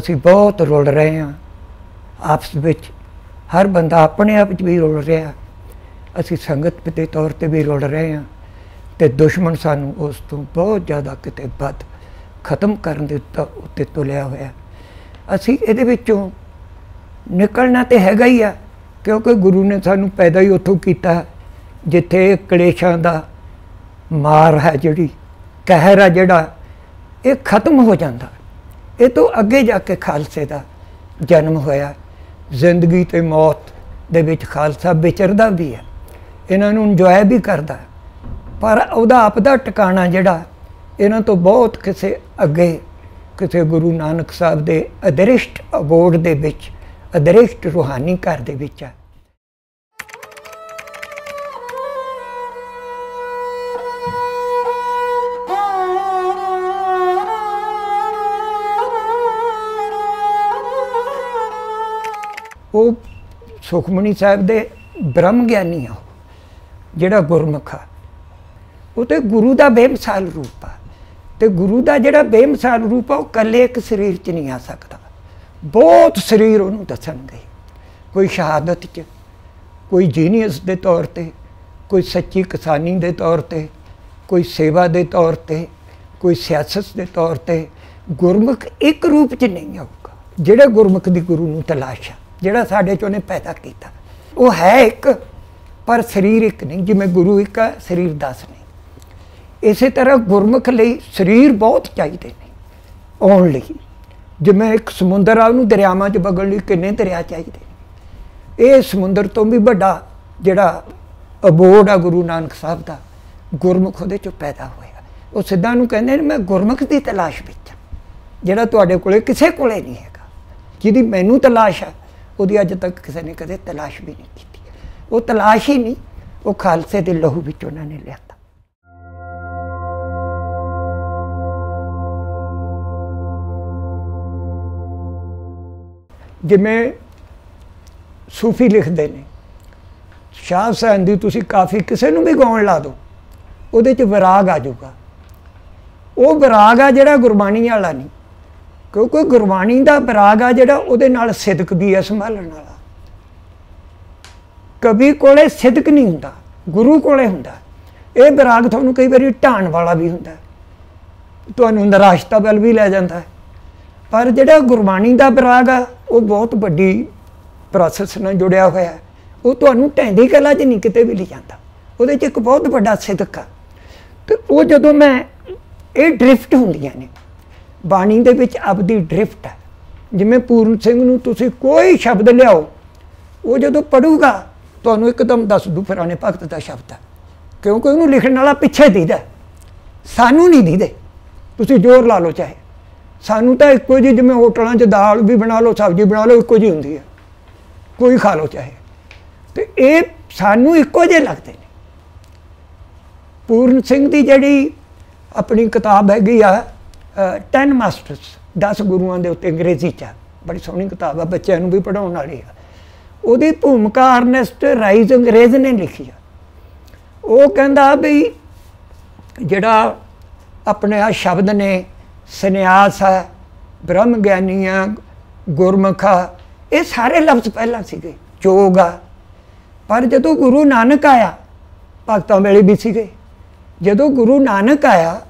ਅਸੀਂ ਬਹੁਤ ਰੁਲ ਰਹੇ ਹਾਂ। ਆਪਸ ਵਿੱਚ ਹਰ ਬੰਦਾ ਆਪਣੇ ਆਪ ਵਿੱਚ ਵੀ ਰੁਲ ਰਿਹਾ। ਅਸੀਂ ਸੰਗਤ ਦੇ ਤੌਰ ਤੇ ਵੀ ਰੁਲ ਰਹੇ ਹਾਂ ਤੇ ਦੁਸ਼ਮਣ ਸਾਨੂੰ ਉਸ ਤੋਂ ਬਹੁਤ ਜ਼ਿਆਦਾ ਕਿਤੇ ਵੱਧ ਖਤਮ ਕਰਨ ਦੇ ਉੱਤੇ ਉੱਤੇ ਤੁਲਿਆ ਹੋਇਆ। ਅਸੀਂ ਇਹਦੇ ਵਿੱਚੋਂ ਨਿਕਲਣਾ ਤੇ ਹੈਗਾ ਹੀ ਆ, ਕਿਉਂਕਿ ਗੁਰੂ ਨੇ ਸਾਨੂੰ ਪੈਦਾ ਹੀ ਉੱਥੋਂ ਕੀਤਾ, ਜਿੱਥੇ ਕਲੇਸ਼ਾਂ ਦਾ ਮਾਰ ਹੈ ਜਿਹੜੀ, ਕਹਿਰ ਹੈ ਜਿਹੜਾ, ਇਹ ਖਤਮ ਹੋ ਜਾਂਦਾ। ਇਹ ਤੋਂ ਅੱਗੇ ਜਾ ਕੇ ਖਾਲਸੇ ਦਾ ਜਨਮ ਹੋਇਆ। ਜ਼ਿੰਦਗੀ ਤੇ ਮੌਤ ਦੇ ਵਿੱਚ ਖਾਲਸਾ ਵਿਚਰਦਾ ਵੀ ਹੈ। ਇਹਨਾਂ ਨੂੰ ਇੰਜੋਏ ਵੀ ਕਰਦਾ ਪਰ ਉਹਦਾ ਆਪਦਾ ਟਿਕਾਣਾ ਜਿਹੜਾ, ਇਹਨਾਂ ਤੋਂ ਬਹੁਤ ਕਿਸੇ ਅੱਗੇ, ਕਿਸੇ ਗੁਰੂ ਨਾਨਕ ਸਾਹਿਬ ਦੇ ਅਦ੍ਰਿਸ਼ਟ ਅਬੋਰਡ ਦੇ ਵਿੱਚ, ਅਦ੍ਰਿਸ਼ਟ ਰੂਹਾਨੀ ਘਰ ਦੇ ਵਿੱਚ ਹੈ। ਉਹ ਸੁਖਮਨੀ ਸਾਹਿਬ ਦੇ ਬ੍ਰਹਮ ਗਿਆਨੀ ਆ ਜਿਹੜਾ ਗੁਰਮੁਖ ਆ। ਉਹ ਤੇ ਗੁਰੂ ਦਾ ਬੇਮਿਸਾਲ ਰੂਪ ਆ। ਤੇ ਗੁਰੂ ਦਾ ਜਿਹੜਾ ਬੇਮਿਸਾਲ ਰੂਪ ਆ, ਉਹ ਕੱਲੇ ਇੱਕ ਸਰੀਰ 'ਚ ਨਹੀਂ ਆ ਸਕਦਾ। ਬਹੁਤ ਸਰੀਰ ਉਹਨੂੰ ਦੱਸਣਗੇ। ਕੋਈ ਸ਼ਹਾਦਤ 'ਚ, ਕੋਈ ਜੀਨੀਅਸ ਦੇ ਤੌਰ ਤੇ, ਕੋਈ ਸੱਚੀ ਕਿਸਾਨੀ ਦੇ ਤੌਰ ਤੇ, ਕੋਈ ਸੇਵਾ ਦੇ ਤੌਰ ਤੇ, ਕੋਈ ਸਿਆਸਤ ਦੇ ਤੌਰ ਤੇ, ਗੁਰਮੁਖ ਇੱਕ ਰੂਪ 'ਚ ਨਹੀਂ ਆਊਗਾ। ਜਿਹੜੇ ਗੁਰਮੁਖ ਦੀ ਗੁਰੂ ਨੂੰ ਤਲਾਸ਼ ਆ। ਜਿਹੜਾ ਸਾਡੇ ਚੋਂ ਨੇ ਪੈਦਾ ਕੀਤਾ। ਉਹ ਹੈ ਇੱਕ, ਪਰ ਸਰੀਰ ਇੱਕ ਨਹੀਂ, ਜਿਵੇਂ ਗੁਰੂ ਇੱਕ ਹੈ, ਸਰੀਰ 10 ਨਹੀਂ। ਇਸੇ ਤਰ੍ਹਾਂ ਗੁਰਮੁਖ ਲਈ ਸਰੀਰ ਬਹੁਤ ਚਾਹੀਦੇ ਨੇ, ਆਉਣ ਲਈ। ਜਿਵੇਂ ਇੱਕ ਸਮੁੰਦਰ ਆ, ਉਹਨੂੰ ਦਰਿਆਵਾਂ 'ਚ ਵਗਣ ਲਈ ਕਿੰਨੇ ਦਰਿਆ ਚਾਹੀਦੇ ਨੇ। ਇਹ ਸਮੁੰਦਰ ਤੋਂ ਵੀ ਵੱਡਾ ਜਿਹੜਾ ਅਬੋਰਡ ਆ ਗੁਰੂ ਨਾਨਕ ਸਾਹਿਬ ਦਾ, ਗੁਰਮੁਖ ਉਹਦੇ ਚੋਂ ਪੈਦਾ ਹੋਇਆ। ਉਹ ਸਿੱਧਾ ਨੂੰ ਕਹਿੰਦੇ ਨੇ, ਮੈਂ ਗੁਰਮੁਖ ਦੀ ਤਲਾਸ਼ ਵਿੱਚ ਜਿਹੜਾ ਤੁਹਾਡੇ ਕੋਲੇ ਕਿਸੇ ਕੋਲੇ ਨਹੀਂ ਹੈਗਾ। ਜਿਹਦੀ ਮੈਨੂੰ ਤਲਾਸ਼ ਆ ਉਹਦੀ ਅੱਜ ਤੱਕ ਕਿਸੇ ਨੇ ਕਦੇ ਤਲਾਸ਼ ਵੀ ਨਹੀਂ ਕੀਤੀ। ਉਹ ਤਲਾਸ਼ ਹੀ ਨਹੀਂ, ਉਹ ਖਾਲਸੇ ਦੇ ਲਹੂ ਵਿੱਚ ਉਹਨਾਂ ਨੇ ਲਿਆ ਜਿਵੇਂ ਸੂਫੀ ਲਿਖਦੇ ਨੇ, ਸ਼ਾਹ ਹੁਸੈਨ ਦੀ ਤੁਸੀਂ ਕਾਫੀ ਕਿਸੇ ਨੂੰ ਵੀ ਗਾਉਣ ਲਾ ਦਿਓ, ਉਹਦੇ ਚ ਵਿਰਾਗ ਆ ਜਾਊਗਾ। ਉਹ ਵਿਰਾਗ ਆ ਜਿਹੜਾ ਗੁਰਬਾਣੀ ਵਾਲਾ ਨਹੀਂ। ਕਿਉਂਕਿ ਗੁਰਬਾਣੀ ਦਾ ਬਰਾਗ ਆ ਜਿਹੜਾ ਉਹਦੇ ਨਾਲ ਸਿਦਕ ਵੀ ਹੈ ਸੰਭਾਲਣ ਵਾਲਾ। ਕਵੀ ਕੋਲੇ ਸਿਦਕ ਨਹੀਂ ਹੁੰਦਾ, ਗੁਰੂ ਕੋਲੇ ਹੁੰਦਾ। ਇਹ ਬਰਾਗ ਤੁਹਾਨੂੰ ਕਈ ਵਾਰੀ ਢਾਣ ਵਾਲਾ ਵੀ ਹੁੰਦਾ। ਤੁਹਾਨੂੰ ਨਿਰਾਸ਼ਤਾ ਵੱਲ ਵੀ ਲੈ ਜਾਂਦਾ। ਪਰ ਜਿਹੜਾ ਗੁਰਬਾਣੀ ਦਾ ਬਰਾਗ ਆ, ਉਹ ਬਹੁਤ ਵੱਡੀ ਪ੍ਰੋਸੈਸ ਨਾਲ ਜੁੜਿਆ ਹੋਇਆ। ਉਹ ਤੁਹਾਨੂੰ ਢੈਂਦੀ ਕਲਾ 'ਚ ਨਹੀਂ ਕਿਤੇ ਵੀ ਲੈ ਜਾਂਦਾ। ਉਹਦੇ 'ਚ ਇੱਕ ਬਹੁਤ ਵੱਡਾ ਸਿਦਕ ਆ। ਤੇ ਉਹ ਜਦੋਂ ਮੈਂ, ਇਹ ਡ੍ਰਿਫਟ ਹੁੰਦੀਆਂ ਨੇ। ਬਾਣੀ ਦੇ ਵਿੱਚ ਆਪਦੀ ਡ੍ਰਿਫਟ ਹੈ। ਜਿਵੇਂ ਪੂਰਨ ਸਿੰਘ ਨੂੰ ਤੁਸੀਂ ਕੋਈ ਸ਼ਬਦ ਲਿਆਓ, ਉਹ ਜਦੋਂ ਪੜੂਗਾ, ਤੁਹਾਨੂੰ ਇੱਕਦਮ ਦੱਸ ਦੂ ਫਰਾਨੇ ਭਗਤ ਦਾ ਸ਼ਬਦ ਹੈ। ਕਿਉਂਕਿ ਉਹਨੂੰ ਲਿਖਣ ਵਾਲਾ ਪਿੱਛੇ ਦੀਦਾ ਸਾਨੂੰ ਨਹੀਂ ਦੀਦੇ। ਤੁਸੀਂ ਜ਼ੋਰ ਲਾ ਲਓ ਚਾਹੇ। ਸਾਨੂੰ ਤਾਂ ਇੱਕੋ ਜਿਹੀ ਜਿਵੇਂ ਹੋਟਲਾਂ 'ਚ ਦਾਲ ਵੀ ਬਣਾ ਲਓ, ਸਬਜ਼ੀ ਬਣਾ ਲਓ, ਇੱਕੋ ਜਿਹੀ ਹੁੰਦੀ ਹੈ। ਕੋਈ ਖਾ ਲਓ ਚਾਹੇ। ਤੇ ਇਹ ਸਾਨੂੰ ਇੱਕੋ ਜਿਹੇ ਲੱਗਦੇ ਨੇ। ਪੂਰਨ ਸਿੰਘ ਦੀ ਜਿਹੜੀ ਆਪਣੀ ਕਿਤਾਬ ਹੈਗੀ ਆ 10 ਮਾਸਟਰਸ 10 ਗੁਰੂਆਂ ਦੇ ਉੱਤੇ ਅੰਗਰੇਜ਼ੀ ਚ ਬੜੀ ਸੋਹਣੀ ਕਿਤਾਬ ਆ, ਬੱਚਿਆਂ ਨੂੰ ਵੀ ਪੜਾਉਣ ਵਾਲੀ ਆ। ਉਹਦੀ ਭੂਮਿਕਾ ਅਰਨੈਸਟ ਰਾਈਜ਼ ਅੰਗਰੇਜ਼ ਨੇ ਲਿਖੀ ਆ। ਉਹ ਕਹਿੰਦਾ ਵੀ ਜਿਹੜਾ ਆਪਣੇ ਆ ਸ਼ਬਦ ਨੇ, ਸੰਨਿਆਸ ਆ, ਬ੍ਰਹਮ ਗਿਆਨੀ ਆ, ਗੁਰਮੁਖ ਆ, ਇਹ ਸਾਰੇ ਲਫ਼ਜ਼ ਪਹਿਲਾਂ ਸੀਗੇ ਯੋਗ ਆ। ਪਰ ਜਦੋਂ ਗੁਰੂ ਨਾਨਕ ਆਇਆ, ਭਗਤਾਂ ਵੇਲੇ ਵੀ ਸੀਗੇ। ਜਦੋਂ ਗੁਰੂ ਨਾਨਕ ਆਇਆ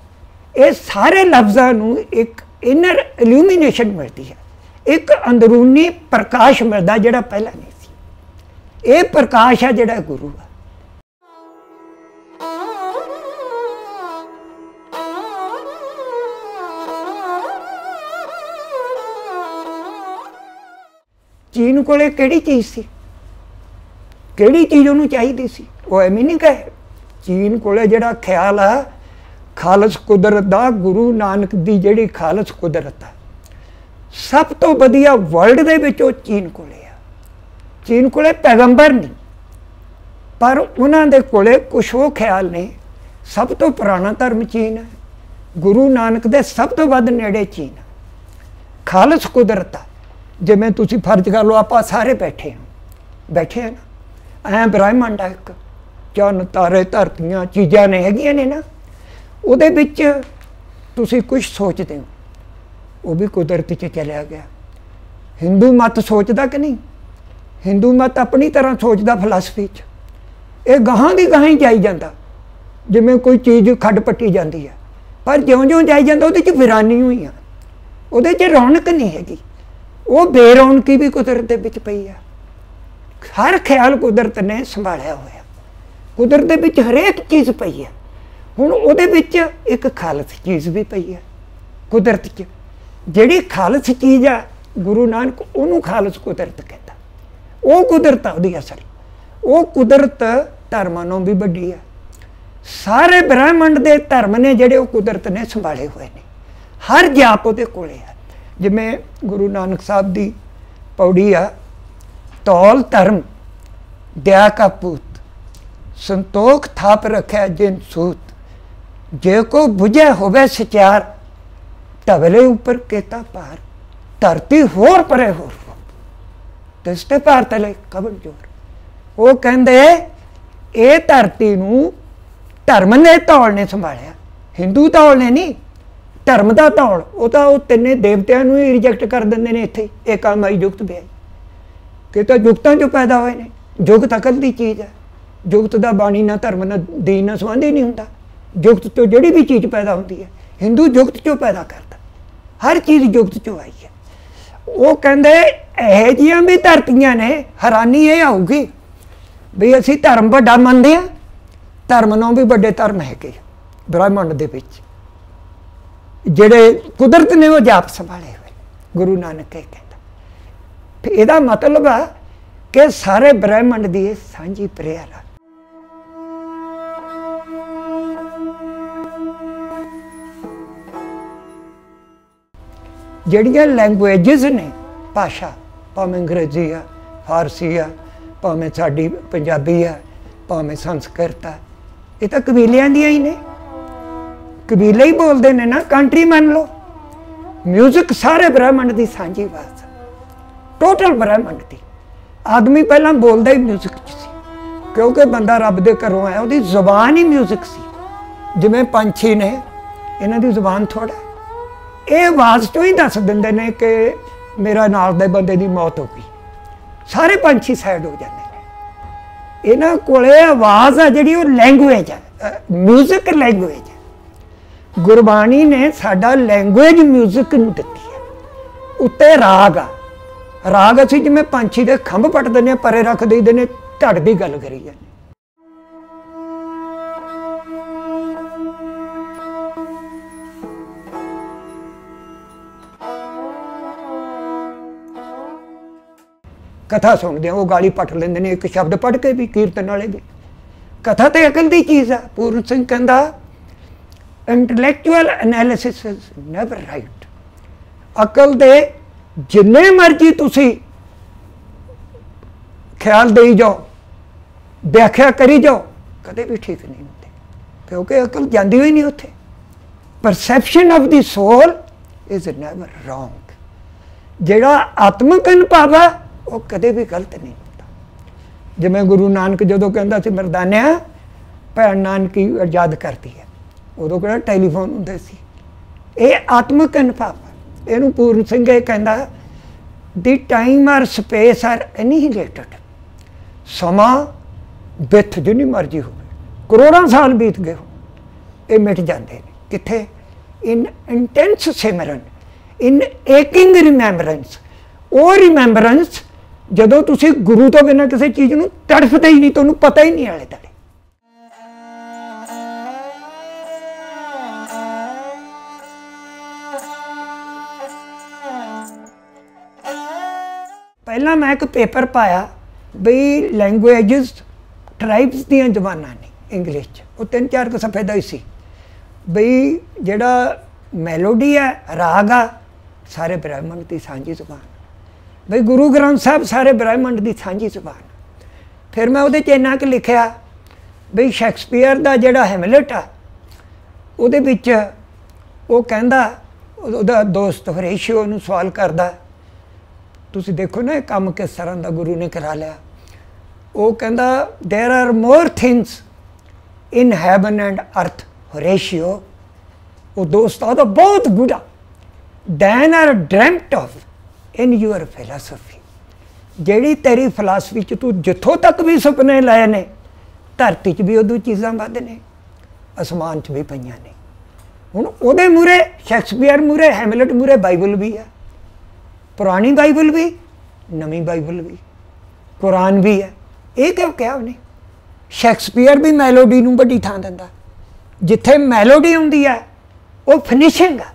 ਇਹ ਸਾਰੇ ਲਫ਼ਜ਼ਾਂ ਨੂੰ ਇੱਕ ਇਨਰ ਇਲੂਮੀਨੇਸ਼ਨ ਮਿਲਦੀ ਹੈ। ਇੱਕ ਅੰਦਰੂਨੀ ਪ੍ਰਕਾਸ਼ ਮਿਲਦਾ ਜਿਹੜਾ ਪਹਿਲਾਂ ਨਹੀਂ ਸੀ। ਇਹ ਪ੍ਰਕਾਸ਼ ਹੈ ਜਿਹੜਾ ਗੁਰੂ ਹੈ। ਚੀਨ ਕੋਲੇ ਕਿਹੜੀ ਚੀਜ਼ ਸੀ? ਕਿਹੜੀ ਚੀਜ਼ ਉਹਨੂੰ ਚਾਹੀਦੀ ਸੀ? ਉਹ ਐਵੇਂ ਨਹੀਂ ਕਹੇ। ਚੀਨ ਕੋਲੇ ਜਿਹੜਾ ਖਿਆਲ ਆ ਖਾਲਸ ਕੁਦਰਤ ਦਾ ਗੁਰੂ ਨਾਨਕ ਦੀ ਜਿਹੜੀ ਖਾਲਸ ਕੁਦਰਤ ਹੈ, ਸਭ ਤੋਂ ਵਧੀਆ ਵਰਲਡ ਦੇ ਵਿੱਚ ਉਹ ਚੀਨ ਕੋਲੇ ਆ। ਚੀਨ ਕੋਲੇ ਪੈਗੰਬਰ ਨਹੀਂ, ਪਰ ਉਹਨਾਂ ਦੇ ਕੋਲੇ ਕੁਝ ਉਹ ਖਿਆਲ ਨੇ, ਸਭ ਤੋਂ ਪੁਰਾਣਾ ਧਰਮ ਚੀਨ ਹੈ, ਗੁਰੂ ਨਾਨਕ ਦੇ ਸਭ ਤੋਂ ਵੱਧ ਨੇੜੇ ਚੀਨ ਹੈ। ਖਾਲਸ ਕੁਦਰਤ ਹੈ ਜਿਵੇਂ ਤੁਸੀਂ ਫਰਜ਼ ਕਰ ਲਓ ਆਪਾਂ ਸਾਰੇ ਬੈਠੇ ਹਾਂ ਬੈਠੇ ਹਾਂ ਨਾ, ਐ ਬ੍ਰਹਿਮੰਡ ਹੈ ਇੱਕ ਚੰਨ ਤਾਰੇ ਧਰਤੀਆਂ ਚੀਜ਼ਾਂ ਨੇ ਹੈਗੀਆਂ ਨੇ ਨਾ ਉਹਦੇ ਵਿੱਚ ਤੁਸੀਂ ਕੁਝ ਸੋਚਦੇ ਹੋ। ਉਹ ਵੀ ਕੁਦਰਤ 'ਚ ਚਲਿਆ ਗਿਆ। ਹਿੰਦੂ ਮਤ ਸੋਚਦਾ ਕਿ ਨਹੀਂ? ਹਿੰਦੂ ਮਤ ਆਪਣੀ ਤਰ੍ਹਾਂ ਸੋਚਦਾ ਫਲਸਫੀ 'ਚ। ਇਹ ਗਾਹਾਂ ਦੀ ਗਾਹਾਂ ਹੀ ਜਾਈ ਜਾਂਦਾ। ਜਿਵੇਂ ਕੋਈ ਚੀਜ਼ ਖੱਡ ਪੱਟੀ ਜਾਂਦੀ ਹੈ। ਪਰ ਜਿਉਂ-ਜਿਉਂ ਜਾਈ ਜਾਂਦਾ, ਉਹਦੇ 'ਚ ਵਿਰਾਨੀ ਹੋਈ ਆ। ਉਹਦੇ 'ਚ ਰੌਣਕ ਨਹੀਂ ਹੈਗੀ। ਉਹ ਬੇਰੌਣਕੀ ਵੀ ਕੁਦਰਤ ਦੇ ਵਿੱਚ ਪਈ ਆ। ਹਰ ਖਿਆਲ ਕੁਦਰਤ ਨੇ ਸੰਭਾਲਿਆ ਹੋਇਆ। ਕੁਦਰਤ ਦੇ ਵਿੱਚ ਹਰੇਕ ਚੀਜ਼ ਪਈ ਹੈ ਹੁਣ ਉਹਦੇ ਵਿੱਚ ਇੱਕ ਖਾਲਸ ਚੀਜ਼ ਵੀ ਪਈ ਹੈ, ਕੁਦਰਤ 'ਚ। ਜਿਹੜੀ ਖਾਲਸ ਚੀਜ਼ ਆ, ਗੁਰੂ ਨਾਨਕ ਉਹਨੂੰ ਖਾਲਸ ਕੁਦਰਤ ਕਹਿੰਦਾ। ਉਹ ਕੁਦਰਤ ਆ ਉਹਦੀ ਅਸਲ। ਉਹ ਕੁਦਰਤ ਧਰਮਾਂ ਨੂੰ ਵੀ ਵੱਡੀ ਆ। ਸਾਰੇ ਬ੍ਰਹਮੰਡ ਦੇ ਧਰਮ ਨੇ ਜਿਹੜੇ ਉਹ ਕੁਦਰਤ ਨੇ ਸੰਭਾਲੇ ਹੋਏ ਨੇ। ਹਰ ਜਾਪ ਉਹਦੇ ਕੋਲੇ ਆ। ਜਿਵੇਂ ਗੁਰੂ ਨਾਨਕ ਸਾਹਿਬ ਦੀ ਪੌੜੀ ਆ, ਤੌਲ ਧਰਮ, ਦਇਆ ਕਾ ਪੂਤ, ਸੰਤੋਖ ਥਾਪ ਰੱਖਿਆ ਜਿਨ ਸੂਤ। ਜੇ ਕੋ 부ਝੇ ਹੋਵੇ ਸਚਿਆਰ ਤਵਲੇ ਉੱਪਰ ਕੇਤਾ ਪਾਰ ਧਰਤੀ ਹੋਰ ਪਰੇ ਹੋਰ ਤਿਸ ਤੇ ਪਾਰ ਤਲੇ ਕਬਰ ਜੋਰ। ਉਹ ਕਹਿੰਦੇ, ਇਹ ਧਰਤੀ ਨੂੰ ਧਰਮ ਨੇ ਤੌਲ ਨੇ ਸੰਭਾਲਿਆ। ਹਿੰਦੂ ਤੌਲ ਨੇ ਨਹੀਂ, ਧਰਮ ਦਾ ਤੌਲ ਉਹ ਤਾਂ ਉਹ ਤਿੰਨੇ ਦੇਵਤਿਆਂ ਨੂੰ ਹੀ ਰਿਜੈਕਟ ਕਰ ਦਿੰਦੇ ਨੇ ਇੱਥੇ। ਇਹ ਕੰਮ ਆਈ ਜੁਗਤ ਬਿਆਈ ਕਿ ਤਾਂ ਜੁਗਤਾਂ ਚੋਂ ਪੈਦਾ ਹੋਏ ਨੇ। ਜੁਗਤ ਅਕਲ ਦੀ ਚੀਜ਼ ਹੈ। ਜੁਗਤ ਦਾ ਬਾਣੀ ਨਾ ਧਰਮ, ਨਾ ਦੀਨ ਨਾਲ ਸੰਬੰਧ ਹੀ ਨਹੀਂ ਹੁੰਦਾ। ਜੁਗਤ ਤੋਂ ਜਿਹੜੀ ਵੀ ਚੀਜ਼ ਪੈਦਾ ਹੁੰਦੀ ਹੈ ਹਿੰਦੂ ਜੁਗਤ ਚੋਂ ਪੈਦਾ ਕਰਦਾ। ਹਰ ਚੀਜ਼ ਜੁਗਤ ਚੋਂ ਆਈ ਹੈ। ਉਹ ਕਹਿੰਦੇ ਇਹ ਜੀਆਂ ਵੀ ਧਰਤੀਆਂ ਨੇ, ਹੈਰਾਨੀ ਇਹ ਆਊਗੀ ਵੀ ਅਸੀਂ ਧਰਮ ਵੱਡਾ ਮੰਨਦੇ ਆ ਧਰਮ ਨੂੰ ਵੀ ਵੱਡੇ ਧਰਮ ਹੈਗੇ ਬ੍ਰਹਮੰਡ ਦੇ ਵਿੱਚ। ਜਿਹੜੇ ਕੁਦਰਤ ਨੇ ਉਹ ਜਾਪ ਸੰਭਾਲੇ ਹੋਏ ਗੁਰੂ ਨਾਨਕ ਇਹ ਕਹਿੰਦਾ। ਫਿਰ ਇਹਦਾ ਮਤਲਬ ਆ ਕਿ ਸਾਰੇ ਬ੍ਰਹਮੰਡ ਦੀ ਇਹ ਸਾਂਝੀ ਪ੍ਰੇਅਰ ਆ। ਜਿਹੜੀਆਂ ਲੈਂਗੁਏਜਸ ਨੇ, ਭਾਸ਼ਾ, ਭਾਵੇਂ ਅੰਗਰੇਜ਼ੀ ਆ, ਫਾਰਸੀ ਆ, ਭਾਵੇਂ ਸਾਡੀ ਪੰਜਾਬੀ ਆ, ਭਾਵੇਂ ਸੰਸਕ੍ਰਿਤ ਆ, ਇਹ ਤਾਂ ਕਬੀਲਿਆਂ ਦੀਆਂ ਹੀ ਨੇ। ਕਬੀਲੇ ਹੀ ਬੋਲਦੇ ਨੇ ਨਾ ਕੰਟਰੀ ਮੰਨ ਲਓ। ਮਿਊਜ਼ਿਕ ਸਾਰੇ ਬ੍ਰਹਿਮੰਡ ਦੀ ਸਾਂਝੀ ਬਾਤ ਟੋਟਲ ਬ੍ਰਹਿਮੰਡ ਦੀ। ਆਦਮੀ ਪਹਿਲਾਂ ਬੋਲਦਾ ਹੀ ਮਿਊਜ਼ਿਕ ਸੀ। ਕਿਉਂਕਿ ਬੰਦਾ ਰੱਬ ਦੇ ਘਰੋਂ ਆਇਆ, ਉਹਦੀ ਜ਼ੁਬਾਨ ਹੀ ਮਿਊਜ਼ਿਕ ਸੀ। ਜਿਵੇਂ ਪੰਛੀ ਨੇ, ਇਹਨਾਂ ਦੀ ਜ਼ੁਬਾਨ ਥੋੜਾ ਇਹ ਆਵਾਜ਼ ਤੋਂ ਹੀ ਦੱਸ ਦਿੰਦੇ ਨੇ ਕਿ ਮੇਰਾ ਨਾਲ ਦੇ ਬੰਦੇ ਦੀ ਮੌਤ ਹੋ ਗਈ ਸਾਰੇ ਪੰਛੀ ਸਾਈਡ ਹੋ ਜਾਂਦੇ ਨੇ ਇਹਨਾਂ ਕੋਲੇ ਆਵਾਜ਼ ਆ ਜਿਹੜੀ ਉਹ ਲੈਂਗੁਏਜ ਹੈ 뮤직 ਲੈਂਗੁਏਜ ਹੈ ਗੁਰਬਾਣੀ ਨੇ ਸਾਡਾ ਲੈਂਗੁਏਜ 뮤직 ਨੂੰ ਦਿੱਤੀ ਹੈ ਉੱਤੇ ਰਾਗ ਆ ਰਾਗ ਅਸੀਂ ਜਿਵੇਂ ਪੰਛੀ ਦੇ ਖੰਭ ਪੱਟ ਦਿੰਦੇ ਆ ਪਰੇ ਰੱਖ ਦਈਦੇ ਨੇ ਧੜ ਦੀ ਗੱਲ ਕਰੀ ਜਾਂਦੇ ਕਥਾ ਸੁਣਦੇ ਆ, ਉਹ ਗਾਲੀ ਪੱਟ ਲੈਂਦੇ ਨੇ, ਇੱਕ ਸ਼ਬਦ ਪੜ ਕੇ ਵੀ ਕੀਰਤਨ ਵਾਲੇ ਵੀ। ਕਥਾ ਤੇ ਅਕਲ ਦੀ ਚੀਜ਼ ਆ, ਪੂਰਨ ਸਿੰਘ ਕਹਿੰਦਾ intellectual analysis is never right ਅਕਲ ਦੇ ਜਿੰਨੇ ਮਰਜ਼ੀ ਤੁਸੀਂ ਖਿਆਲ ਦੇਈ ਜਾਓ, ਵਿਆਖਿਆ ਕਰੀ ਜਾਓ, ਕਦੇ ਵੀ ਠੀਕ ਨਹੀਂ ਹੁੰਦੀ, ਕਿਉਂਕਿ ਅਕਲ ਜਾਂਦੀ ਹੋਈ ਨਹੀਂ ਉੱਥੇ। Perception of the soul is never wrong ਜਿਹੜਾ ਆਤਮਿਕ ਅਨੁਭਵ ਹੈ ਉਹ ਕਦੇ ਵੀ ਗਲਤ ਨਹੀਂ ਹੁੰਦਾ। ਜਿਵੇਂ ਗੁਰੂ ਨਾਨਕ ਜਦੋਂ ਕਹਿੰਦਾ ਸੀ, ਮਰਦਾਨਿਆ, ਭੈਣ ਨਾਨਕੀ ਯਾਦ ਕਰਦੀ ਹੈ। ਉਦੋਂ ਕਿਹੜਾ ਟੈਲੀਫੋਨ ਹੁੰਦੇ ਸੀ। ਇਹ ਆਤਮਿਕ ਅਨੁਭਵ ਇਹਨੂੰ ਪੂਰਨ ਸਿੰਘ ਇਹ ਕਹਿੰਦਾ the time are space are annihilated ਸਮਾਂ ਬਿੱਥ ਜਿੰਨੀ ਮਰਜ਼ੀ ਹੋਵੇ। ਕਰੋੜਾਂ ਸਾਲ ਬੀਤ ਗਏ ਇਹ ਮਿਟ ਜਾਂਦੇ ਨੇ। ਕਿੱਥੇ? In intense Simran. In aching remembrance ਉਹ ਰਿਮੈਂਬਰੈਂਸ ਜਦੋਂ ਤੁਸੀਂ ਗੁਰੂ ਤੋਂ ਬਿਨਾਂ ਕਿਸੇ ਚੀਜ਼ ਨੂੰ ਤੜਫਦੇ ਹੀ ਨਹੀਂ, ਤੁਹਾਨੂੰ ਪਤਾ ਹੀ ਨਹੀਂ ਆਲੇ ਤਲੇ ਪਹਿਲਾਂ ਮੈਂ ਇੱਕ ਪੇਪਰ ਪਾਇਆ ਬਈ ਲੈਂਗੁਏਜਸ ਟ੍ਰਾਈਬਸ ਦੀਆਂ ਜ਼ਬਾਨਾਂ ਨੇ ਇੰਗਲਿਸ਼ ਚ। ਉਹ ਤਿੰਨ ਚਾਰ ਕੁ ਸਫੇ ਦਾ ਹੀ ਸੀ। ਬਈ ਜਿਹੜਾ ਮੈਲੋਡੀ ਹੈ, ਰਾਗ ਆ, ਸਾਰੇ ਬ੍ਰਾਹਮਣ ਦੀ ਸਾਂਝੀ ਜ਼ੁਬਾਨ। ਬਈ ਗੁਰੂ ਗ੍ਰੰਥ ਸਾਹਿਬ ਸਾਰੇ ਬ੍ਰਹਮੰਡ ਦੀ ਸਾਂਝੀ ਜ਼ੁਬਾਨ ਫਿਰ ਮੈਂ ਉਹਦੇ 'ਚ ਇੰਨਾ ਕਿ ਲਿਖਿਆ ਬਈ ਸ਼ੈਕਸਪੀਅਰ ਦਾ ਜਿਹੜਾ ਹੈਮਲਟ ਆ ਉਹਦੇ ਵਿੱਚ ਉਹ ਕਹਿੰਦਾ ਉਹਦਾ ਦੋਸਤ ਹਰੇਸ਼ੀਓ ਨੂੰ ਸਵਾਲ ਕਰਦਾ ਤੁਸੀਂ ਦੇਖੋ ਨਾ ਇਹ ਕੰਮ ਕਿਸ ਤਰ੍ਹਾਂ ਦਾ ਗੁਰੂ ਨੇ ਕਰਾ ਲਿਆ ਉਹ ਕਹਿੰਦਾ there are more things in heaven and earth Horatio ਉਹ ਦੋਸਤ ਉਹਦਾ ਬਹੁਤ ਗੁੱਡਾ than are dreamt of in your philosophy ਜਿਹੜੀ ਤੇਰੀ ਫਿਲਾਸਫੀ ਚ ਤੂੰ ਜਿੱਥੋਂ ਤੱਕ ਵੀ ਸੁਪਨੇ ਲਏ ਨੇ, ਧਰਤੀ 'ਚ ਵੀ ਉਦੋਂ ਚੀਜ਼ਾਂ ਵੱਧ ਨੇ, ਅਸਮਾਨ 'ਚ ਵੀ ਪਈਆਂ ਨੇ। ਹੁਣ ਉਹਦੇ ਮੂਰੇ ਸ਼ੈਕਸਪੀਅਰ ਮੂਰੇ ਹੈਮਲਟ ਮੂਰੇ ਬਾਈਬਲ ਵੀ ਹੈ। ਪੁਰਾਣੀ ਬਾਈਬਲ ਵੀ, ਨਵੀਂ ਬਾਈਬਲ ਵੀ, ਕੁਰਾਨ ਵੀ ਹੈ। ਇਹ ਕਿਉਂ ਕਿਹਾ ਉਹਨੇ? ਸ਼ੈਕਸਪੀਅਰ ਵੀ ਮੈਲੋਡੀ ਨੂੰ ਵੱਡੀ ਥਾਂ ਦਿੰਦਾ। ਜਿੱਥੇ ਮੈਲੋਡੀ ਹੁੰਦੀ ਹੈ, ਉਹ ਫਿਨਿਸ਼ਿੰਗ ਆ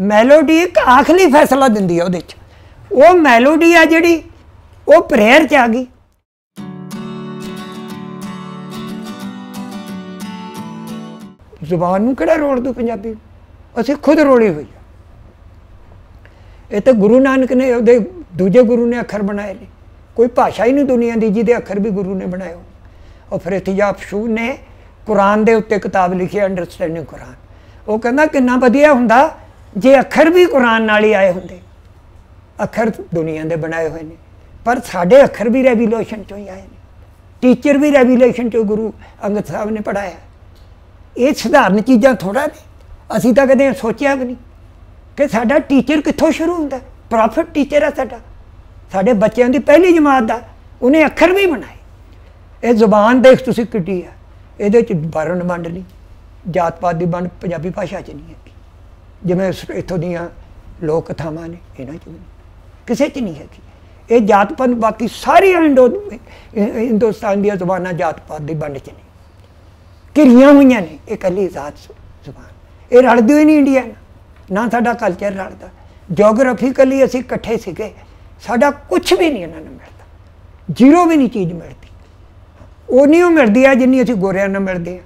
ਮੈਲੋਡੀ ਇੱਕ ਆਖਰੀ ਫੈਸਲਾ ਦਿੰਦੀ ਹੈ ਉਹਦੇ 'ਚ। ਉਹ ਮੈਲੋਡੀ ਆ ਜਿਹੜੀ, ਉਹ ਪ੍ਰੇਅਰ 'ਚ ਆ ਗਈ। ਜ਼ੁਬਾਨ ਨੂੰ ਕਿਹੜਾ ਰੋਲ ਦੂ ਪੰਜਾਬੀ? ਅਸੀਂ ਖੁਦ ਰੋਲੀ ਹੋਈ ਆ। ਇਹ ਤਾਂ ਗੁਰੂ ਨਾਨਕ ਨੇ ਉਹਦੇ ਦੂਜੇ ਗੁਰੂ ਨੇ ਅੱਖਰ ਬਣਾਏ ਨੇ। ਕੋਈ ਭਾਸ਼ਾ ਹੀ ਨਹੀਂ ਦੁਨੀਆ ਦੀ ਜਿਹਦੇ ਅੱਖਰ ਵੀ ਗੁਰੂ ਨੇ ਬਣਾਏ ਹੋ ਉਹ ਫਿਰ ਇਤਿਜਾਬ ਸ਼ੂ ਨੇ ਕੁਰਾਨ ਦੇ ਉੱਤੇ ਕਿਤਾਬ ਲਿਖੀ ਅੰਡਰਸਟੈਂਡਿੰਗ ਕੁਰਾਨ। ਉਹ ਕਹਿੰਦਾ ਕਿੰਨਾ ਵਧੀਆ ਹੁੰਦਾ ਜੇ ਅੱਖਰ ਵੀ ਕੁਰਾਨ ਨਾਲ ਹੀ ਆਏ ਹੁੰਦੇ। ਅੱਖਰ ਦੁਨੀਆ ਦੇ ਬਣਾਏ ਹੋਏ ਨੇ। ਪਰ ਸਾਡੇ ਅੱਖਰ ਵੀ ਰੈਵਿਲੇਸ਼ਨ ਚੋਂ ਹੀ ਆਏ ਨੇ। ਟੀਚਰ ਵੀ ਰੈਵਿਲੇਸ਼ਨ ਚੋਂ ਗੁਰੂ ਅੰਗਦ ਸਾਹਿਬ ਨੇ ਪੜਾਇਆ ਇਹ ਸਧਾਰਨ ਚੀਜ਼ਾਂ ਥੋੜਾ ਨੇ। ਅਸੀਂ ਤਾਂ ਕਦੇ ਸੋਚਿਆ ਵੀ ਨਹੀਂ ਕਿ ਸਾਡਾ ਟੀਚਰ ਕਿੱਥੋਂ ਸ਼ੁਰੂ ਹੁੰਦਾ। ਪ੍ਰੋਫਿਟ ਟੀਚਰ ਆ ਸਾਡਾ। ਸਾਡੇ ਬੱਚਿਆਂ ਦੀ ਪਹਿਲੀ ਜਮਾਤ ਦਾ ਉਹਨੇ ਅੱਖਰ ਵੀ ਬਣਾਏ। ਇਹ ਜ਼ੁਬਾਨ ਦੇਖ ਤੁਸੀਂ ਕਿੱਡੀ ਆ। ਇਹਦੇ ਚ ਵਰਣ ਵੰਡ ਨਹੀਂ ਜਾਤ ਪਾਤ ਦੀ ਵੰਡ ਪੰਜਾਬੀ ਭਾਸ਼ਾ ਚ ਨਹੀਂ ਹੈ ਜਿਵੇਂ ਇੱਥੋਂ ਦੀਆਂ ਲੋਕ ਕਥਾਵਾਂ ਨੇ, ਇਹਨਾਂ ਚ ਨਹੀਂ। ਕਿਸੇ ਚ ਨਹੀਂ ਹੈਗੀ। ਇਹ ਜਾਤ ਪਾਤ ਬਾਕੀ ਸਾਰੀ ਹਿੰਦੋ ਹਿੰਦੁਸਤਾਨ ਦੀਆਂ ਜ਼ੁਬਾਨਾਂ ਜਾਤ ਪਾਤ ਦੀ ਵੰਡ ਚ ਨੇ। ਘਿਰੀਆਂ ਹੋਈਆਂ ਨੇ, ਇਹ ਕੱਲੀ ਜ਼ਾਤ ਜ਼ੁਬਾਨ। ਇਹ ਰਲਦੀ ਹੋਈ ਨਹੀਂ ਇੰਡੀਆ ਨਾ ਸਾਡਾ ਕਲਚਰ ਰਲਦਾ। ਜੀਓਗ੍ਰਾਫੀਕਲੀ ਅਸੀਂ ਇਕੱਠੇ ਸੀਗੇ। ਸਾਡਾ ਕੁਝ ਵੀ ਨਹੀਂ ਇਹਨਾਂ ਨੂੰ ਮਿਲਦਾ। ਜ਼ੀਰੋ ਵੀ ਨਹੀਂ ਚੀਜ਼ ਮਿਲਦੀ। ਉਹ ਨਹੀਂ ਉਹ ਮਿਲਦੀ ਆ ਜਿੰਨੀ ਅਸੀਂ ਗੋਰਿਆਂ ਨਾਲ ਮਿਲਦੇ ਆ,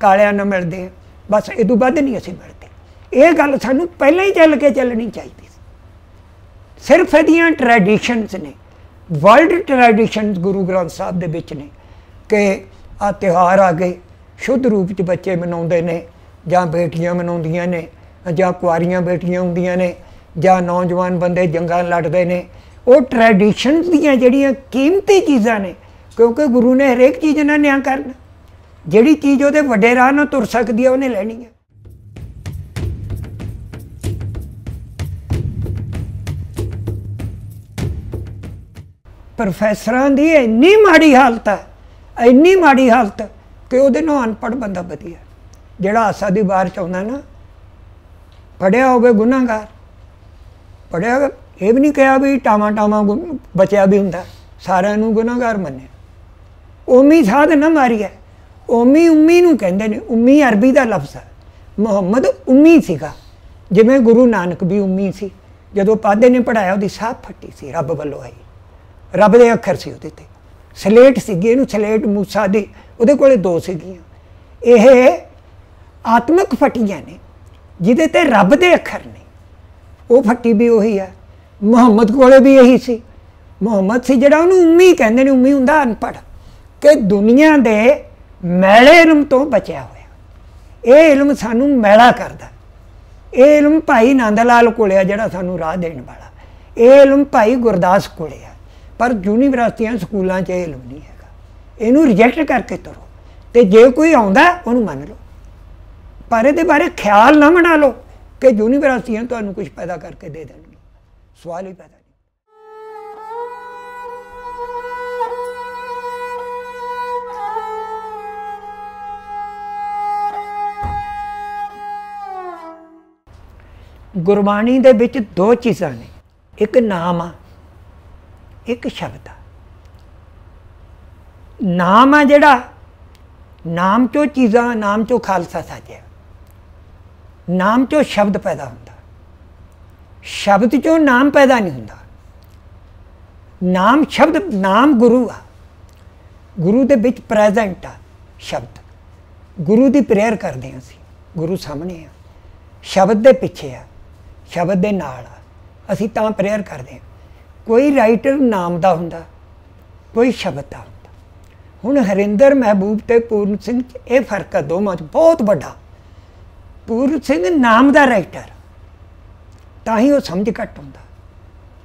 ਕਾਲਿਆਂ ਨਾਲ ਮਿਲਦੇ ਆ। ਬਸ ਇਹ ਤੋਂ ਵੱਧ ਨਹੀਂ ਅਸੀਂ ਮਿਲਦੇ। ਇਹ ਗੱਲ ਸਾਨੂੰ ਪਹਿਲਾਂ ਹੀ ਚੱਲ ਕੇ ਚੱਲਣੀ ਚਾਹੀਦੀ। ਸਿਰਫ ਇਹਦੀਆਂ ਟ੍ਰੈਡੀਸ਼ਨਸ ਨੇ। ਵਰਲਡ ਟ੍ਰੈਡੀਸ਼ਨਸ ਗੁਰੂ ਗ੍ਰੰਥ ਸਾਹਿਬ ਦੇ ਵਿੱਚ ਨੇ ਕਿ ਆ ਤਿਉਹਾਰ ਆ ਗਏ ਸ਼ੁੱਧ ਰੂਪ 'ਚ ਬੱਚੇ ਮਨਾਉਂਦੇ ਨੇ ਜਾਂ ਬੇਟੀਆਂ ਮਨਾਉਂਦੀਆਂ ਨੇ ਜਾਂ ਕੁਆਰੀਆਂ ਬੇਟੀਆਂ ਹੁੰਦੀਆਂ ਨੇ ਜਾਂ ਨੌਜਵਾਨ ਬੰਦੇ ਜੰਗਾਂ ਲੜਦੇ ਨੇ। ਉਹ ਟ੍ਰੈਡੀਸ਼ਨਸ ਦੀਆਂ ਜਿਹੜੀਆਂ ਕੀਮਤੀ ਚੀਜ਼ਾਂ ਨੇ, ਕਿਉਂਕਿ ਗੁਰੂ ਨੇ ਹਰੇਕ ਚੀਜ਼ ਨਾਲ ਨਿਆਂ ਕਰਨਾ। ਜਿਹੜੀ ਚੀਜ਼ ਉਹਦੇ ਵੱਡੇ ਰਾਹ ਨਾਲ ਤੁਰ ਸਕਦੀ ਹੈ ਉਹਨੇ ਲੈਣੀ ਹੈ ਪ੍ਰੋਫੈਸਰਾਂ ਦੀ ਇੰਨੀ ਮਾੜੀ ਹਾਲਤ ਹੈ, ਇੰਨੀ ਮਾੜੀ ਹਾਲਤ ਕਿ ਉਹਦੇ ਨਾਲ ਅਨਪੜ੍ਹ ਬੰਦਾ ਵਧੀਆ ਜਿਹੜਾ ਆਸਾ ਦੀ ਬਾਹਰ ਚ ਆਉਂਦਾ ਨਾ ਪੜਿਆ ਹੋਵੇ ਗੁਨਾਹਗਾਰ ਪੜਿਆ ਇਹ ਵੀ ਨਹੀਂ ਕਿਹਾ ਵੀ ਟਾਮਾ ਟਾਮਾ ਬਚਿਆ ਵੀ ਹੁੰਦਾ, ਸਾਰਿਆਂ ਨੂੰ ਗੁਨਾਹਗਾਰ ਮੰਨੇ ਉਮੀ ਸਾਧ ਨਾ ਮਾਰੀਏ ਉਮੀ ਉਮੀ ਨੂੰ ਕਹਿੰਦੇ ਨੇ, ਉਮੀ ਅਰਬੀ ਦਾ ਲਫ਼ਜ਼ ਹੈ, ਮੁਹੰਮਦ ਉਮੀ ਸੀਗਾ, ਜਿਵੇਂ ਗੁਰੂ ਨਾਨਕ ਵੀ ਉਮੀ ਸੀ, ਜਦੋਂ ਪਾਦੇ ਨੇ ਪੜਾਇਆ ਉਹਦੀ ਸਾਹ ਫੱਟੀ ਸੀ, ਰੱਬ ਵੱਲੋਂ ਆਈ। ਰੱਬ ਦੇ ਅੱਖਰ ਸੀ ਉਹਦੇ ਤੇ। ਸਲੇਟ ਸੀਗੀ ਇਹਨੂੰ, ਸਲੇਟ ਮੂਸਾ ਦੀ, ਉਹਦੇ ਕੋਲੇ ਦੋ ਸੀਗੀਆਂ। ਇਹ ਆਤਮਿਕ ਫਟੀਆਂ ਨੇ, ਜਿਹਦੇ ਤੇ ਰੱਬ ਦੇ ਅੱਖਰ ਨੇ। ਉਹ ਫੱਟੀ ਵੀ ਉਹੀ ਆ, ਮੁਹੰਮਦ ਕੋਲੇ ਵੀ ਇਹੀ ਸੀ। ਮੁਹੰਮਦ ਸੀ ਜਿਹੜਾ ਉਹਨੂੰ ਉਮੀ ਕਹਿੰਦੇ ਨੇ, ਉਮੀ ਹੁੰਦਾ ਅਨਪੜ ਕਿ ਦੁਨੀਆ ਦੇ ਮੈਲੇ ਇਲਮ ਤੋਂ ਬਚਿਆ ਹੋਇਆ। ਇਹ ਇਲਮ ਸਾਨੂੰ ਮੈਲਾ ਕਰਦਾ। ਇਹ ਇਲਮ ਭਾਈ ਨੰਦ ਲਾਲ ਕੋਲੇ ਆ ਜਿਹੜਾ ਸਾਨੂੰ ਰਾਹ ਦੇਣ ਵਾਲਾ। ਇਹ ਇਲਮ ਭਾਈ ਗੁਰਦਾਸ ਕੋਲੇ ਆ। ਪਰ ਯੂਨੀਵਰਸਿਟੀਆਂ, ਸਕੂਲਾਂ 'ਚ ਇਹ ਇਲਮ ਨਹੀਂ ਹੈਗਾ। ਇਹਨੂੰ ਰਿਜੈਕਟ ਕਰਕੇ ਤਰੋ। ਤੇ ਜੇ ਕੋਈ ਆਉਂਦਾ, ਉਹਨੂੰ ਮੰਨ ਲਓ। ਪਰ ਇਹਦੇ ਬਾਰੇ ਖਿਆਲ ਨਾ ਬਣਾ ਲਓ ਕਿ ਯੂਨੀਵਰਸਿਟੀਆਂ ਤੁਹਾਨੂੰ ਕੁਝ ਪੈਦਾ ਕਰਕੇ ਦੇ ਦੇਣਗੀਆਂ। ਸਵਾਲ ਹੀ ਪੈਦਾ ਨਹੀਂ। ਗੁਰਬਾਣੀ ਦੇ ਵਿੱਚ ਦੋ ਚੀਜ਼ਾਂ ਨੇ। ਇੱਕ ਨਾਮ ਆ ਇੱਕ ਸ਼ਬਦ ਆ। ਨਾਮ ਆ ਜਿਹੜਾ, ਨਾਮ ਚੋਂ ਚੀਜ਼ਾਂ, ਨਾਮ ਚੋਂ ਖਾਲਸਾ ਸਾਜਿਆ। ਨਾਮ ਚੋਂ ਸ਼ਬਦ ਪੈਦਾ ਹੁੰਦਾ। ਸ਼ਬਦ ਚੋਂ ਨਾਮ ਪੈਦਾ ਨਹੀਂ ਹੁੰਦਾ। ਨਾਮ ਸ਼ਬਦ, ਨਾਮ ਗੁਰੂ ਆ। ਗੁਰੂ ਦੇ ਵਿੱਚ ਪ੍ਰੈਜ਼ੈਂਟ ਆ ਸ਼ਬਦ। ਗੁਰੂ ਦੀ ਪ੍ਰੇਅਰ ਕਰਦੇ ਹਾਂ ਅਸੀਂ। ਗੁਰੂ ਸਾਹਮਣੇ ਆ। ਸ਼ਬਦ ਦੇ ਪਿੱਛੇ ਆ। ਸ਼ਬਦ ਦੇ ਨਾਲ ਆ। ਅਸੀਂ ਤਾਂ ਪ੍ਰੇਅਰ ਕਰਦੇ ਹਾਂ। ਕੋਈ ਰਾਈਟਰ ਨਾਮ ਦਾ ਹੁੰਦਾ, ਕੋਈ ਸ਼ਬਦ ਦਾ ਹੁੰਦਾ। ਹੁਣ ਹਰਿੰਦਰ ਮਹਿਬੂਬ ਤੇ ਪੂਰਨ ਸਿੰਘ ਇਹ ਫ਼ਰਕ ਆ ਦੋਵਾਂ 'ਚ, ਬਹੁਤ ਵੱਡਾ। ਪੂਰਨ ਸਿੰਘ ਨਾਮ ਦਾ ਰਾਈਟਰ ਤਾਂ ਹੀ ਉਹ ਸਮਝ ਘੱਟ ਹੁੰਦਾ।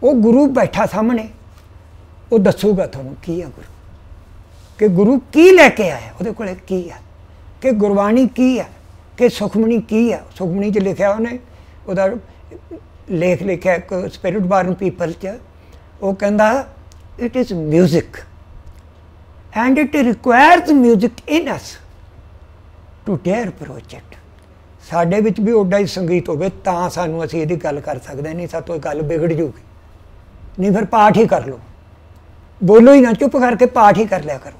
ਉਹ ਗੁਰੂ ਬੈਠਾ ਸਾਹਮਣੇ, ਉਹ ਦੱਸੂਗਾ ਤੁਹਾਨੂੰ ਕੀ ਆ ਗੁਰੂ। ਕਿ ਗੁਰੂ ਕੀ ਲੈ ਕੇ ਆਇਆ, ਉਹਦੇ ਕੋਲੇ ਕੀ ਆ? ਕਿ ਗੁਰਬਾਣੀ ਕੀ ਹੈ ਕਿ ਸੁਖਮਣੀ ਕੀ ਹੈ ਸੁਖਮਣੀ 'ਚ ਲਿਖਿਆ ਉਹਨੇ, ਉਹਦਾ ਲੇਖ ਲਿਖਿਆ ਇੱਕ ਸਪਿਰਿਟ ਬਾਰਨ ਪੀਪਲ ਚ। ਉਹ ਕਹਿੰਦਾ it is 뮤직 and it requires 뮤직 in us to dare project ਸਾਡੇ ਵਿੱਚ ਵੀ ਓਡਾ ਹੀ ਸੰਗੀਤ ਹੋਵੇ ਤਾਂ ਸਾਨੂੰ ਅਸੀਂ ਇਹਦੀ ਗੱਲ ਕਰ ਸਕਦੇ ਨਹੀਂ ਸਾਤੋਂ ਇਹ ਗੱਲ ਵਿਗੜ ਜੂਗੀ ਨਹੀਂ ਫਿਰ ਪਾਠ ਹੀ ਕਰ ਲਓ ਬੋਲੋ ਹੀ ਨਾ ਚੁੱਪ ਕਰਕੇ ਪਾਠ ਹੀ ਕਰ ਲਿਆ ਕਰੋ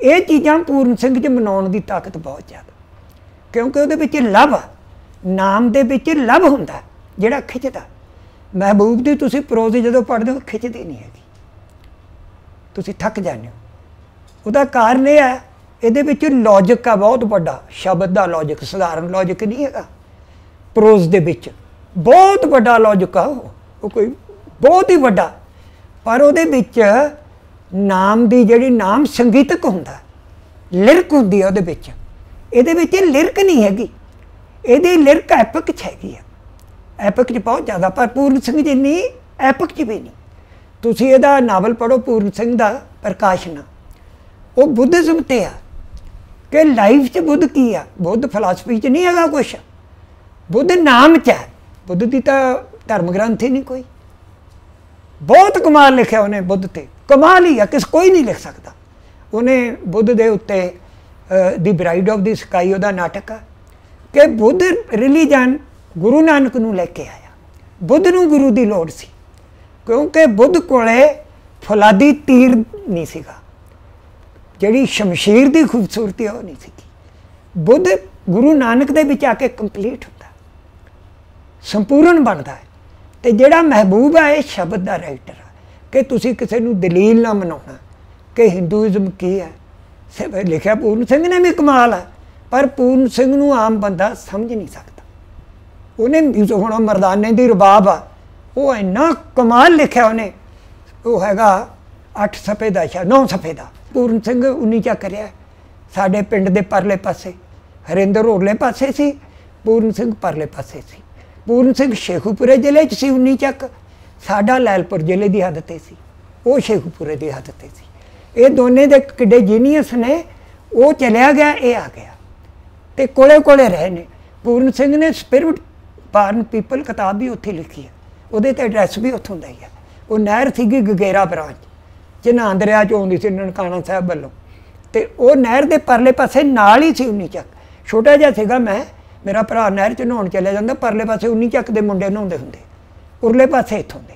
ਇਹ ਚੀਜ਼ਾਂ ਪੂਰਨ ਸਿੰਘ ਚ ਮਨਾਉਣ ਦੀ ਤਾਕਤ ਬਹੁਤ ਜ਼ਿਆਦਾ ਕਿਉਂਕਿ ਉਹਦੇ ਵਿੱਚ ਲਵ ਨਾਮ ਦੇ ਵਿੱਚ ਲਵ ਹੁੰਦਾ ਜਿਹੜਾ ਖਿੱਚਦਾ ਮਹਿਬੂਬ ਦੀ ਤੁਸੀਂ ਪ੍ਰੋਜ਼ ਜਦੋਂ ਪੜ੍ਹਦੇ ਹੋ, ਖਿੱਚਦੀ ਨਹੀਂ ਹੈਗੀ। ਤੁਸੀਂ ਥੱਕ ਜਾਂਦੇ ਹੋ। ਉਹਦਾ ਕਾਰਨ ਇਹ ਹੈ, ਇਹਦੇ ਵਿੱਚ ਲੌਜੀਕ ਆ, ਬਹੁਤ ਵੱਡਾ। ਸ਼ਬਦ ਦਾ ਲੌਜੀਕ ਸਧਾਰਨ ਲੌਜੀਕ ਨਹੀਂ ਹੈਗਾ। ਪ੍ਰੋਜ਼ ਦੇ ਵਿੱਚ ਬਹੁਤ ਵੱਡਾ ਲੌਜੀਕ ਆ ਉਹ। ਕੋਈ ਬਹੁਤ ਹੀ ਵੱਡਾ। ਪਰ ਉਹਦੇ ਵਿੱਚ ਨਾਮ ਦੀ ਜਿਹੜੀ ਨਾਮ ਸੰਗੀਤਕ ਹੁੰਦਾ ਲਿਰਕ ਹੁੰਦੀ ਹੈ ਉਹਦੇ ਵਿੱਚ। ਇਹਦੇ ਵਿੱਚ ਲਿਰਕ ਨਹੀਂ ਹੈਗੀ। ਇਹਦੀ ਲਿਰਕ ਐਪਿਕ ਚ ਹੈਗੀ ਆ। ਐਪਕ ਚ ਬਹੁਤ ਜ਼ਿਆਦਾ ਪਰ ਪੂਰਨ ਸਿੰਘ ਜੀ ਨਹੀਂ, ਐਪਿਕ ਚ ਵੀ ਨਹੀਂ। ਤੁਸੀਂ ਇਹਦਾ ਨਾਵਲ ਪੜੋ ਪੂਰਨ ਸਿੰਘ ਦਾ ਪ੍ਰਕਾਸ਼ਨਾ। ਉਹ ਬੁੱਧਿਜ਼ਮ ਤੇ ਆ। ਕਿ ਲਾਈਫ 'ਚ ਬੁੱਧ ਕੀ ਆ? ਬੁੱਧ ਫਲਸਫੀ 'ਚ ਨਹੀਂ ਹੈਗਾ ਕੁਛ। ਬੁੱਧ ਨਾਮ 'ਚ ਹੈ ਬੁੱਧ ਦੀ ਤਾਂ ਧਰਮ ਗ੍ਰੰਥ ਹੀ ਨਹੀਂ ਕੋਈ। ਬਹੁਤ ਕਮਾਲ ਲਿਖਿਆ ਉਹਨੇ ਬੁੱਧ ਤੇ। ਕਮਾਲ ਹੀ ਆ, ਕਿਸ ਕੋਈ ਨਹੀਂ ਲਿਖ ਸਕਦਾ। ਉਹਨੇ ਬੁੱਧ ਦੇ ਉੱਤੇ the bride of the sky ਉਹਦਾ ਨਾਟਕ ਆ। ਕਿ ਬੁੱਧ ਰਿਲੀਜਨ ਗੁਰੂ ਨਾਨਕ ਨੂੰ ਲੈ ਕੇ ਆਇਆ। ਬੁੱਧ ਨੂੰ ਗੁਰੂ ਦੀ ਲੋੜ ਸੀ, ਕਿਉਂਕਿ ਬੁੱਧ ਕੋਲੇ ਫਲਾਦੀ ਤੀਰ ਨਹੀਂ ਸੀਗਾ। ਜਿਹੜੀ ਸ਼ਮਸ਼ੀਰ ਦੀ ਖੂਬਸੂਰਤੀ ਉਹ ਨਹੀਂ ਸੀਗੀ। ਬੁੱਧ ਗੁਰੂ ਨਾਨਕ ਦੇ ਵਿੱਚ ਆ ਕੇ ਕੰਪਲੀਟ ਹੁੰਦਾ। ਸੰਪੂਰਨ ਬਣਦਾ ਹੈ। ਤੇ ਜਿਹੜਾ ਮਹਿਬੂਬ ਹੈ ਇਹ ਸ਼ਬਦ ਦਾ ਰਾਈਟਰ ਹੈ ਕਿ ਤੁਸੀਂ ਕਿਸੇ ਨੂੰ ਦਲੀਲ ਨਾ ਮਨਾਉਣਾ, ਕਿ ਹਿੰਦੂਇਜ਼ਮ ਕੀ ਹੈ? ਸਿਰ ਲਿਖਿਆ ਪੂਰਨ ਸਿੰਘ ਨੇ ਵੀ ਕਮਾਲ ਹੈ ਪਰ ਪੂਰਨ ਸਿੰਘ ਨੂੰ ਆਮ ਬੰਦਾ ਸਮਝ ਨਹੀਂ ਸਕਦਾ। ਉਹਨੇ ਹੁਣ ਉਹ ਮਰਦਾਨੇ ਦੀ ਰਬਾਬ ਆ। ਉਹ ਇੰਨਾ ਕਮਾਲ ਲਿਖਿਆ ਉਹਨੇ। ਉਹ ਹੈਗਾ 8 ਸਫੇ ਦਾ ਸ਼ਾ 9 ਸਫੇ ਦਾ। ਪੂਰਨ ਸਿੰਘ 19 ਚਾ ਕਰਿਆ। ਸਾਡੇ ਪਿੰਡ ਦੇ ਪਰਲੇ ਪਾਸੇ। ਹਰਿੰਦਰ ਹੋਰਲੇ ਪਾਸੇ ਸੀ। ਪੂਰਨ ਸਿੰਘ ਪਰਲੇ ਪਾਸੇ ਸੀ। ਪੂਰਨ ਸਿੰਘ ਸ਼ੇਖੂਪੁਰੇ ਜ਼ਿਲ੍ਹੇ 'ਚ ਸੀ 19 ਚੱਕ। ਸਾਡਾ ਲੈਲਪੁਰ ਜ਼ਿਲ੍ਹੇ ਦੀ ਹੱਦ ਤੇ ਸੀ। ਉਹ ਸ਼ੇਖੂਪੁਰੇ ਦੀ ਹੱਦ ਤੇ ਸੀ। ਇਹ ਦੋਨੇ ਦੇ ਕਿੱਡੇ ਜੀਨੀਅਸ ਨੇ। ਉਹ ਚਲਿਆ ਗਿਆ, ਇਹ ਆ ਗਿਆ। ਤੇ ਕੋਲੇ ਕੋਲੇ ਰਹੇ ਨੇ। ਪੂਰਨ ਸਿੰਘ ਨੇ ਸਪਿਰਿਟ ਪਾਰਨ ਪੀਪਲ ਕਿਤਾਬ ਵੀ ਉੱਥੇ ਲਿਖੀ ਹੈ। ਉਹਦੇ ਤੇ ਐਡਰੈਸ ਵੀ ਉੱਥੋਂ ਦਾ ਹੀ ਹੈ। ਉਹ ਨਹਿਰ ਸੀਗੀ ਗਗੇਰਾ ਬ੍ਰਾਂਚ ਜਿਨਾਂ ਦਰਿਆ ਚ ਆਉਂਦੀ ਸੀ ਨਨਕਾਣਾ ਸਾਹਿਬ ਵੱਲੋਂ। ਤੇ ਉਹ ਨਹਿਰ ਦੇ ਪਰਲੇ ਪਾਸੇ ਨਾਲ ਹੀ ਸੀ 19 ਚੱਕ। ਛੋਟਾ ਜਿਹਾ ਸੀਗਾ ਮੈਂ, ਮੇਰਾ ਭਰਾ ਨਹਿਰ ਚ ਨਹਾਉਣ ਚਲੇ ਜਾਂਦਾ, ਪਰਲੇ ਪਾਸੇ 19 ਚੱਕ ਦੇ ਮੁੰਡੇ ਨਹਾਉਂਦੇ ਹੁੰਦੇ। ਉਰਲੇ ਪਾਸੇ ਇੱਥੋਂ ਦੇ।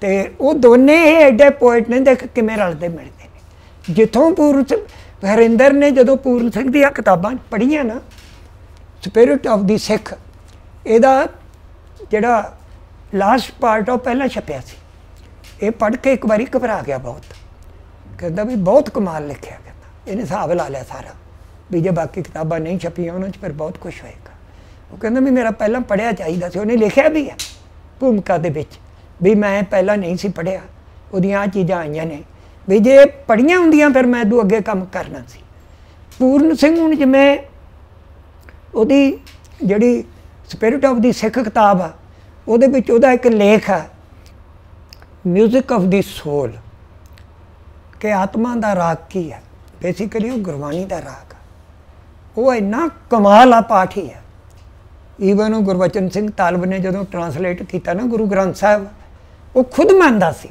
ਤੇ ਉਹ ਦੋਨੇ ਹੀ ਐਡੇ ਪੋਇਟ ਨੇ, ਦੇਖ ਕਿਵੇਂ ਰਲਦੇ ਮਿਲਦੇ ਨੇ। ਜਿੱਥੋਂ ਪੂਰਨ ਹਰਿੰਦਰ ਨੇ ਜਦੋਂ ਪੂਰਨ ਸਿੰਘ ਦੀਆਂ ਕਿਤਾਬਾਂ ਪੜ੍ਹੀਆਂ ਨਾ ਸਪਿਰਿਟ ਆਫ ਦੀ ਸਿੱਖ ਇਹਦਾ ਜਿਹੜਾ ਲਾਸਟ ਪਾਰਟ ਉਹ ਪਹਿਲਾਂ ਛਪਿਆ ਸੀ। ਇਹ ਪੜ੍ਹ ਕੇ ਇੱਕ ਵਾਰੀ ਘਬਰਾ ਗਿਆ ਬਹੁਤ। ਕਹਿੰਦਾ ਵੀ ਬਹੁਤ ਕਮਾਲ ਲਿਖਿਆ ਕਹਿੰਦਾ। ਇਹਨੇ ਹਿਸਾਬ ਲਾ ਲਿਆ ਸਾਰਾ। ਵੀ ਜੇ ਬਾਕੀ ਕਿਤਾਬਾਂ ਨਹੀਂ ਛਪੀਆਂ, ਉਹਨਾਂ 'ਚ ਫਿਰ ਬਹੁਤ ਕੁਝ ਹੋਏਗਾ। ਉਹ ਕਹਿੰਦਾ ਵੀ ਮੇਰਾ ਪਹਿਲਾਂ ਪੜਿਆ ਚਾਹੀਦਾ ਸੀ, ਉਹਨੇ ਲਿਖਿਆ ਵੀ ਹੈ ਭੂਮਿਕਾ ਦੇ ਵਿੱਚ। ਵੀ ਮੈਂ ਪਹਿਲਾਂ ਨਹੀਂ ਸੀ ਪੜਿਆ ਉਹਦੀਆਂ ਚੀਜ਼ਾਂ ਆਈਆਂ ਨੇ। ਵੀ ਜੇ ਪੜੀਆਂ ਹੁੰਦੀਆਂ ਫਿਰ ਮੈਂ ਦੂ ਅੱਗੇ ਕੰਮ ਕਰਨਾ ਸੀ। ਪੂਰਨ ਸਿੰਘ ਹੁਣ ਜਿਵੇਂ ਉਹਦੀ ਜਿਹੜੀ ਸਪਿਰਿਟ ਆਫ ਦੀ ਸਿੱਖ ਕਿਤਾਬ ਆ ਉਹਦੇ ਵਿੱਚ ਉਹਦਾ ਇੱਕ ਲੇਖ ਆ ਮਿਊਜ਼ਿਕ ਆਫ ਦੀ ਸੋਲ ਕਿ ਆਤਮਾ ਦਾ ਰਾਗ ਕੀ ਹੈ? ਬੇਸਿਕਲੀ ਉਹ ਗੁਰਬਾਣੀ ਦਾ ਰਾਗ ਉਹ ਇੰਨਾ ਕਮਾਲ ਆ ਪਾਠ ਹੀ ਹੈ। ਈਵਨ ਉਹ ਗੁਰਬਚਨ ਸਿੰਘ ਤਾਲਬ ਨੇ ਜਦੋਂ ਟਰਾਂਸਲੇਟ ਕੀਤਾ ਨਾ ਗੁਰੂ ਗ੍ਰੰਥ ਸਾਹਿਬ, ਉਹ ਖੁਦ ਮੰਨਦਾ ਸੀ।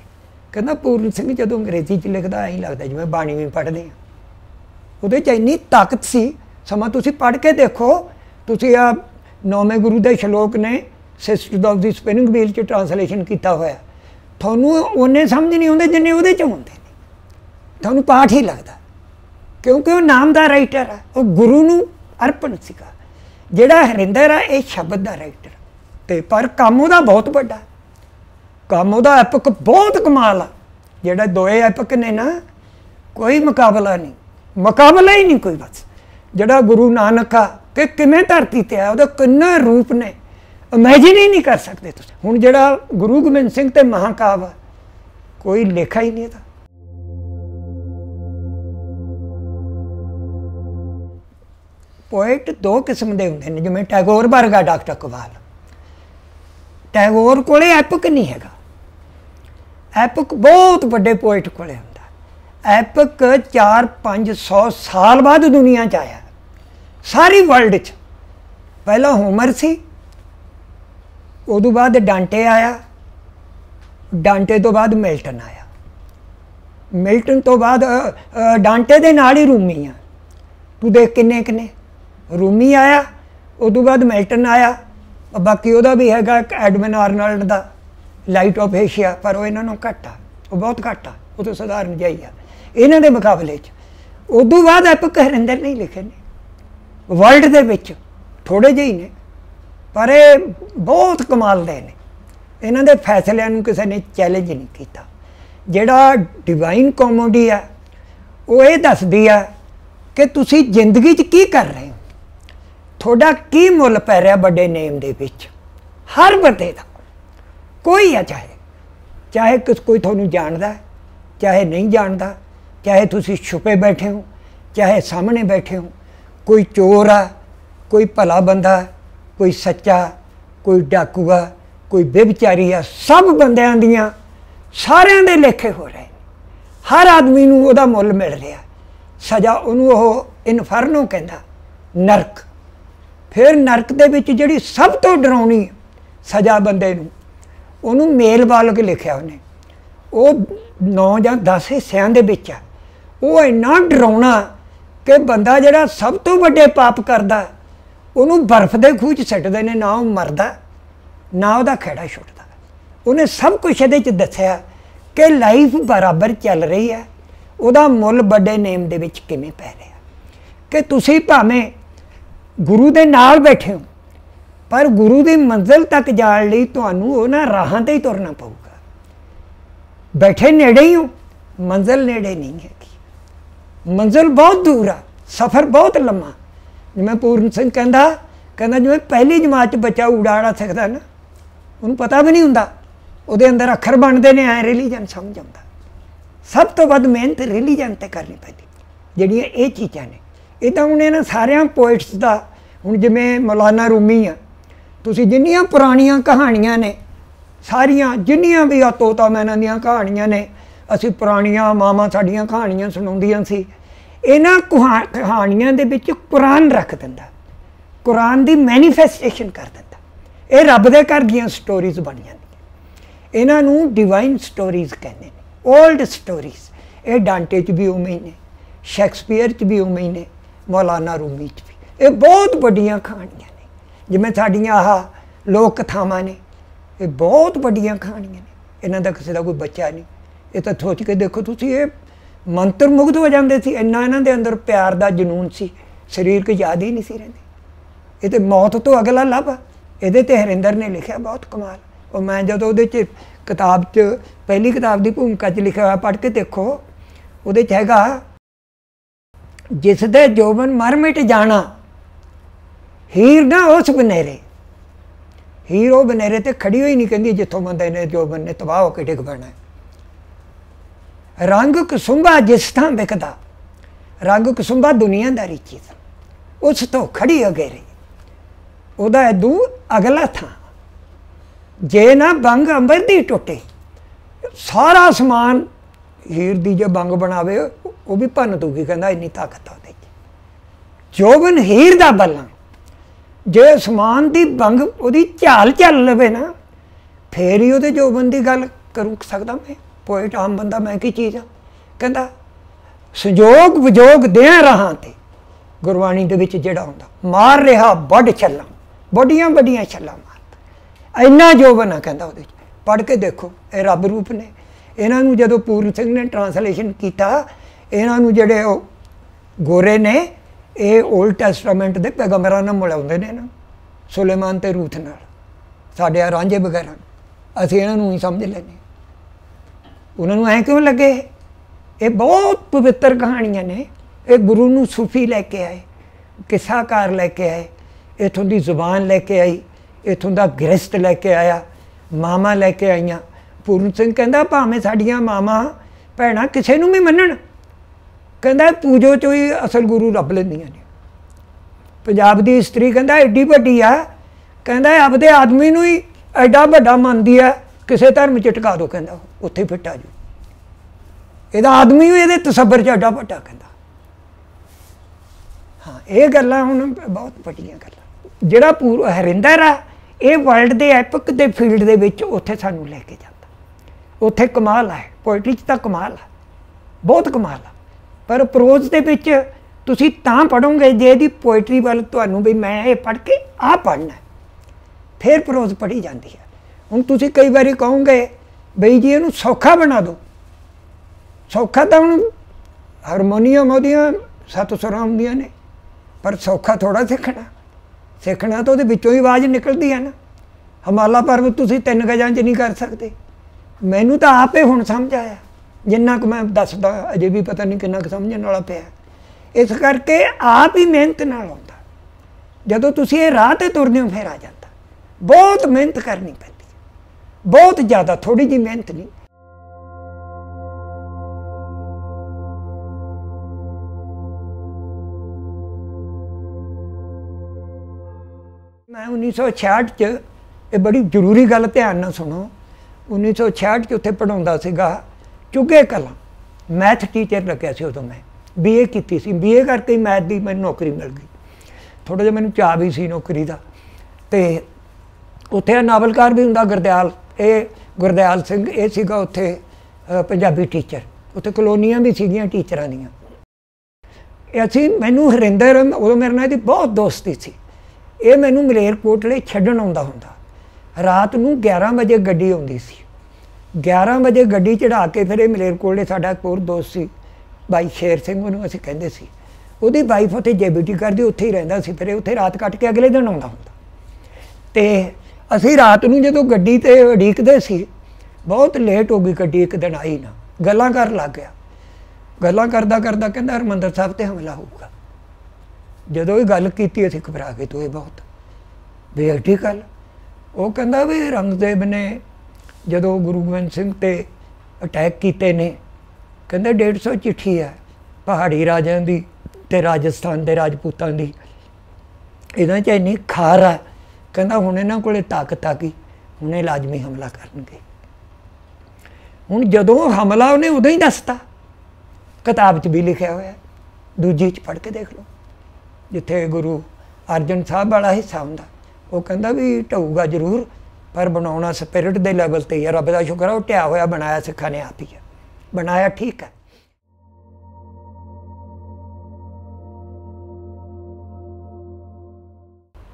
ਕਹਿੰਦਾ ਪੂਰਨ ਸਿੰਘ ਜਦੋਂ ਅੰਗਰੇਜ਼ੀ ਚ ਲਿਖਦਾ, ਐਂ ਲੱਗਦਾ ਜਿਵੇਂ ਬਾਣੀ ਵੀ ਪੜ੍ਹਦੇ ਆ। ਉਹਦੇ ਚ ਇੰਨੀ ਤਾਕਤ ਸੀ, ਸਮਾਂ ਤੁਸੀਂ ਪੜ੍ਹ ਕੇ ਦੇਖੋ, ਤੁਸੀਂ ਆ ਨੌਵੇਂ ਗੁਰੂ ਦੇ ਸ਼ਲੋਕ ਨੇ sister of the spinning wheel ਚ ਟਰਾਂਸਲੇਸ਼ਨ ਕੀਤਾ ਹੋਇਆ। ਤੁਹਾਨੂੰ ਉਹਨੇ ਸਮਝ ਨਹੀਂ ਆਉਂਦੇ ਜਿੰਨੇ ਉਹਦੇ ਚ ਹੁੰਦੇ ਨੇ ਤੁਹਾਨੂੰ ਪਾਠ ਹੀ ਲੱਗਦਾ। ਕਿਉਂਕਿ ਉਹ ਨਾਮ ਦਾ ਰਾਈਟਰ ਆ। ਉਹ ਗੁਰੂ ਨੂੰ ਅਰਪਣ ਸੀਗਾ। ਜਿਹੜਾ ਹਰਿੰਦਰ ਆ, ਇਹ ਸ਼ਬਦ ਦਾ ਰਾਈਟਰ ਤੇ ਪਰ ਕੰਮ ਉਹਦਾ ਬਹੁਤ ਵੱਡਾ। ਕੰਮ ਉਹਦਾ ਐਪਕ ਬਹੁਤ ਕਮਾਲ ਆ। ਜਿਹੜਾ ਦੋਏ ਐਪਕ ਨੇ ਨਾ, ਕੋਈ ਮੁਕਾਬਲਾ ਨਹੀਂ। ਮੁਕਾਬਲਾ ਹੀ ਨਹੀਂ ਕੋਈ ਬਸ। ਜਿਹੜਾ ਗੁਰੂ ਨਾਨਕ ਆ ਕਿ ਕਿਵੇਂ ਧਰਤੀ ਤੇ ਆ, ਉਹਦਾ ਕਿੰਨਾ ਰੂਪ ਨੇ। ਇਮੇਜਿਨ ਹੀ ਨਹੀਂ ਕਰ ਸਕਦੇ ਤੁਸੀਂ। ਹੁਣ ਜਿਹੜਾ ਗੁਰੂ ਗੋਬਿੰਦ ਸਿੰਘ ਤੇ ਮਹਾਕਾਵ ਕੋਈ ਲੇਖਾ ਹੀ ਨਹੀਂ ਇਹਦਾ। ਪੋਇਟ ਦੋ ਕਿਸਮ ਦੇ ਹੁੰਦੇ ਨੇ, ਜਿਵੇਂ ਟੈਗੋਰ ਵਰਗਾ ਡਾਕਟਰ ਕਵਾਲ। ਟੈਗੋਰ ਕੋਲੇ ਐਪਿਕ ਨਹੀਂ ਹੈਗਾ। ਐਪਿਕ ਬਹੁਤ ਵੱਡੇ ਪੋਇਟ ਕੋਲੇ ਹੁੰਦਾ। ਐਪਿਕ 4-500 ਸਾਲ ਬਾਅਦ ਦੁਨੀਆ 'ਚ ਆਇਆ। ਸਾਰੀ ਵਰਲਡ 'ਚ। ਪਹਿਲਾ ਹੋਮਰ ਸੀ ਉਦੋਂ ਬਾਅਦ ਡਾਂਟੇ ਆਇਆ ਡਾਂਟੇ ਤੋਂ ਬਾਅਦ ਮਿਲਟਨ ਆਇਆ। ਮਿਲਟਨ ਤੋਂ ਬਾਅਦ ਡਾਂਟੇ ਦੇ ਨਾਲ ਹੀ ਰੂਮੀ ਆ। ਤੂੰ ਦੇਖ ਕਿੰਨੇ ਕਿੰਨੇ। ਰੂਮੀ ਆਇਆ ਉਦੋਂ ਬਾਅਦ ਮਿਲਟਨ ਆਇਆ। ਬਾਕੀ ਉਹਦਾ ਵੀ ਹੈਗਾ ਇੱਕ ਐਡਮਨ ਆਰਨਲਡ ਦਾ ਲਾਈਟ ਆਫ ਏਸ਼ੀਆ ਪਰ ਉਹ ਇਹਨਾਂ ਨੂੰ ਘੱਟ ਆ। ਉਹ ਬਹੁਤ ਘੱਟ ਆ, ਉਹ ਤੋਂ ਸਧਾਰਨ ਜਿਹਾ ਹੀ ਆ। ਇਹਨਾਂ ਦੇ ਮੁਕਾਬਲੇ 'ਚ। ਉਦੋਂ ਬਾਅਦ ਐਪਿਕ ਹਰਿੰਦਰ ਨਹੀਂ ਲਿਖੇ ਨੇ। ਵਰਲਡ ਦੇ ਵਿੱਚ ਥੋੜੇ ਜਿਹੇ ਹੀ ਨੇ, ਪਰ ਇਹ ਬਹੁਤ ਕਮਾਲ ਦੇ ਨੇ। ਇਹਨਾਂ ਦੇ ਫੈਸਲਿਆਂ ਨੂੰ ਕਿਸੇ ਨੇ ਚੈਲੰਜ ਨਹੀਂ ਕੀਤਾ। ਜਿਹੜਾ ਡਿਵਾਈਨ ਕਾਮੇਡੀ ਆ, ਉਹ ਇਹ ਦੱਸਦੀ ਆ ਕਿ ਤੁਸੀਂ ਜ਼ਿੰਦਗੀ 'ਚ ਕੀ ਕਰ ਰਹੇ ਹੋ? ਤੁਹਾਡਾ ਕੀ ਮੁੱਲ ਪੈ ਰਿਹਾ ਵੱਡੇ ਨੇਮ ਦੇ ਵਿੱਚ? ਹਰ ਬੰਦੇ ਦਾ। ਕੋਈ ਆ ਚਾਹੇ ਚਾਹੇ ਕਿਸ ਕੋਈ ਤੁਹਾਨੂੰ ਜਾਣਦਾ, ਚਾਹੇ ਨਹੀਂ ਜਾਣਦਾ, ਚਾਹੇ ਤੁਸੀਂ ਛੁਪੇ ਬੈਠੇ ਹੋ, ਚਾਹੇ ਸਾਹਮਣੇ ਬੈਠੇ ਹੋ ਕੋਈ ਚੋਰ ਆ, ਕੋਈ ਭਲਾ ਬੰਦਾ, ਕੋਈ ਸੱਚਾ, ਕੋਈ ਡਾਕੂ ਆ ਕੋਈ ਬੇਵਿਚਾਰੀ ਆ, ਸਭ ਬੰਦਿਆਂ ਦੀਆਂ ਸਾਰਿਆਂ ਦੇ ਲੇਖੇ ਹੋ ਰਹੇ ਨੇ। ਹਰ ਆਦਮੀ ਨੂੰ ਉਹਦਾ ਮੁੱਲ ਮਿਲ ਰਿਹਾ। ਸਜ਼ਾ ਉਹਨੂੰ ਉਹ ਇਨਫਰਨੋ ਕਹਿੰਦਾ, ਨਰਕ। ਫਿਰ ਨਰਕ ਦੇ ਵਿੱਚ ਜਿਹੜੀ ਸਭ ਤੋਂ ਡਰਾਉਣੀ ਸਜ਼ਾ ਬੰਦੇ ਨੂੰ, ਉਹਨੂੰ ਮੇਲ ਬਾਲਕ ਲਿਖਿਆ ਉਹਨੇ। ਉਹ 9 ਜਾਂ 10 ਹਿੱਸਿਆਂ ਦੇ ਵਿੱਚ ਆ। ਉਹ ਇੰਨਾ ਡਰਾਉਣਾ ਕਿ ਬੰਦਾ ਜਿਹੜਾ ਸਭ ਤੋਂ ਵੱਡੇ ਪਾਪ ਕਰਦਾ, ਉਹਨੂੰ ਬਰਫ਼ ਦੇ ਖੂਹ 'ਚ ਸੱਟਦੇ ਨੇ, ਨਾ ਉਹ ਮਰਦਾ, ਨਾ ਉਹਦਾ ਖੇੜਾ ਛੁੱਟਦਾ। ਉਹਨੇ ਸਭ ਕੁਝ ਇਹਦੇ 'ਚ ਦੱਸਿਆ ਕਿ ਲਾਈਫ ਬਰਾਬਰ ਚੱਲ ਰਹੀ ਹੈ, ਉਹਦਾ ਮੁੱਲ ਵੱਡੇ ਨੇਮ ਦੇ ਵਿੱਚ ਕਿਵੇਂ ਪੈ ਰਿਹਾ। ਕਿ ਤੁਸੀਂ ਭਾਵੇਂ ਗੁਰੂ ਦੇ ਨਾਲ ਬੈਠੇ ਹੋ, ਪਰ ਗੁਰੂ ਦੀ ਮੰਜ਼ਿਲ ਤੱਕ ਜਾਣ ਲਈ ਤੁਹਾਨੂੰ ਉਹਨਾਂ ਰਾਹਾਂ ਤੇ ਹੀ ਤੁਰਨਾ ਪਊਗਾ। ਬੈਠੇ ਨੇੜੇ ਹੀ ਹੋ, ਮੰਜ਼ਿਲ ਨੇੜੇ ਨਹੀਂ ਹੈਗੀ। ਮੰਜ਼ਿਲ ਬਹੁਤ ਦੂਰ ਆ, ਸਫ਼ਰ ਬਹੁਤ ਲੰਮਾ। ਜਿਵੇਂ ਪੂਰਨ ਸਿੰਘ ਕਹਿੰਦਾ ਕਹਿੰਦਾ ਜਿਵੇਂ ਪਹਿਲੀ ਜਮਾਤ ਚ ਬੱਚਾ ਉਡਾੜਾ ਸਿੱਖਦਾ ਨਾ, ਉਹਨੂੰ ਪਤਾ ਵੀ ਨਹੀਂ ਹੁੰਦਾ, ਉਹਦੇ ਅੰਦਰ ਅੱਖਰ ਬਣਦੇ ਨੇ, ਐ ਰਿਲੀਜਨ ਸਮਝ ਆਉਂਦਾ। ਸਭ ਤੋਂ ਵੱਧ ਮਿਹਨਤ ਰਿਲੀਜਨ ਤੇ ਕਰਨੀ ਪੈਂਦੀ, ਜਿਹੜੀਆਂ ਇਹ ਚੀਜ਼ਾਂ ਨੇ। ਇਹ ਤਾਂ ਹੁਣ ਇਹਨਾਂ ਸਾਰਿਆਂ ਪੋਇਟਸ ਦਾ, ਹੁਣ ਜਿਵੇਂ ਮੌਲਾਨਾ ਰੂਮੀ ਆ, ਤੁਸੀਂ ਜਿੰਨੀਆਂ ਪੁਰਾਣੀਆਂ ਕਹਾਣੀਆਂ ਨੇ, ਸਾਰੀਆਂ, ਜਿੰਨੀਆਂ ਵੀ ਆ ਤੋਤਾ ਮੈਨਾਂ ਦੀਆਂ ਕਹਾਣੀਆਂ ਨੇ ਅਸੀਂ ਪੁਰਾਣੀਆਂ ਮਾਵਾਂ ਸਾਡੀਆਂ ਕਹਾਣੀਆਂ ਸੁਣਾਉਂਦੀਆਂ ਸੀ। ਇਹਨਾਂ ਕੁਹਾ- ਕਹਾਣੀਆਂ ਦੇ ਵਿੱਚ ਕੁਰਾਨ ਰੱਖ ਦਿੰਦਾ। ਕੁਰਾਨ ਦੀ ਮੈਨੀਫੈਸਟੇਸ਼ਨ ਕਰ ਦਿੰਦਾ। ਇਹ ਰੱਬ ਦੇ ਘਰ ਦੀਆਂ ਸਟੋਰੀਜ਼ ਬਣ ਜਾਂਦੀਆਂ ਇਹਨਾਂ ਨੂੰ ਡਿਵਾਈਨ ਸਟੋਰੀਜ਼ ਕਹਿੰਦੇ ਨੇ। 올ਡ ਸਟੋਰੀਜ਼ ਇਹ ਡਾਂਟੇ 'ਚ ਵੀ ਉਵੇਂ ਨੇ। ਸ਼ੈਕਸਪੀਅਰ 'ਚ ਵੀ ਉਵੇਂ ਨੇ। ਮੌਲਾਨਾ ਰੂਮੀ 'ਚ ਵੀ। ਇਹ ਬਹੁਤ ਵੱਡੀਆਂ ਕਹਾਣੀਆਂ ਨੇ। ਜਿਵੇਂ ਸਾਡੀਆਂ ਆਹ ਲੋਕ ਕਥਾਵਾਂ ਨੇ। ਇਹ ਬਹੁਤ ਵੱਡੀਆਂ ਕਹਾਣੀਆਂ ਨੇ। ਇਹਨਾਂ ਦਾ ਕਿਸੇ ਦਾ ਕੋਈ ਬੱਚਾ ਨਹੀਂ। ਇਹ ਤਾਂ ਸੋਚ ਕੇ ਦੇਖੋ ਤੁਸੀਂ, ਇਹ ਮੰਤਰ ਮੁਗਧ ਹੋ ਜਾਂਦੇ ਸੀ। ਇੰਨਾ ਇਹਨਾਂ ਦੇ ਅੰਦਰ ਪਿਆਰ ਦਾ ਜਨੂਨ ਸੀ। ਸਰੀਰ ਕੀ ਯਾਦ ਹੀ ਨਹੀਂ ਸੀ ਰਹਿੰਦੀ। ਇਹ ਤੇ ਮੌਤ ਤੋਂ ਅਗਲਾ ਲੱਭ ਇਹਦੇ ਤੇ ਹਰਿੰਦਰ ਨੇ ਲਿਖਿਆ ਬਹੁਤ ਕਮਾਲ। ਉਹ ਮੈਂ ਜਦੋਂ ਉਹਦੇ ਚ ਕਿਤਾਬ ਚ, ਪਹਿਲੀ ਕਿਤਾਬ ਦੀ ਭੂਮਿਕਾ ਚ ਲਿਖਿਆ ਹੋਇਆ ਪੜ੍ਹ ਕੇ ਦੇਖੋ, ਉਹਦੇ ਚ ਹੈਗਾ ਜਿਸ ਦੇ ਜੋਬਨ ਮਰ ਮਿਟ ਜਾਣਾ, ਹੀਰ ਨਾ ਉਸ ਬਨੇਰੇ। ਹੀਰ ਉਹ ਬਨੇਰੇ ਤੇ ਖੜੀ ਹੋਈ ਨਹੀਂ, ਕਹਿੰਦੀ ਜਿੱਥੋਂ ਬੰਦੇ ਨੇ ਜੋਬਨ ਨੇ ਤਬਾਹ ਹੋ ਕੇ ਡਿੱਗ ਪੈਣਾ। ਰੰਗ ਕਸੁੰਭਾ ਜਿਸ ਥਾਂ ਵਿਕਦਾ, ਰੰਗ ਕਸੁੰਭਾ ਦੁਨੀਆਦਾਰੀ ਚੀਜ਼ ਉਸ ਤੋਂ ਖੜੀ ਹੋ ਗਈ ਉਹਦਾ ਦੂ ਅਗਲਾ ਥਾਂ। ਜੇ ਨਾ ਬੰਗ ਅੰਬਰ ਦੀ ਟੁੱਟੇ, ਸਾਰਾ ਸਮਾਨ ਹੀਰ ਦੀ ਜੇ ਬੰਗ ਬਣਾਵੇ, ਉਹ ਵੀ ਭੰਨ ਦੂਗੀ, ਕਹਿੰਦਾ ਇੰਨੀ ਤਾਕਤ ਆ ਉਹਦੇ 'ਚ। ਜੋਬਨ ਹੀਰ ਦਾ ਬੱਲਾ, ਜੇ ਸਮਾਨ ਦੀ ਬੰਗ ਉਹਦੀ ਝਾਲ ਚੱਲ ਲਵੇ ਨਾ, ਫੇਰ ਹੀ ਉਹਦੇ ਜੋਬਨ ਦੀ ਗੱਲ ਕਰੂ ਸਕਦਾ ਮੈਂ। ਪੋਇਟ ਆਮ ਬੰਦਾ ਮੈਂ ਕੀ ਚੀਜ਼ ਆ? ਕਹਿੰਦਾ ਸੰਜੋਗ ਵਿਜੋਗ ਦਿਆਂ ਰਹਾਂ ਤੇ ਗੁਰਬਾਣੀ ਦੇ ਵਿੱਚ ਜਿਹੜਾ ਹੁੰਦਾ, ਮਾਰ ਰਿਹਾ ਵੱਡ ਛੱਲਾਂ, ਵੱਡੀਆਂ ਵੱਡੀਆਂ ਛੱਲਾਂ ਮਾਰ। ਇੰਨਾ ਜੋਬਨ ਆ ਕਹਿੰਦਾ ਉਹਦੇ ਚ। ਪੜ੍ਹ ਕੇ ਦੇਖੋ, ਇਹ ਰੱਬ ਰੂਪ ਨੇ। ਇਹਨਾਂ ਨੂੰ ਜਦੋਂ ਪੂਰਨ ਸਿੰਘ ਨੇ ਟਰਾਂਸਲੇਸ਼ਨ ਕੀਤਾ, ਇਹਨਾਂ ਨੂੰ ਜਿਹੜੇ ਉਹ ਗੋਰੇ ਨੇ, ਇਹ 올ਡ ਟੈਸਟਾਮੈਂਟ ਦੇ ਪੈਗੰਬਰਾਂ ਨਾਲ ਮਿਲਾਉਂਦੇ ਨੇ ਨਾ, ਸੁਲੇਮਾਨ ਤੇ ਰੂਥ ਨਾਲ, ਸਾਡੇ ਆ ਰਾਂਝੇ ਵਗੈਰਾ ਅਸੀਂ ਇਹਨਾਂ ਨੂੰ ਹੀ ਸਮਝ ਲੈਨੇ ਉਹਨਾਂ ਨੂੰ ਐ ਕਿਉਂ ਲੱਗੇ? ਇਹ ਬਹੁਤ ਪਵਿੱਤਰ ਕਹਾਣੀਆਂ ਨੇ। ਇਹ ਗੁਰੂ ਨੂੰ ਸੂਫੀ ਲੈ ਕੇ ਆਏ, ਕਿੱਸਾਕਾਰ ਲੈ ਕੇ ਆਏ, ਇਥੋਂ ਦੀ ਜ਼ੁਬਾਨ ਲੈ ਕੇ ਆਈ, ਇਥੋਂ ਦਾ ਗ੍ਰਸਤ ਲੈ ਕੇ ਆਇਆ ਮਾਮਾ ਲੈ ਕੇ ਆਈਆਂ। ਪੂਰਨ ਸਿੰਘ ਕਹਿੰਦਾ, ਭਾਵੇਂ ਸਾਡੀਆਂ ਮਾਮਾ ਭੈਣਾਂ ਕਿਸੇ ਨੂੰ ਵੀ ਮੰਨਣ। ਕਹਿੰਦਾ, ਪੂਜੋ ਚੋਂ ਹੀ ਅਸਲ ਗੁਰੂ ਰੱਬ ਲੈਂਦੀਆਂ ਨੇ। ਪੰਜਾਬ ਦੀ ਇਸਤਰੀ ਕਹਿੰਦਾ, ਐਡੀ ਵੱਡੀ ਆ। ਕਹਿੰਦਾ ਆਪਦੇ ਆਦਮੀ ਨੂੰ ਹੀ ਐਡਾ ਵੱਡਾ ਮੰਨਦੀ ਆ। ਕਿਸੇ ਧਰਮ ਚ ਟਿਕਾ ਦੋ ਕਹਿੰਦਾ, ਉੱਥੇ ਫਿੱਟ ਆ ਜੂ ਇਹਦਾ ਆਦਮੀ ਵੀ ਇਹਦੇ ਤਸੱਬਰ ਚ ਐਡਾ ਵੱਡਾ ਕਹਿੰਦਾ। ਹਾਂ, ਇਹ ਗੱਲਾਂ ਹੁਣ ਬਹੁਤ ਵੱਡੀਆਂ ਗੱਲਾਂ। ਜਿਹੜਾ ਪੂਰ ਹਰਿੰਦਰ ਆ, ਇਹ ਵਰਲਡ ਦੇ ਐਪਿਕ ਦੇ ਫੀਲਡ ਦੇ ਵਿੱਚ ਉੱਥੇ ਸਾਨੂੰ ਲੈ ਕੇ ਜਾਂਦਾ। ਉੱਥੇ ਕਮਾਲ ਹੈ ਪੋਇਟਰੀ 'ਚ ਤਾਂ ਕਮਾਲ ਹੈ ਬਹੁਤ ਕਮਾਲ ਹੈ ਪਰ ਪ੍ਰੋਜ਼ ਦੇ ਵਿੱਚ ਤੁਸੀਂ ਤਾਂ ਪੜੋਗੇ ਜੇ ਇਹਦੀ ਪੋਇਟਰੀ ਵੱਲ ਤੁਹਾਨੂੰ ਵੀ ਮੈਂ ਇਹ ਪੜ੍ਹ ਕੇ ਆ ਪੜ੍ਹਨਾ ਫਿਰ ਪ੍ਰੋਜ਼ ਪੜ੍ਹੀ ਜਾਂਦੀ ਹੈ ਹੁਣ ਤੁਸੀਂ ਕਈ ਵਾਰੀ ਕਹੋਗੇ, ਬਈ ਜੀ ਇਹਨੂੰ ਸੌਖਾ ਬਣਾ ਦਿਓ। ਸੌਖਾ ਤਾਂ ਹੁਣ ਹਾਰਮੋਨੀਅਮ ਉਹਦੀਆਂ ਸੱਤ ਸੁਰਾਂ ਹੁੰਦੀਆਂ ਨੇ, ਪਰ ਸੌਖਾ ਥੋੜਾ ਸਿੱਖਣਾ। ਸਿੱਖਣਾ ਤਾਂ ਉਹਦੇ ਵਿੱਚੋਂ ਹੀ ਆਵਾਜ਼ ਨਿਕਲਦੀ ਹੈ ਨਾ। ਹਮਾਲਾ ਪਰਵਤ ਤੁਸੀਂ ਤਿੰਨ ਗਜਾਂ 'ਚ ਨਹੀਂ ਕਰ ਸਕਦੇ। ਮੈਨੂੰ ਤਾਂ ਆਪੇ ਹੁਣ ਸਮਝ ਆਇਆ। ਜਿੰਨਾ ਕੁ ਮੈਂ ਦੱਸਦਾ, ਅਜੇ ਵੀ ਪਤਾ ਨਹੀਂ ਕਿੰਨਾ ਕੁ ਸਮਝਣ ਵਾਲਾ ਪਿਆ। ਇਸ ਕਰਕੇ ਆਪ ਹੀ ਮਿਹਨਤ ਨਾਲ ਆਉਂਦਾ। ਜਦੋਂ ਤੁਸੀਂ ਇਹ ਰਾਹ ਤੇ ਤੁਰਦੇ ਹੋ, ਫਿਰ ਆ ਜਾਂਦਾ। ਬਹੁਤ ਮਿਹਨਤ ਕਰਨੀ ਪੈਂਦੀ। ਬਹੁਤ ਜ਼ਿਆਦਾ ਥੋੜੀ ਜੀ ਮਿਹਨਤ ਨਹੀਂ। ਮੈਂ 1966 ਚ ਇਹ ਬੜੀ ਜ਼ਰੂਰੀ ਗੱਲ ਧਿਆਨ ਨਾਲ ਸੁਣੋ। 1966 ਚ ਉੱਥੇ ਪੜਾਉਂਦਾ ਸੀਗਾ ਚੁੱਗੇ ਕਲਾ। ਮੈਥ ਟੀਚਰ ਲੱਗਿਆ ਸੀ ਉਦੋਂ ਮੈਂ। ਬੀਏ ਕੀਤੀ ਸੀ। ਬੀਏ ਕਰਕੇ ਮੈਥ ਦੀ ਮੈਨੂੰ ਨੌਕਰੀ ਮਿਲ ਗਈ। ਥੋੜਾ ਜਿਹਾ ਮੈਨੂੰ ਚਾਹ ਵੀ ਸੀ ਨੌਕਰੀ ਦਾ। ਤੇ ਉੱਥੇ ਨਾਵਲਕਾਰ ਵੀ ਹੁੰਦਾ, ਗੁਰਦਿਆਲ। ਇਹ ਗੁਰਦਿਆਲ ਸਿੰਘ, ਇਹ ਸੀਗਾ ਉੱਥੇ ਪੰਜਾਬੀ ਟੀਚਰ ਉੱਥੇ ਕਲੋਨੀਆਂ ਵੀ ਸੀਗੀਆਂ ਟੀਚਰਾਂ ਦੀਆਂ। ਅਸੀਂ, ਮੈਨੂੰ ਹਰਿੰਦਰ, ਉਦੋਂ ਮੇਰੇ ਨਾਲ ਇਹਦੀ ਬਹੁਤ ਦੋਸਤੀ ਸੀ। ਇਹ ਮੈਨੂੰ ਮਲੇਰਕੋਟਲੇ ਛੱਡਣ ਆਉਂਦਾ ਹੁੰਦਾ। ਰਾਤ ਨੂੰ 11 ਵਜੇ ਗੱਡੀ ਆਉਂਦੀ ਸੀ। 11 ਵਜੇ ਗੱਡੀ ਚੜਾ ਕੇ ਫਿਰ ਇਹ ਮਲੇਰਕੋਟਲੇ ਸਾਡਾ ਇੱਕ ਹੋਰ ਦੋਸਤ ਸੀ, ਬਾਈ ਸ਼ੇਰ ਸਿੰਘ ਉਹਨੂੰ ਅਸੀਂ ਕਹਿੰਦੇ ਸੀ। ਉਹਦੀ ਵਾਈਫ ਉੱਥੇ ਜੇਬੀਟੀ ਕਰਦੀ, ਉੱਥੇ ਹੀ ਰਹਿੰਦਾ ਸੀ। ਫਿਰ ਉੱਥੇ ਰਾਤ ਕੱਟ ਕੇ ਅਗਲੇ ਦਿਨ ਆਉਂਦਾ ਹੁੰਦਾ। ਤੇ ਅਸੀਂ ਰਾਤ ਨੂੰ ਜਦੋਂ ਗੱਡੀ ਤੇ ਉਡੀਕਦੇ ਸੀ, ਬਹੁਤ ਲੇਟ ਹੋ ਗਈ ਗੱਡੀ ਇੱਕ ਦਿਨ ਆਈ ਨਾ। ਗੱਲਾਂ ਕਰਨ ਲੱਗ ਗਿਆ। ਗੱਲਾਂ ਕਰਦਾ ਕਰਦਾ ਕਹਿੰਦਾ ਹਰਮੰਦਰ ਸਾਹਿਬ ਤੇ ਹਮਲਾ ਹੋਊਗਾ। ਜਦੋਂ ਇਹ ਗੱਲ ਕੀਤੀ, ਅਸੀਂ ਘਬਰਾ ਗਏ ਤੂੰ ਇਹ ਬਹੁਤ ਬੇਅਟੀ ਗੱਲ? ਉਹ ਕਹਿੰਦਾ ਵੀ ਰੰਗਦੇਵ ਨੇ ਜਦੋਂ ਗੁਰੂ ਗੋਬਿੰਦ ਸਿੰਘ ਤੇ ਅਟੈਕ ਕੀਤੇ ਨੇ, ਕਹਿੰਦੇ 150 ਚਿੱਠੀ ਹੈ ਪਹਾੜੀ ਰਾਜਿਆਂ ਦੀ ਤੇ ਰਾਜਸਥਾਨ ਦੇ ਰਾਜਪੂਤਾਂ ਦੀ। ਇਹਨਾਂ 'ਚ ਇੰਨੀ ਖਾਰ ਆ ਕਹਿੰਦਾ ਹੁਣ ਇਹਨਾਂ ਕੋਲੇ ਤਾਕਤ ਆ ਗਈ, ਹੁਣੇ ਲਾਜ਼ਮੀ ਹਮਲਾ ਕਰਨਗੇ। ਹੁਣ ਜਦੋਂ ਹਮਲਾ ਉਹਨੇ ਉਦੋਂ ਹੀ ਦੱਸਤਾ, ਕਿਤਾਬ 'ਚ ਵੀ ਲਿਖਿਆ ਹੋਇਆ ਦੂਜੀ 'ਚ ਪੜ੍ਹ ਕੇ ਦੇਖ ਲਓ। ਜਿੱਥੇ ਗੁਰੂ ਅਰਜਨ ਸਾਹਿਬ ਵਾਲਾ ਹਿੱਸਾ ਹੁੰਦਾ, ਉਹ ਕਹਿੰਦਾ ਵੀ ਢਊਗਾ ਜ਼ਰੂਰ, ਪਰ ਬਣਾਉਣਾ ਸਪਿਰਿਟ ਦੇ ਲੈਵਲ ਤੇ ਹੀ ਰੱਬ ਦਾ ਸ਼ੁਕਰ ਹੈ ਉਹ ਟਿਆ ਹੋਇਆ ਬਣਾਇਆ ਸਿੱਖਾਂ ਨੇ ਆਪ ਹੀ ਹੈ ਬਣਾਇਆ ਠੀਕ ਹੈ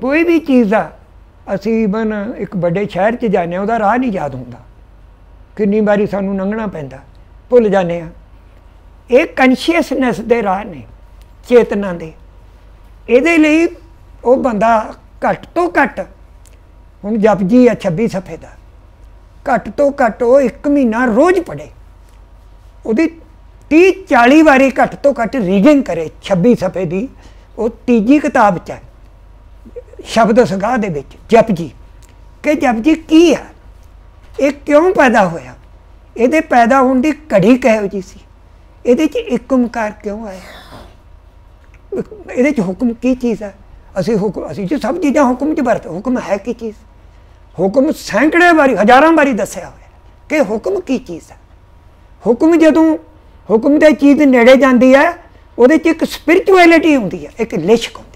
ਕੋਈ ਵੀ ਚੀਜ਼ ਆ ਅਸੀਂ ਬਨ ਇੱਕ ਵੱਡੇ ਸ਼ਹਿਰ 'ਚ ਜਾਂਦੇ ਉਹਦਾ ਰਾਹ ਨਹੀਂ ਯਾਦ ਹੁੰਦਾ। ਕਿੰਨੀ ਵਾਰੀ ਸਾਨੂੰ ਲੰਘਣਾ ਪੈਂਦਾ, ਭੁੱਲ ਜਾਂਦੇ ਆ ਇਹ ਕਨਸ਼ੀਅਸਨੈਸ ਦੇ ਰਾਹ ਨੇ, ਚੇਤਨਾ ਦੇ। ਇਹਦੇ ਲਈ ਉਹ ਬੰਦਾ ਘੱਟ ਤੋਂ ਘੱਟ, ਹੁਣ ਜਪਜੀ ਆ 26 ਸਫੇ ਦਾ, ਘੱਟ ਤੋਂ ਘੱਟ ਉਹ 1 ਮਹੀਨਾ ਰੋਜ਼ ਪੜੇ ਉਹਦੀ 30 40 ਵਾਰੀ ਘੱਟ ਤੋਂ ਘੱਟ ਰੀਡਿੰਗ ਕਰੇ 26 ਸਫੇ ਦੀ, ਉਹ ਤੀਜੀ ਕਿਤਾਬ ਚ ਹੈ। ਸ਼ਬਦ ਸਗਾਹ ਦੇ ਵਿੱਚ, ਜਪ ਜੀ। ਕਿ ਜਪ ਜੀ ਕੀ ਹੈ ਇਹ ਕਿਉਂ ਪੈਦਾ ਹੋਇਆ? ਇਹਦੇ ਪੈਦਾ ਹੋਣ ਦੀ ਘੜੀ ਕਿਹੋ ਜੀ ਸੀ? ਇਹਦੇ ਚ ਇੱਕ ਓਮਕਾਰ ਕਿਉਂ ਆਇਆ? ਇਹਦੇ ਚ ਹੁਕਮ ਕੀ ਚੀਜ਼ ਹੈ ਅਸੀਂ ਹੁਕਮ, ਅਸੀਂ ਜੋ ਸਭ ਚੀਜ਼ਾਂ ਹੁਕਮ ਚ ਵਰਤ, ਹੁਕਮ ਹੈ ਕੀ ਚੀਜ਼? ਹੁਕਮ ਸੈਂਕੜੇ ਵਾਰੀ, ਹਜ਼ਾਰਾਂ ਵਾਰੀ ਦੱਸਿਆ ਹੋਇਆ। ਕਿ ਹੁਕਮ ਕੀ ਚੀਜ਼ ਹੈ ਹੁਕਮ ਜਦੋਂ, ਹੁਕਮ ਦੇ ਚੀਜ਼ ਨੇੜੇ ਜਾਂਦੀ ਹੈ ਉਹਦੇ ਚ ਇੱਕ ਸਪਿਰਚੁਅਲਿਟੀ ਹੁੰਦੀ ਹੈ ਇੱਕ ਲਿਸ਼ਕ ਹੁੰਦੀ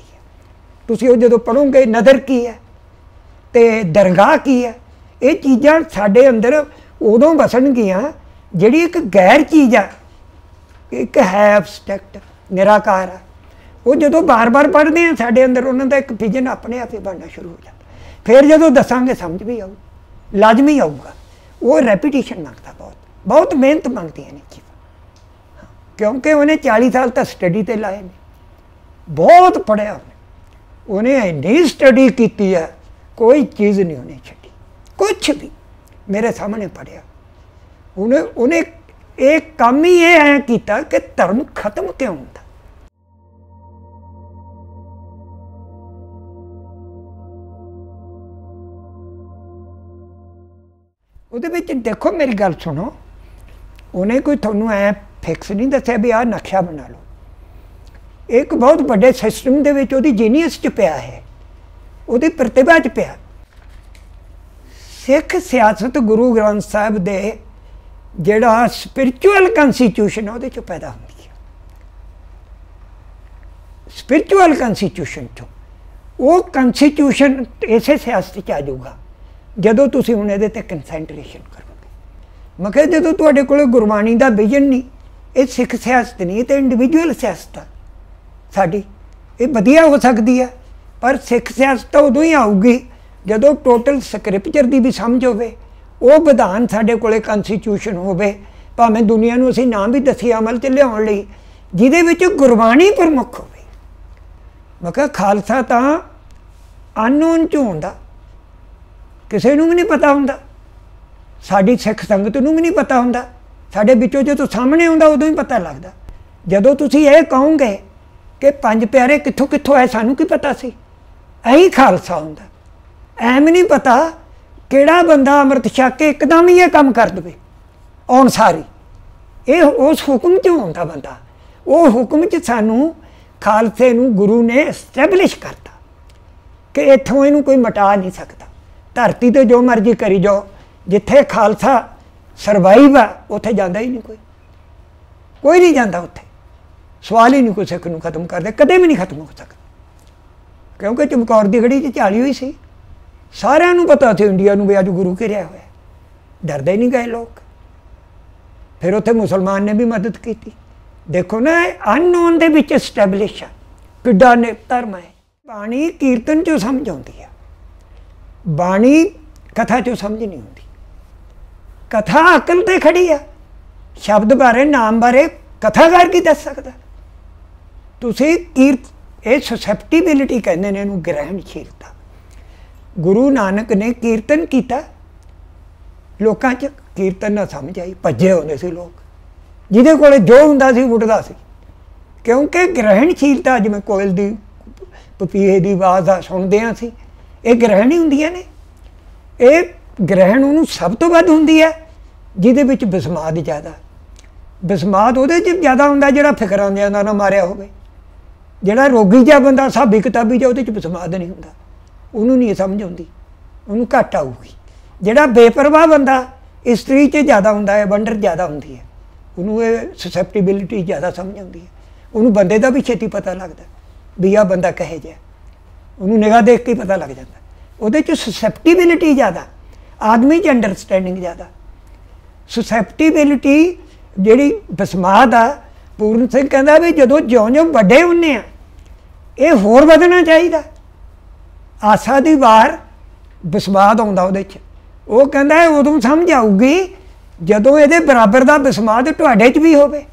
ਤੁਸੀਂ ਉਹ ਜਦੋਂ ਪੜੋਗੇ ਨਦਰ ਕੀ ਹੈ? ਤੇ ਦਰਗਾਹ ਕੀ ਹੈ? ਇਹ ਚੀਜ਼ਾਂ ਸਾਡੇ ਅੰਦਰ ਉਦੋਂ ਵਸਣਗੀਆਂ ਜਿਹੜੀ ਇੱਕ ਗੈਰ ਚੀਜ਼ ਆ। ਇੱਕ ਹੈ ਐਬਸਟ੍ਰੈਕਟ ਨਿਰਾਕਾਰ ਆ। ਉਹ ਜਦੋਂ ਬਾਰ-ਬਾਰ ਪੜ੍ਹਦੇ ਆ, ਸਾਡੇ ਅੰਦਰ ਉਹਨਾਂ ਦਾ ਇੱਕ ਵਿਜ਼ਨ ਆਪਣੇ ਆਪ ਹੀ ਬਣਨਾ ਸ਼ੁਰੂ ਹੋ ਜਾਂਦਾ। ਫਿਰ ਜਦੋਂ ਦੱਸਾਂਗੇ, ਸਮਝ ਵੀ ਆਊ, ਲਾਜ਼ਮੀ ਆਊਗਾ। ਉਹ ਰੈਪੀਟੀਸ਼ਨ ਮੰਗਦਾ ਬਹੁਤ। ਬਹੁਤ ਮਿਹਨਤ ਮੰਗਦੀਆਂ ਨੇ ਚੀਜ਼ਾਂ। ਕਿਉਂਕਿ ਉਹਨੇ 40 ਸਾਲ ਤਾਂ ਸਟੱਡੀ ਤੇ ਲਾਏ ਨੇ। ਬਹੁਤ ਪੜਿਆ ਉਹਨੇ ਇੰਨੀ ਸਟੱਡੀ ਕੀਤੀ ਹੈ, ਕੋਈ ਚੀਜ਼ ਨਹੀਂ ਉਹਨੇ ਛੱਡੀ। ਕੁਝ ਵੀ ਮੇਰੇ ਸਾਹਮਣੇ ਪੜਿਆ ਉਹਨੇ ਉਹਨੇ ਇਹ ਕੰਮ ਹੀ ਇਹ ਹੈ ਕੀਤਾ ਕਿ ਧਰਮ ਖਤਮ ਕਿਉਂ ਹੁੰਦਾ? ਉਹਦੇ ਵਿੱਚ ਦੇਖੋ ਮੇਰੀ ਗੱਲ ਸੁਣੋ। ਉਹਨੇ ਕੋਈ ਤੁਹਾਨੂੰ ਐ ਫਿਕਸ ਨਹੀਂ ਦੱਸਿਆ ਵੀ ਆਹ ਨਕਸ਼ਾ ਬਣਾ ਲਓ। ਇੱਕ ਬਹੁਤ ਵੱਡੇ ਸਿਸਟਮ ਦੇ ਵਿੱਚ ਉਹਦੀ ਜੀਨੀਅਸ ਚ ਪਿਆ ਹੈ। ਉਹਦੀ ਪ੍ਰਤਿਭਾ ਚ ਪਿਆ। ਸਿੱਖ ਸਿਆਸਤ ਗੁਰੂ ਗ੍ਰੰਥ ਸਾਹਿਬ ਦੇ ਜਿਹੜਾ ਸਪਿਰਚੁਅਲ ਕਨਸਟੀਟਿਊਸ਼ਨ ਉਹਦੇ ਚੋਂ ਪੈਦਾ ਹੁੰਦੀ ਹੈ ਸਪਿਰਚੁਅਲ ਕਨਸਟੀਟਿਊਸ਼ਨ ਚੋਂ। ਉਹ ਕਨਸਟੀਟਿਊਸ਼ਨ ਇਸੇ ਸਿਆਸਤ ਚ ਆ ਜਾਊਗਾ, ਜਦੋਂ ਤੁਸੀਂ ਹੁਣ ਇਹਦੇ ਤੇ ਕਨਸੈਂਟਰੇਸ਼ਨ ਕਰੋਗੇ। ਮੈਂ ਕਿਹਾ ਜਦੋਂ ਤੁਹਾਡੇ ਕੋਲ ਗੁਰਬਾਣੀ ਦਾ ਵਿਜ਼ਨ ਨਹੀਂ, ਇਹ ਸਿੱਖ ਸਿਆਸਤ ਨਹੀਂ, ਇਹ ਤੇ ਇੰਡੀਵਿਜੂਅਲ ਸਿਆਸਤ ਆ। ਸਾਡੀ। ਇਹ ਵਧੀਆ ਹੋ ਸਕਦੀ ਹੈ, ਪਰ ਸਿੱਖ ਸਿਆਸਤ ਤਾਂ ਉਦੋਂ ਹੀ ਆਊਗੀ ਜਦੋਂ ਟੋਟਲ ਸਕ੍ਰਿਪਚਰ ਦੀ ਵੀ ਸਮਝ ਹੋਵੇ, ਉਹ ਵਿਧਾਨ ਸਾਡੇ ਕੋਲੇ ਕਨਸਟੀਟਿਊਸ਼ਨ ਹੋਵੇ, ਭਾਵੇਂ ਦੁਨੀਆ ਨੂੰ ਅਸੀਂ ਨਾਮ ਵੀ ਦੱਸੀ ਅਮਲ ਚ ਲਿਆਉਣ ਲਈ, ਜਿਹਦੇ ਵਿੱਚ ਗੁਰਬਾਣੀ ਪ੍ਰਮੁੱਖ ਹੋਵੇ। ਮੈਂ ਕਿਹਾ, ਖਾਲਸਾ ਤਾਂ ਅਨਨੋਨ ਚ ਹੁੰਦਾ, ਕਿਸੇ ਨੂੰ ਵੀ ਨਹੀਂ ਪਤਾ ਹੁੰਦਾ। ਸਾਡੀ ਸਿੱਖ ਸੰਗਤ ਨੂੰ ਵੀ ਨਹੀਂ ਪਤਾ ਹੁੰਦਾ। ਸਾਡੇ ਵਿੱਚੋਂ ਜਦੋਂ ਸਾਹਮਣੇ ਆਉਂਦਾ, ਉਦੋਂ ਹੀ ਪਤਾ ਲੱਗਦਾ। ਜਦੋਂ ਤੁਸੀਂ ਇਹ ਕਹੋਗੇ ਕਿ ਪੰਜ ਪਿਆਰੇ ਕਿੱਥੋਂ ਕਿੱਥੋਂ ਆਏ, ਸਾਨੂੰ ਕੀ ਪਤਾ ਸੀ? ਐਂ ਖਾਲਸਾ ਹੁੰਦਾ। ਐਮ ਨਹੀਂ ਪਤਾ ਕਿਹੜਾ ਬੰਦਾ ਅੰਮ੍ਰਿਤ ਛਕ ਕੇ ਇੱਕਦਮ ਹੀ ਇਹ ਕੰਮ ਕਰ ਦਵੇ ਔਨ ਸਾਰੀ ਇਹ ਉਸ ਹੁਕਮ 'ਚੋਂ ਆਉਂਦਾ ਬੰਦਾ। ਉਹ ਹੁਕਮ ਚ ਸਾਨੂੰ ਖਾਲਸੇ ਨੂੰ ਗੁਰੂ ਨੇ ਐਸਟੈਬਲਿਸ਼ ਕਰਤਾ ਕਿ ਇੱਥੋਂ ਇਹਨੂੰ ਕੋਈ ਮਟਾ ਨਹੀਂ ਸਕਦਾ। ਧਰਤੀ ਤੇ ਜੋ ਮਰਜ਼ੀ ਕਰੀ ਜਾਓ, ਜਿੱਥੇ ਖਾਲਸਾ ਸਰਵਾਈਵ ਆ, ਉੱਥੇ ਜਾਂਦਾ ਹੀ ਨਹੀਂ ਕੋਈ। ਕੋਈ ਨਹੀਂ ਜਾਂਦਾ ਉੱਥੇ। ਸਵਾਲ ਹੀ ਨਹੀਂ ਕੋਈ ਸਿੱਖ ਨੂੰ ਖਤਮ ਕਰਦੇ, ਕਦੇ ਵੀ ਨਹੀਂ ਖਤਮ ਹੋ ਸਕਦਾ। ਕਿਉਂਕਿ ਚਮਕੌਰ ਦੀ ਘੜੀ 'ਚ ਚਾਲੀ ਹੋਈ ਸੀ। ਸਾਰਿਆਂ ਨੂੰ ਪਤਾ ਸੀ ਇੰਡੀਆ ਨੂੰ ਵੀ ਅੱਜ ਗੁਰੂ ਘਿਰਿਆ ਹੋਇਆ ਡਰਦੇ ਨਹੀਂ ਗਏ ਲੋਕ। ਫਿਰ ਉੱਥੇ ਮੁਸਲਮਾਨ ਨੇ ਵੀ ਮਦਦ ਕੀਤੀ। ਦੇਖੋ ਨਾ ਅਨਨੋਨ ਦੇ ਵਿੱਚ ਐਸਟੈਬਲਿਸ਼ ਆ। ਕਿੱਡਾ ਨੇ ਧਰਮ ਹੈ। ਬਾਣੀ ਕੀਰਤਨ ਚੋਂ ਸਮਝ ਆਉਂਦੀ ਆ। ਬਾਣੀ ਕਥਾ ਚੋਂ ਸਮਝ ਨਹੀਂ ਆਉਂਦੀ। ਕਥਾ ਅਕਲ ਤੇ ਖੜੀ ਆ। ਸ਼ਬਦ ਬਾਰੇ, ਨਾਮ ਬਾਰੇ ਕਥਾਕਾਰ ਕੀ ਦੱਸ ਸਕਦਾ? ਤੁਸੀਂ ਕੀਰਤ ਇਹ ਸਸੈਪਟੀਬਿਲਿਟੀ ਕਹਿੰਦੇ ਨੇ ਇਹਨੂੰ ਗ੍ਰਹਿਣਸ਼ੀਲਤਾ ਗੁਰੂ ਨਾਨਕ ਨੇ ਕੀਰਤਨ ਕੀਤਾ। ਲੋਕਾਂ 'ਚ ਕੀਰਤਨ ਨਾ ਸਮਝ ਆਈ, ਭੱਜੇ ਹੁੰਦੇ ਸੀ ਲੋਕ। ਜਿਹਦੇ ਕੋਲੇ ਜੋ ਹੁੰਦਾ ਸੀ ਉੱਡਦਾ ਸੀ। ਕਿਉਂਕਿ ਗ੍ਰਹਿਣਸ਼ੀਲਤਾ ਜਿਵੇਂ ਕੋਇਲ ਦੀ, ਪਪੀਹੇ ਦੀ ਆਵਾਜ਼ ਆ, ਸੁਣਦੇ ਆ ਸੀ ਇਹ ਗ੍ਰਹਿਣ ਹੀ ਹੁੰਦੀਆਂ ਨੇ। ਇਹ ਗ੍ਰਹਿਣ ਉਹਨੂੰ ਸਭ ਤੋਂ ਵੱਧ ਹੁੰਦੀ ਹੈ, ਜਿਹਦੇ ਵਿੱਚ ਬਿਸਮਾਦ ਜ਼ਿਆਦਾ। ਬਿਸਮਾਦ ਉਹਦੇ 'ਚ ਜ਼ਿਆਦਾ ਹੁੰਦਾ, ਜਿਹੜਾ ਫਿਕਰਾਂ ਦੇ ਨਾਲ ਮਾਰਿਆ ਹੋਵੇ। ਜਿਹੜਾ ਰੋਗੀ ਜਿਹਾ ਬੰਦਾ ਸਾਬੀ ਕਿਤਾਬੀ ਜਿਹਾ ਉਹਦੇ 'ਚ ਬਿਸਮਾਦ ਨਹੀਂ ਹੁੰਦਾ। ਉਹਨੂੰ ਨਹੀਂ ਸਮਝ ਆਉਂਦੀ। ਉਹਨੂੰ ਘੱਟ ਆਊਗੀ। ਜਿਹੜਾ ਬੇਪਰਵਾਹ ਬੰਦਾ ਇਸਤਰੀ 'ਚ ਜ਼ਿਆਦਾ ਹੁੰਦਾ ਹੈ, ਵੰਡਰ ਜ਼ਿਆਦਾ ਹੁੰਦੀ ਹੈ। ਉਹਨੂੰ ਇਹ ਸਸੈਪਟੀਬਿਲਿਟੀ ਜ਼ਿਆਦਾ ਸਮਝ ਆਉਂਦੀ ਹੈ। ਉਹਨੂੰ ਬੰਦੇ ਦਾ ਵੀ ਛੇਤੀ ਪਤਾ ਲੱਗਦਾ ਵੀ ਆ ਬੰਦਾ ਕਹੇ ਜਿਹਾ ਉਹਨੂੰ ਨਿਗਾਹ ਦੇਖ ਕੇ ਪਤਾ ਲੱਗ ਜਾਂਦਾ। ਉਹਦੇ 'ਚ ਸਸੈਪਟੀਬਿਲਿਟੀ ਜ਼ਿਆਦਾ। ਆਦਮੀ 'ਚ ਅੰਡਰਸਟੈਂਡਿੰਗ ਜ਼ਿਆਦਾ। ਸਸੈਪਟੀਬਿਲਿਟੀ ਜਿਹੜੀ ਬਸਮਾਦ ਆ, ਪੂਰਨ ਸਿੰਘ ਕਹਿੰਦਾ ਵੀ ਜਦੋਂ ਜਿਉਂ-ਜਿਉਂ ਵੱਡੇ ਹੁੰਨੇ ਆ ਇਹ ਹੋਰ ਵਧਣਾ ਚਾਹੀਦਾ। ਆਸਾ ਦੀ ਵਾਰ ਵਿਸਵਾਦ ਆਉਂਦਾ ਉਹਦੇ 'ਚ। ਉਹ ਕਹਿੰਦਾ ਹੈ, ਉਦੋਂ ਸਮਝ ਆਊਗੀ ਜਦੋਂ ਇਹਦੇ ਬਰਾਬਰ ਦਾ ਵਿਸਵਾਦ ਤੁਹਾਡੇ 'ਚ ਵੀ ਹੋਵੇ।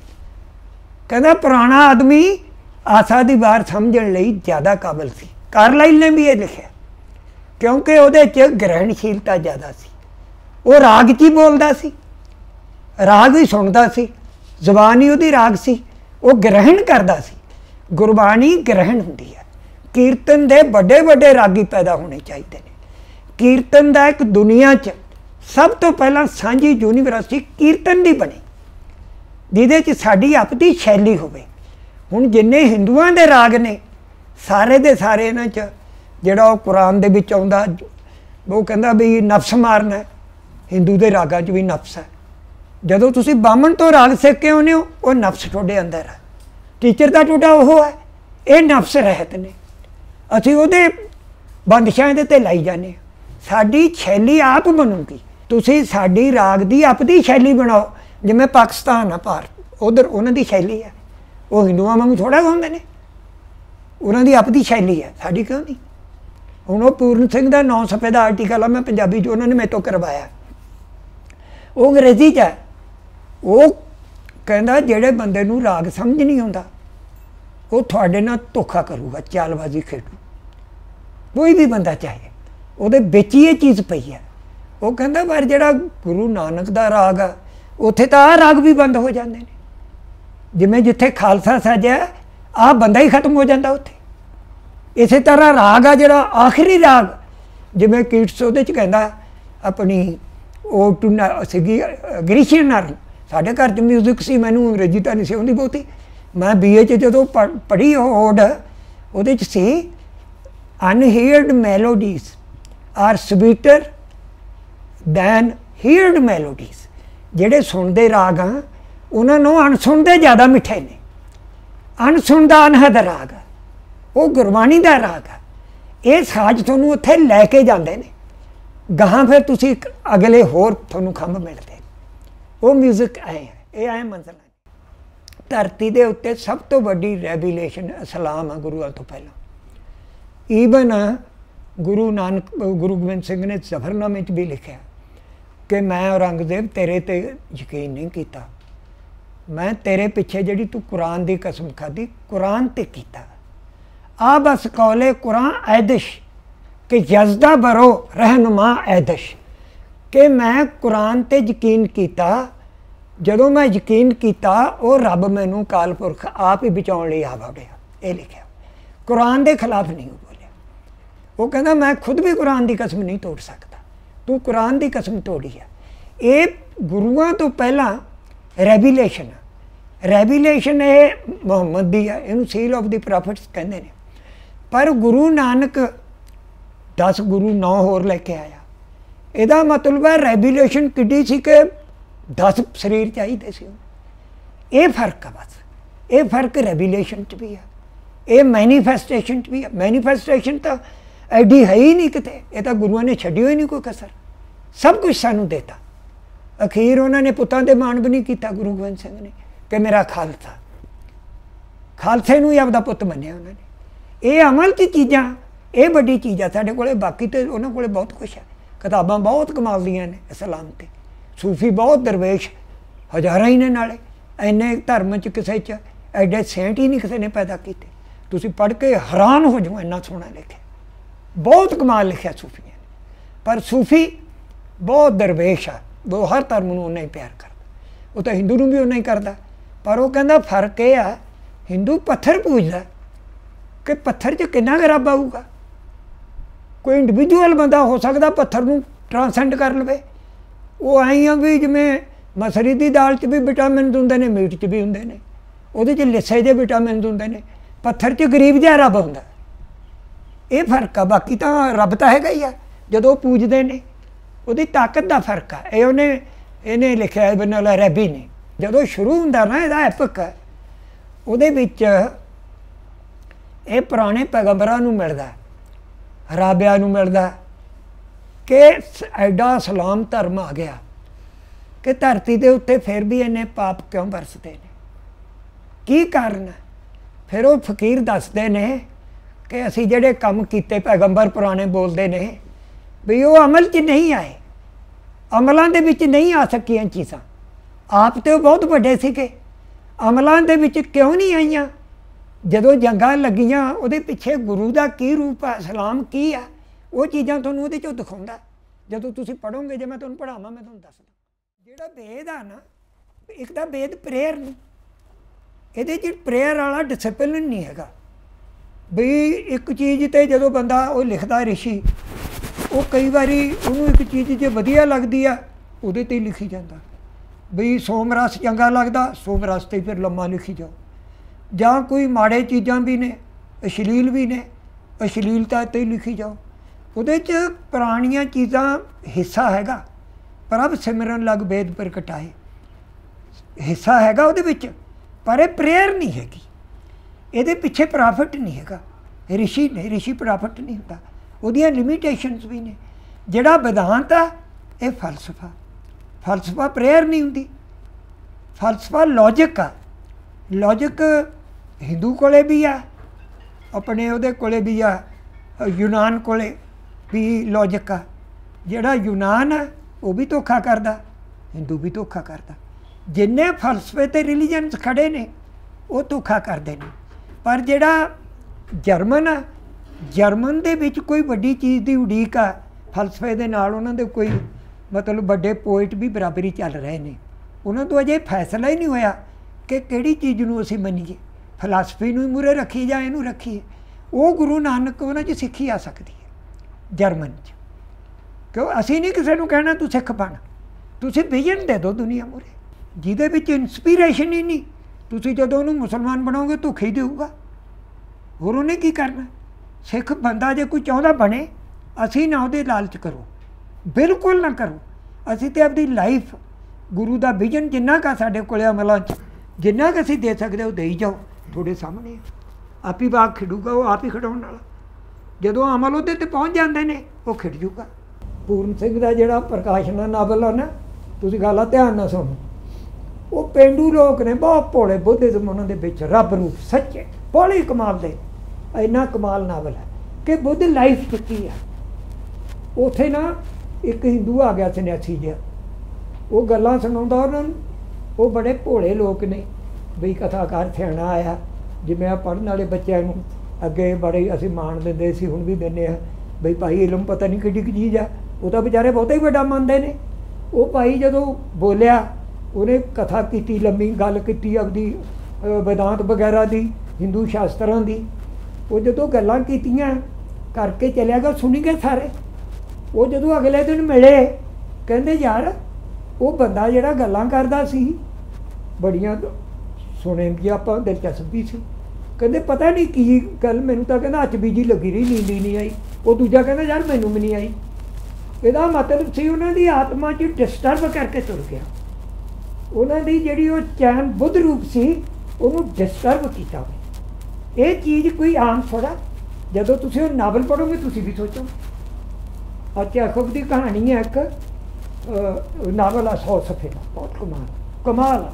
ਕਹਿੰਦਾ, ਪੁਰਾਣਾ ਆਦਮੀ ਆਸਾ ਦੀ ਵਾਰ ਸਮਝਣ ਲਈ ਜ਼ਿਆਦਾ ਕਾਬਲ ਸੀ। ਕਾਰਲਾਈਲ ਨੇ ਵੀ ਇਹ ਲਿਖਿਆ। ਕਿਉਂਕਿ ਉਹਦੇ 'ਚ ਗ੍ਰਹਿਣਸ਼ੀਲਤਾ ਜ਼ਿਆਦਾ ਸੀ। ਉਹ ਰਾਗ 'ਚ ਹੀ ਬੋਲਦਾ ਸੀ। ਰਾਗ ਹੀ ਸੁਣਦਾ ਸੀ। ਜ਼ੁਬਾਨ ਹੀ ਉਹਦੀ ਰਾਗ ਸੀ। ਉਹ ਗ੍ਰਹਿਣ ਕਰਦਾ ਸੀ। ਗੁਰਬਾਣੀ ਗ੍ਰਹਿਣ ਹੁੰਦੀ ਹੈ। ਕੀਰਤਨ ਦੇ ਵੱਡੇ ਵੱਡੇ ਰਾਗੀ ਪੈਦਾ ਹੋਣੇ ਚਾਹੀਦੇ ਨੇ। ਕੀਰਤਨ ਦਾ ਇੱਕ ਦੁਨੀਆ 'ਚ ਸਭ ਤੋਂ ਪਹਿਲਾਂ ਸਾਂਝੀ ਯੂਨੀਵਰਸਿਟੀ ਕੀਰਤਨ ਦੀ ਬਣੀ। ਜਿਹਦੇ 'ਚ ਸਾਡੀ ਆਪਦੀ ਸ਼ੈਲੀ ਹੋਵੇ। ਹੁਣ ਜਿੰਨੇ ਹਿੰਦੂਆਂ ਦੇ ਰਾਗ ਨੇ, ਸਾਰੇ ਦੇ ਸਾਰੇ ਇਹਨਾਂ 'ਚ ਜਿਹੜਾ ਉਹ ਕੁਰਾਨ ਦੇ ਵਿੱਚ ਆਉਂਦਾ, ਉਹ ਕਹਿੰਦਾ ਵੀ ਨਫਸ ਮਾਰਨਾ ਹਿੰਦੂ ਦੇ ਰਾਗਾਂ 'ਚ ਵੀ ਨਫਸ ਹੈ। ਜਦੋਂ ਤੁਸੀਂ ਬਾਹਮਣ ਤੋਂ ਰਾਗ ਸਿੱਖ ਕੇ ਆਉਂਦੇ ਹੋ, ਉਹ ਨਫਸ ਤੁਹਾਡੇ ਅੰਦਰ ਹੈ। ਟੀਚਰ ਦਾ ਟੋਟਾ ਉਹ ਹੈ, ਇਹ ਨਫਸ ਰਹਿਤ ਨੇ। ਅਸੀਂ ਉਹਦੇ ਬੰਦਸ਼ਾਂ ਦੇ ਤੇ ਲਾਈ ਜਾਂਦੇ ਸਾਡੀ ਸ਼ੈਲੀ ਆਪ ਬਣੂਗੀ। ਤੁਸੀਂ ਸਾਡੀ ਰਾਗ ਦੀ ਆਪਦੀ ਸ਼ੈਲੀ ਬਣਾਓ। ਜਿਵੇਂ ਪਾਕਿਸਤਾਨ ਆ, ਭਾਰਤ, ਉਧਰ ਉਹਨਾਂ ਦੀ ਸ਼ੈਲੀ ਹੈ। ਉਹ ਹਿੰਦੂਆਂ ਵਾਂਗੂ ਥੋੜਾ ਹੁੰਦੇ ਨੇ। ਉਹਨਾਂ ਦੀ ਆਪਦੀ ਸ਼ੈਲੀ ਹੈ, ਸਾਡੀ ਕਿਉਂ ਨਹੀਂ? ਹੁਣ ਉਹ ਪੂਰਨ ਸਿੰਘ ਦਾ 9 ਸਫੇ ਦਾ ਆਰਟੀਕਲ ਆ, ਮੈਂ ਪੰਜਾਬੀ ਚ ਉਹਨਾਂ ਨੇ ਮੇਤੋਂ ਕਰਵਾਇਆ। ਉਹ ਅੰਗਰੇਜ਼ੀ ਚ ਹੈ। ਉਹ ਕਹਿੰਦਾ ਜਿਹੜੇ ਬੰਦੇ ਨੂੰ ਰਾਗ ਸਮਝ ਨਹੀਂ ਆਉਂਦਾ, ਉਹ ਤੁਹਾਡੇ ਨਾਲ ਧੋਖਾ ਕਰੂਗਾ, ਚਾਲਬਾਜ਼ੀ ਖੇਡੂ। ਕੋਈ ਵੀ ਬੰਦਾ ਚਾਹੇ, ਉਹਦੇ ਵਿੱਚ ਹੀ ਇਹ ਚੀਜ਼ ਪਈ ਹੈ। ਉਹ ਕਹਿੰਦਾ, ਪਰ ਜਿਹੜਾ ਗੁਰੂ ਨਾਨਕ ਦਾ ਰਾਗ ਆ, ਉੱਥੇ ਤਾਂ ਆ ਰਾਗ ਵੀ ਬੰਦ ਹੋ ਜਾਂਦੇ ਨੇ। ਜਿਵੇਂ ਜਿੱਥੇ ਖਾਲਸਾ ਸਾਜਿਆ ਆ ਬੰਦਾ ਹੀ ਖਤਮ ਹੋ ਜਾਂਦਾ ਉੱਥੇ। ਇਸੇ ਤਰ੍ਹਾਂ ਰਾਗ ਆ ਜਿਹੜਾ, ਆਖਰੀ ਰਾਗ। ਜਿਵੇਂ ਕੀਟਸ ਉਹਦੇ ਚ ਕਹਿੰਦਾ, ਆਪਣੀ ਉਹ ਟੁਨਾ ਸੀਗੀ ਗ੍ਰੀਸ਼ੀਅਨ ਨਾਲ ਸਾਡੇ ਘਰ ਚ 뮤직 ਸੀ, ਮੈਨੂੰ ਅੰਗਰੇਜ਼ੀ ਤਾਂ ਨਹੀਂ ਸੀ ਆਉਂਦੀ ਬਹੁਤੀ। ਮੈਂ ਬੀਏ ਚ ਜਦੋਂ ਪੜ੍ਹੀ ਓਡ ਉਹਦੇ ਚ ਸੀ unheard melodies are sweeter than heard melodies ਜਿਹੜੇ ਸੁਣਦੇ ਰਾਗ ਆ, ਉਹਨਾਂ ਨੂੰ ਅਣਸੁਣਦੇ ਜ਼ਿਆਦਾ ਮਿੱਠੇ ਨੇ। ਅਣਸੁਣਦਾ ਅਨਹਦ ਰਾਗ, ਉਹ ਗੁਰਬਾਣੀ ਦਾ ਰਾਗ ਆ। ਇਹ ਸਾਜ਼ ਤੁਹਾਨੂੰ ਉੱਥੇ ਲੈ ਕੇ ਜਾਂਦੇ ਨੇ। ਗਾਹਾਂ ਫਿਰ ਤੁਸੀਂ ਅਗਲੇ ਹੋਰ ਤੁਹਾਨੂੰ ਖੰਭ ਮਿਲਦੇ ਉਹ 뮤직 ਆਏ ਇਹ ਆਏ ਮੰਜ਼ਲ ਧਰਤੀ ਦੇ ਉੱਤੇ ਸਭ ਤੋਂ ਵੱਡੀ ਰੈਵੀਲੇਸ਼ਨ ਇਸਲਾਮ ਆ ਗੁਰੂਆਂ ਤੋਂ ਪਹਿਲਾਂ। ਈਵਨ ਗੁਰੂ ਨਾਨਕ, ਗੁਰੂ ਗੋਬਿੰਦ ਸਿੰਘ ਨੇ ਜ਼ਫਰਨਾਮੇ 'ਚ ਵੀ ਲਿਖਿਆ ਕਿ ਮੈਂ ਔਰੰਗਜ਼ੇਬ ਤੇਰੇ ਤੇ ਯਕੀਨ ਨਹੀਂ ਕੀਤਾ। ਮੈਂ ਤੇਰੇ ਪਿੱਛੇ ਜਿਹੜੀ ਤੂੰ ਕੁਰਾਨ ਦੀ ਕਸਮ ਖਾਦੀ ਕੁਰਾਨ ਤੇ ਕੀਤਾ। ਆ ਬਸ ਕੌਲੇ ਕੁਰਾਨ ਐਦਸ਼, ਕਿ ਯਜ਼ਦਾ ਬਰੋ ਰਹਿਨੁਮਾ ਐਦਸ਼। ਕਿ ਮੈਂ ਕੁਰਾਨ ਤੇ ਯਕੀਨ ਕੀਤਾ। ਜਦੋਂ ਮੈਂ ਯਕੀਨ ਕੀਤਾ, ਉਹ ਰੱਬ ਮੈਨੂੰ ਕਾਲਪੁਰਖ ਆਪ ਹੀ ਬਚਾਉਣ ਲਈ ਆ ਵੜਿਆ ਇਹ ਲਿਖਿਆ। ਕੁਰਾਨ ਦੇ ਖਿਲਾਫ ਨਹੀਂ ਬੋਲਿਆ। ਉਹ ਕਹਿੰਦਾ, ਮੈਂ ਖੁਦ ਵੀ ਕੁਰਾਨ ਦੀ ਕਸਮ ਨਹੀਂ ਤੋੜ ਸਕਦਾ। ਤੂੰ ਕੁਰਾਨ ਦੀ ਕਸਮ ਤੋੜੀ ਹੈ ਇਹ ਗੁਰੂਆਂ ਤੋਂ ਪਹਿਲਾਂ ਰੈਵੀਲੇਸ਼ਨ ਰੈਵੀਲੇਸ਼ਨ ਇਹ ਮੁਹੰਮਦ ਦੀ ਹੈ ਇਹਨੂੰ ਸੀਲ ਆਫ ਦੀ ਪ੍ਰੋਫਿਟਸ ਕਹਿੰਦੇ ਨੇ। ਪਰ ਗੁਰੂ ਨਾਨਕ 10 ਗੁਰੂ 9 ਹੋਰ ਲੈ ਕੇ ਆਇਆ। ਇਹਦਾ ਮਤਲਬ ਹੈ ਰੈਵੀਲੇਸ਼ਨ ਕਿੱਡੀ ਸੀ ਕਿ 10 ਸਰੀਰ ਚਾਹੀਦੇ ਸੀ। ਇਹ ਫ਼ਰਕ ਆ ਬਸ। ਇਹ ਫ਼ਰਕ ਰੈਵੀਲੇਸ਼ਨ 'ਚ ਵੀ ਆ। ਇਹ ਮੈਨੀਫੈਸਟੇਸ਼ਨ 'ਚ ਵੀ ਆ। ਮੈਨੀਫੈਸਟੇਸ਼ਨ ਤਾਂ ਐਡੀ ਹੈ ਹੀ ਨਹੀਂ ਕਿਤੇ। ਇਹ ਤਾਂ ਗੁਰੂਆਂ ਨੇ ਛੱਡਿਓ ਹੀ ਨਹੀਂ ਕੋਈ ਕਸਰ। ਸਭ ਕੁਝ ਸਾਨੂੰ ਦਿੱਤਾ। ਅਖੀਰ ਉਹਨਾਂ ਨੇ ਪੁੱਤਾਂ ਦੇ ਮਾਣ ਵੀ ਨਹੀਂ ਕੀਤਾ ਗੁਰੂ ਗੋਬਿੰਦ ਸਿੰਘ ਨੇ ਕਿ ਮੇਰਾ ਖਾਲਸਾ। ਖਾਲਸੇ ਨੂੰ ਹੀ ਆਪਦਾ ਪੁੱਤ ਮੰਨਿਆ ਉਹਨਾਂ ਨੇ। ਇਹ ਅਮਲ ਦੀ ਚੀਜ਼ਾਂ, ਇਹ ਵੱਡੀ ਚੀਜ਼ ਆ। ਸਾਡੇ ਕੋਲੇ ਬਾਕੀ ਤੇ ਉਹਨਾਂ ਕੋਲੇ ਬਹੁਤ ਕੁਝ ਹੈ ਕਿਤਾਬਾਂ ਬਹੁਤ ਕਮਾਲ ਦੀਆਂ ਨੇ ਇਸਲਾਮ ਤੇ। ਸੂਫੀ ਬਹੁਤ ਦਰਵੇਸ਼ ਹਜ਼ਾਰਾਂ ਹੀ ਨੇ ਨਾਲੇ। ਐਨੇ ਧਰਮ ਚ ਕਿਸੇ ਚ ਐਡੇ ਸੈਂਟ ਹੀ ਨਹੀਂ ਕਿਸੇ ਨੇ ਪੈਦਾ ਕੀਤੇ। ਤੁਸੀਂ ਪੜ੍ਹ ਕੇ ਹੈਰਾਨ ਹੋ ਜਾਓ ਇੰਨਾ ਸੋਹਣਾ ਲਿਖਿਆ। ਬਹੁਤ ਕਮਾਲ ਲਿਖਿਆ ਸੂਫੀਆਂ ਨੇ। ਪਰ ਸੂਫੀ ਬਹੁਤ ਦਰਵੇਸ਼ ਆ। ਉਹ ਹਰ ਧਰਮ ਨੂੰ ਉਹਨਾਂ ਹੀ ਪਿਆਰ ਕਰਦਾ। ਉਹ ਤਾਂ ਹਿੰਦੂ ਨੂੰ ਵੀ ਉਹਨਾਂ ਹੀ ਕਰਦਾ। ਪਰ ਉਹ ਕਹਿੰਦਾ ਫ਼ਰਕ ਇਹ ਆ, ਹਿੰਦੂ ਪੱਥਰ ਪੂਜਦਾ। ਕਿ ਪੱਥਰ 'ਚ ਕਿੰਨਾ ਗਰਬ ਆਊਗਾ? ਕੋਈ ਇੰਡੀਵਿਜੂਅਲ ਬੰਦਾ ਹੋ ਸਕਦਾ ਪੱਥਰ ਨੂੰ ਟ੍ਰਾਂਸੈਂਡ ਕਰ ਲਵੇ। ਉਹ ਆਈਆਂ ਵੀ ਜਿਵੇਂ ਮਸਰੀ ਦੀ ਦਾਲ 'ਚ ਵੀ ਵਿਟਾਮਿਨਸ ਹੁੰਦੇ ਨੇ ਮੀਟ 'ਚ ਵੀ ਹੁੰਦੇ ਨੇ। ਉਹਦੇ 'ਚ ਲਿੱਸੇ ਦੇ ਵਿਟਾਮਿਨਸ ਹੁੰਦੇ ਨੇ। ਪੱਥਰ 'ਚ ਗਰੀਬ ਜਿਹਾ ਰੱਬ ਹੁੰਦਾ। ਇਹ ਫ਼ਰਕ ਆ, ਬਾਕੀ ਤਾਂ ਰੱਬ ਤਾਂ ਹੈਗਾ ਹੀ ਆ। ਜਦੋਂ ਪੂਜਦੇ ਨੇ, ਉਹਦੀ ਤਾਕਤ ਦਾ ਫ਼ਰਕ ਆ। ਇਹ ਉਹਨੇ, ਇਹਨੇ ਲਿਖਿਆ ਹੈ ਬਨਲਾ ਰਬੀ ਨੇ। ਜਦੋਂ ਸ਼ੁਰੂ ਹੁੰਦਾ ਨਾ ਇਹਦਾ ਐਪਕ ਉਹਦੇ ਵਿੱਚ ਇਹ ਪੁਰਾਣੇ ਪੈਗੰਬਰਾਂ ਨੂੰ ਮਿਲਦਾ। ਰਾਬਿਆ ਨੂੰ ਮਿਲਦਾ ਕਿ ਐਡਾ ਸਲਾਮ ਧਰਮ ਆ ਗਿਆ ਕਿ ਧਰਤੀ ਦੇ ਉੱਤੇ ਫਿਰ ਵੀ ਇਹਨੇ ਪਾਪ ਕਿਉਂ ਵਰਸਦੇ ਨੇ? ਕੀ ਕਾਰਨ ਫਿਰ ਉਹ ਫਕੀਰ ਦੱਸਦੇ ਨੇ ਕਿ ਅਸੀਂ ਜਿਹੜੇ ਕੰਮ ਕੀਤੇ ਪੈਗੰਬਰ ਪੁਰਾਣੇ ਬੋਲਦੇ ਨੇ ਵੀ ਉਹ ਅਮਲ 'ਚ ਨਹੀਂ ਆਏ। ਅਮਲਾਂ ਦੇ ਵਿੱਚ ਨਹੀਂ ਆ ਸਕੀਆਂ ਚੀਜ਼ਾਂ। ਆਪ ਤੇ ਉਹ ਬਹੁਤ ਵੱਡੇ ਸੀਗੇ। ਅਮਲਾਂ ਦੇ ਵਿੱਚ ਕਿਉਂ ਨਹੀਂ ਆਈਆਂ? ਜਦੋਂ ਜੰਗਾਂ ਲੱਗੀਆਂ, ਉਹਦੇ ਪਿੱਛੇ ਗੁਰੂ ਦਾ ਕੀ ਰੂਪ ਹੈ ਸਲਾਮ ਕੀ ਆ, ਉਹ ਚੀਜ਼ਾਂ ਤੁਹਾਨੂੰ ਉਹਦੇ ਚੋਂ ਦਿਖਾਉਂਦਾ। ਜਦੋਂ ਤੁਸੀਂ ਪੜੋਗੇ ਜੇ ਮੈਂ ਤੁਹਾਨੂੰ ਪੜਾਵਾਂ ਮੈਂ ਤੁਹਾਨੂੰ ਦੱਸਦਾ ਜਿਹੜਾ ਵੇਦ ਆ ਨਾ, ਇੱਕ ਤਾਂ ਵੇਦ ਪ੍ਰੇਅਰ ਨਹੀਂ ਇਹਦੇ ਚ ਪ੍ਰੇਅਰ ਵਾਲਾ ਡਿਸਪਲਿਨ ਨਹੀਂ ਹੈਗਾ। ਬਈ ਇੱਕ ਚੀਜ਼ ਤੇ ਜਦੋਂ ਬੰਦਾ ਉਹ ਲਿਖਦਾ ਰਿਸ਼ੀ, ਉਹ ਕਈ ਵਾਰੀ ਉਹਨੂੰ ਇੱਕ ਚੀਜ਼ ਜੇ ਵਧੀਆ ਲੱਗਦੀ ਆ, ਉਹਦੇ ਤੇ ਲਿਖੀ ਜਾਂਦਾ। ਵੀ ਸੋਮਰਸ ਚੰਗਾ ਲੱਗਦਾ ਸੋਮਰਸ ਤੇ ਫਿਰ ਲੰਮਾ ਲਿਖੀ ਜਾਓ। ਜਾਂ ਕੋਈ ਮਾੜੇ ਚੀਜ਼ਾਂ ਵੀ ਨੇ, ਅਸ਼ਲੀਲ ਵੀ ਨੇ, ਅਸ਼ਲੀਲਤਾ ਤੇ ਲਿਖੀ ਜਾਓ। ਉਹਦੇ 'ਚ ਪੁਰਾਣੀਆਂ ਚੀਜ਼ਾਂ ਹਿੱਸਾ ਹੈਗਾ। ਪ੍ਰਭ ਸਿਮਰਨ ਲਗ ਬੇਦ ਪ੍ਰਗਟਾਏ। ਹਿੱਸਾ ਹੈਗਾ ਉਹਦੇ ਵਿੱਚ, ਪਰ ਇਹ ਪ੍ਰੇਅਰ ਨਹੀਂ ਹੈਗੀ। ਇਹਦੇ ਪਿੱਛੇ ਪ੍ਰੋਫਿਟ ਨਹੀਂ ਹੈਗਾ। ਰਿਸ਼ੀ ਨੇ, ਰਿਸ਼ੀ ਪ੍ਰੋਫਿਟ ਨਹੀਂ ਹੁੰਦਾ। ਉਹਦੀਆਂ ਲਿਮਿਟੇਸ਼ਨਸ ਵੀ ਨੇ। ਜਿਹੜਾ ਵਿਧਾਂਤ ਆ, ਇਹ ਫਲਸਫਾ। ਫਲਸਫਾ ਪ੍ਰੇਅਰ ਨਹੀਂ ਹੁੰਦੀ। ਫਲਸਫਾ ਲੌਜੀਕ ਆ। ਲੌਜੀਕ ਹਿੰਦੂ ਕੋਲੇ ਵੀ ਆ, ਆਪਣੇ ਉਹਦੇ ਕੋਲੇ ਵੀ ਆ ਯੂਨਾਨ ਕੋਲੇ ਵੀ ਲੌਜੀਕ ਆ। ਜਿਹੜਾ ਯੂਨਾਨ ਆ, ਉਹ ਵੀ ਧੋਖਾ ਕਰਦਾ, ਹਿੰਦੂ ਵੀ ਧੋਖਾ ਕਰਦਾ। ਜਿੰਨੇ ਫਲਸਫੇ ਤੇ ਰਿਲੀਜੀਅਨਸ ਖੜੇ ਨੇ, ਉਹ ਧੋਖਾ ਕਰਦੇ ਨੇ। ਪਰ ਜਿਹੜਾ ਜਰਮਨ ਆ, ਜਰਮਨ ਦੇ ਵਿੱਚ ਕੋਈ ਵੱਡੀ ਚੀਜ਼ ਦੀ ਉਡੀਕ ਆ, ਫਲਸਫੇ ਦੇ ਨਾਲ ਉਹਨਾਂ ਦੇ ਕੋਈ ਮਤਲਬ ਵੱਡੇ ਪੋਇਟ ਵੀ ਬਰਾਬਰੀ ਚੱਲ ਰਹੇ ਨੇ। ਉਹਨਾਂ ਤੋਂ ਅਜੇ ਫੈਸਲਾ ਹੀ ਨਹੀਂ ਹੋਇਆ ਕਿ ਕਿਹੜੀ ਚੀਜ਼ ਨੂੰ ਅਸੀਂ ਮੰਨੀਏ। ਫਲਸਫੀ ਨੂੰ ਮੂਰੇ ਰੱਖੀ ਜਾਂ ਇਹਨੂੰ ਰੱਖੀਏ ਉਹ ਗੁਰੂ ਨਾਨਕ ਉਹਨਾਂ 'ਚ ਸਿੱਖੀ ਆ ਸਕਦੀ ਹੈ, ਜਰਮਨ 'ਚ। ਕਿਉਂ? ਅਸੀਂ ਨਹੀਂ ਕਿਸੇ ਨੂੰ ਕਹਿਣਾ ਤੂੰ ਸਿੱਖ ਬਣ। ਤੁਸੀਂ ਵਿਜ਼ਨ ਦੇ ਦਿਓ ਦੁਨੀਆ ਮੂਰੇ ਜਿਹਦੇ ਵਿੱਚ ਇਨਸਪੀਰੇਸ਼ਨ ਹੀ ਨਹੀਂ, ਤੁਸੀਂ ਜਦੋਂ ਉਹਨੂੰ ਮੁਸਲਮਾਨ ਬਣਾਓਗੇ ਧੋਖੇ ਹੀ ਦੇਊਗਾ। ਹੋਰ ਉਹਨੇ ਕੀ ਕਰਨਾ? ਸਿੱਖ ਬੰਦਾ ਜੇ ਕੋਈ ਚਾਹੁੰਦਾ ਬਣੇ, ਅਸੀਂ ਨਾ ਉਹਦੇ ਲਾਲਚ ਕਰੋ। ਬਿਲਕੁਲ ਨਾ ਕਰੋ। ਅਸੀਂ ਤੇ ਆਪਣੀ ਲਾਈਫ ਗੁਰੂ ਦਾ ਵਿਜ਼ਨ ਜਿੰਨਾ ਕਾ ਸਾਡੇ ਕੋਲੇ ਅਮਲਾਂ 'ਚ, ਜਿੰਨਾ ਕਿ ਅਸੀਂ ਦੇ ਸਕਦੇ ਉਹ ਦੇਈ ਜਾਓ। ਤੁਹਾਡੇ ਸਾਹਮਣੇ ਆਪ ਹੀ ਬਾਗ ਖਿਡੂਗਾ ਉਹ ਆਪ ਹੀ ਖਿਡਾਉਣ ਵਾਲਾ। ਜਦੋਂ ਅਮਲ ਉਹਦੇ ਤੇ ਪਹੁੰਚ ਜਾਂਦੇ ਨੇ, ਉਹ ਖਿੜ ਜੂਗਾ। ਪੂਰਨ ਸਿੰਘ ਦਾ ਜਿਹੜਾ ਪ੍ਰਕਾਸ਼ਨਾ ਨਾਵਲ ਆ ਨਾ, ਤੁਸੀਂ ਗੱਲਾਂ ਧਿਆਨ ਨਾਲ ਸੁਣੋ। ਉਹ ਪਿੰਡੂ ਲੋਕ ਨੇ, ਬਹੁਤ ਭੋਲੇ ਬੁੱਧਿਜ਼ਮ ਉਹਨਾਂ ਦੇ ਵਿੱਚ, ਰੱਬ ਰੂਪ, ਸੱਚੇ ਬੜੇ ਕਮਾਲ ਦੇ। ਇੰਨਾ ਕਮਾਲ ਨਾਵਲ ਹੈ ਕਿ ਬੁੱਧ ਲਾਈਫ ਕੀ ਆ। ਉਥੇ ਨਾ ਇੱਕ ਹਿੰਦੂ ਆ ਗਿਆ, ਸੰਨਿਆਸੀ ਜਿਹਾ। ਉਹ ਗੱਲਾਂ ਸੁਣਾਉਂਦਾ ਉਹਨਾਂ ਨੂੰ। ਉਹ ਬੜੇ ਭੋਲੇ ਲੋਕ ਨੇ। ਬਈ ਕਥਾਕਾਰ ਸਿਆਣਾ ਆਇਆ ਜਿਵੇਂ ਆ ਪੜਨ ਵਾਲੇ ਬੱਚਿਆਂ ਨੂੰ ਅੱਗੇ ਬੜੇ ਅਸੀਂ ਮਾਣ ਦਿੰਦੇ ਸੀ ਹੁਣ ਵੀ ਦਿੰਦੇ ਆ ਬਈ ਭਾਈ ਇਲਮ ਪਤਾ ਨਹੀਂ ਕਿੱਡੀ ਕੁ ਚੀਜ਼ ਆ ਉਹ ਤਾਂ ਵਿਚਾਰੇ ਬਹੁਤਾ ਹੀ ਵੱਡਾ ਮੰਨਦੇ ਨੇ। ਉਹ ਭਾਈ ਜਦੋਂ ਬੋਲਿਆ ਉਹਨੇ ਕਥਾ ਕੀਤੀ ਲੰਮੀ ਗੱਲ ਕੀਤੀ ਆਪਦੀ ਅ, ਵਿਦਾਂਤ ਵਗੈਰਾ ਦੀ ਹਿੰਦੂ ਸ਼ਾਸਤਰਾਂ ਦੀ। ਉਹ ਜਦੋਂ ਗੱਲਾਂ ਕੀਤੀਆਂ ਕਰਕੇ ਚਲਿਆ ਗਿਆ ਸੁਣੀ ਗਏ ਸਾਰੇ। ਉਹ ਜਦੋਂ ਅਗਲੇ ਦਿਨ ਮਿਲੇ ਕਹਿੰਦੇ ਯਾਰ ਉਹ ਬੰਦਾ ਜਿਹੜਾ ਗੱਲਾਂ ਕਰਦਾ ਸੀ ਬੜੀਆਂ ਸੁਣੇ ਵੀ ਆਪਾਂ ਦਿਲਚਸਪੀ ਸੀ। ਕਹਿੰਦੇ ਪਤਾ ਨਹੀਂ ਕੀ ਗੱਲ, ਮੈਨੂੰ ਤਾਂ ਕਹਿੰਦਾ ਅੱਜ ਬੀਜੀ ਲੱਗੀ ਰਹੀ, ਨੀਂਦ ਹੀ ਨਹੀਂ ਆਈ। ਉਹ ਦੂਜਾ ਕਹਿੰਦਾ, ਯਾਰ ਮੈਨੂੰ ਵੀ ਨਹੀਂ ਆਈ। ਇਹਦਾ ਮਤਲਬ ਸੀ ਉਹਨਾਂ ਦੀ ਆਤਮਾ 'ਚ ਡਿਸਟਰਬ ਕਰਕੇ ਤੁਰ ਗਿਆ। ਉਹਨਾਂ ਦੀ ਜਿਹੜੀ ਉਹ ਚੈਨ ਬੁੱਧ ਰੂਪ ਸੀ, ਉਹਨੂੰ ਡਿਸਟਰਬ ਕੀਤਾ ਹੋਇਆ ਇਹ ਚੀਜ਼ ਕੋਈ ਆਮ ਥੋੜਾ ਜਦੋਂ ਤੁਸੀਂ ਉਹ ਨਾਵਲ ਪੜ੍ਹੋਗੇ, ਤੁਸੀਂ ਵੀ ਸੋਚੋ। ਅੱਛਾ ਦੀ ਕਹਾਣੀ ਹੈ ਇੱਕ ਨਾਵਲ ਆ, ਸੌ ਸਫੇ ਦਾ। ਬਹੁਤ ਕਮਾਲ ਕਮਾਲ ਆ।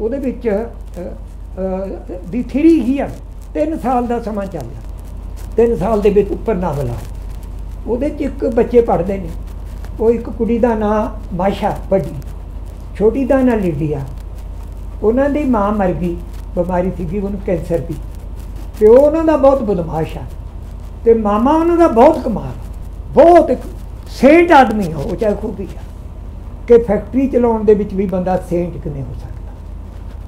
ਉਹਦੇ ਵਿੱਚ ਦੀ ਥਰੀ ਹੀ ਆ। ਤਿੰਨ ਸਾਲ ਦਾ ਸਮਾਂ ਚੱਲਦਾ ਤਿੰਨ ਸਾਲ ਦੇ ਵਿੱਚ ਉੱਪਰ ਨਾਵਲ ਆ। ਉਹਦੇ ਚ ਇੱਕ ਬੱਚੇ ਪੜ੍ਹਦੇ ਨੇ। ਉਹ ਇੱਕ ਕੁੜੀ ਦਾ ਨਾਂ ਮਾਸ਼ਾ ਵੱਡੀ, ਛੋਟੀ ਦਾ ਨਾਂ ਲਿਡੀਆ। ਉਹਨਾਂ ਦੀ ਮਾਂ ਮਰ ਗਈ, ਬਿਮਾਰੀ ਸੀਗੀ, ਉਹਨੂੰ ਕੈਂਸਰ ਦੀ। ਤੇ ਉਹ ਉਹਨਾਂ ਦਾ ਬਹੁਤ ਬਦਮਾਸ਼ ਆ। ਤੇ ਮਾਮਾ ਉਹਨਾਂ ਦਾ ਬਹੁਤ ਕਮਾਲ ਬਹੁਤ ਇੱਕ ਸੇਂਟ ਆਦਮੀ ਆ ਉਹ, ਚਾਹੇ ਖੂਬੀ ਆ। ਕਿ ਫੈਕਟਰੀ ਚਲਾਉਣ ਦੇ ਵਿੱਚ ਵੀ ਬੰਦਾ ਸੇਂਟ ਕਿਵੇਂ ਹੋ ਸਕਦਾ?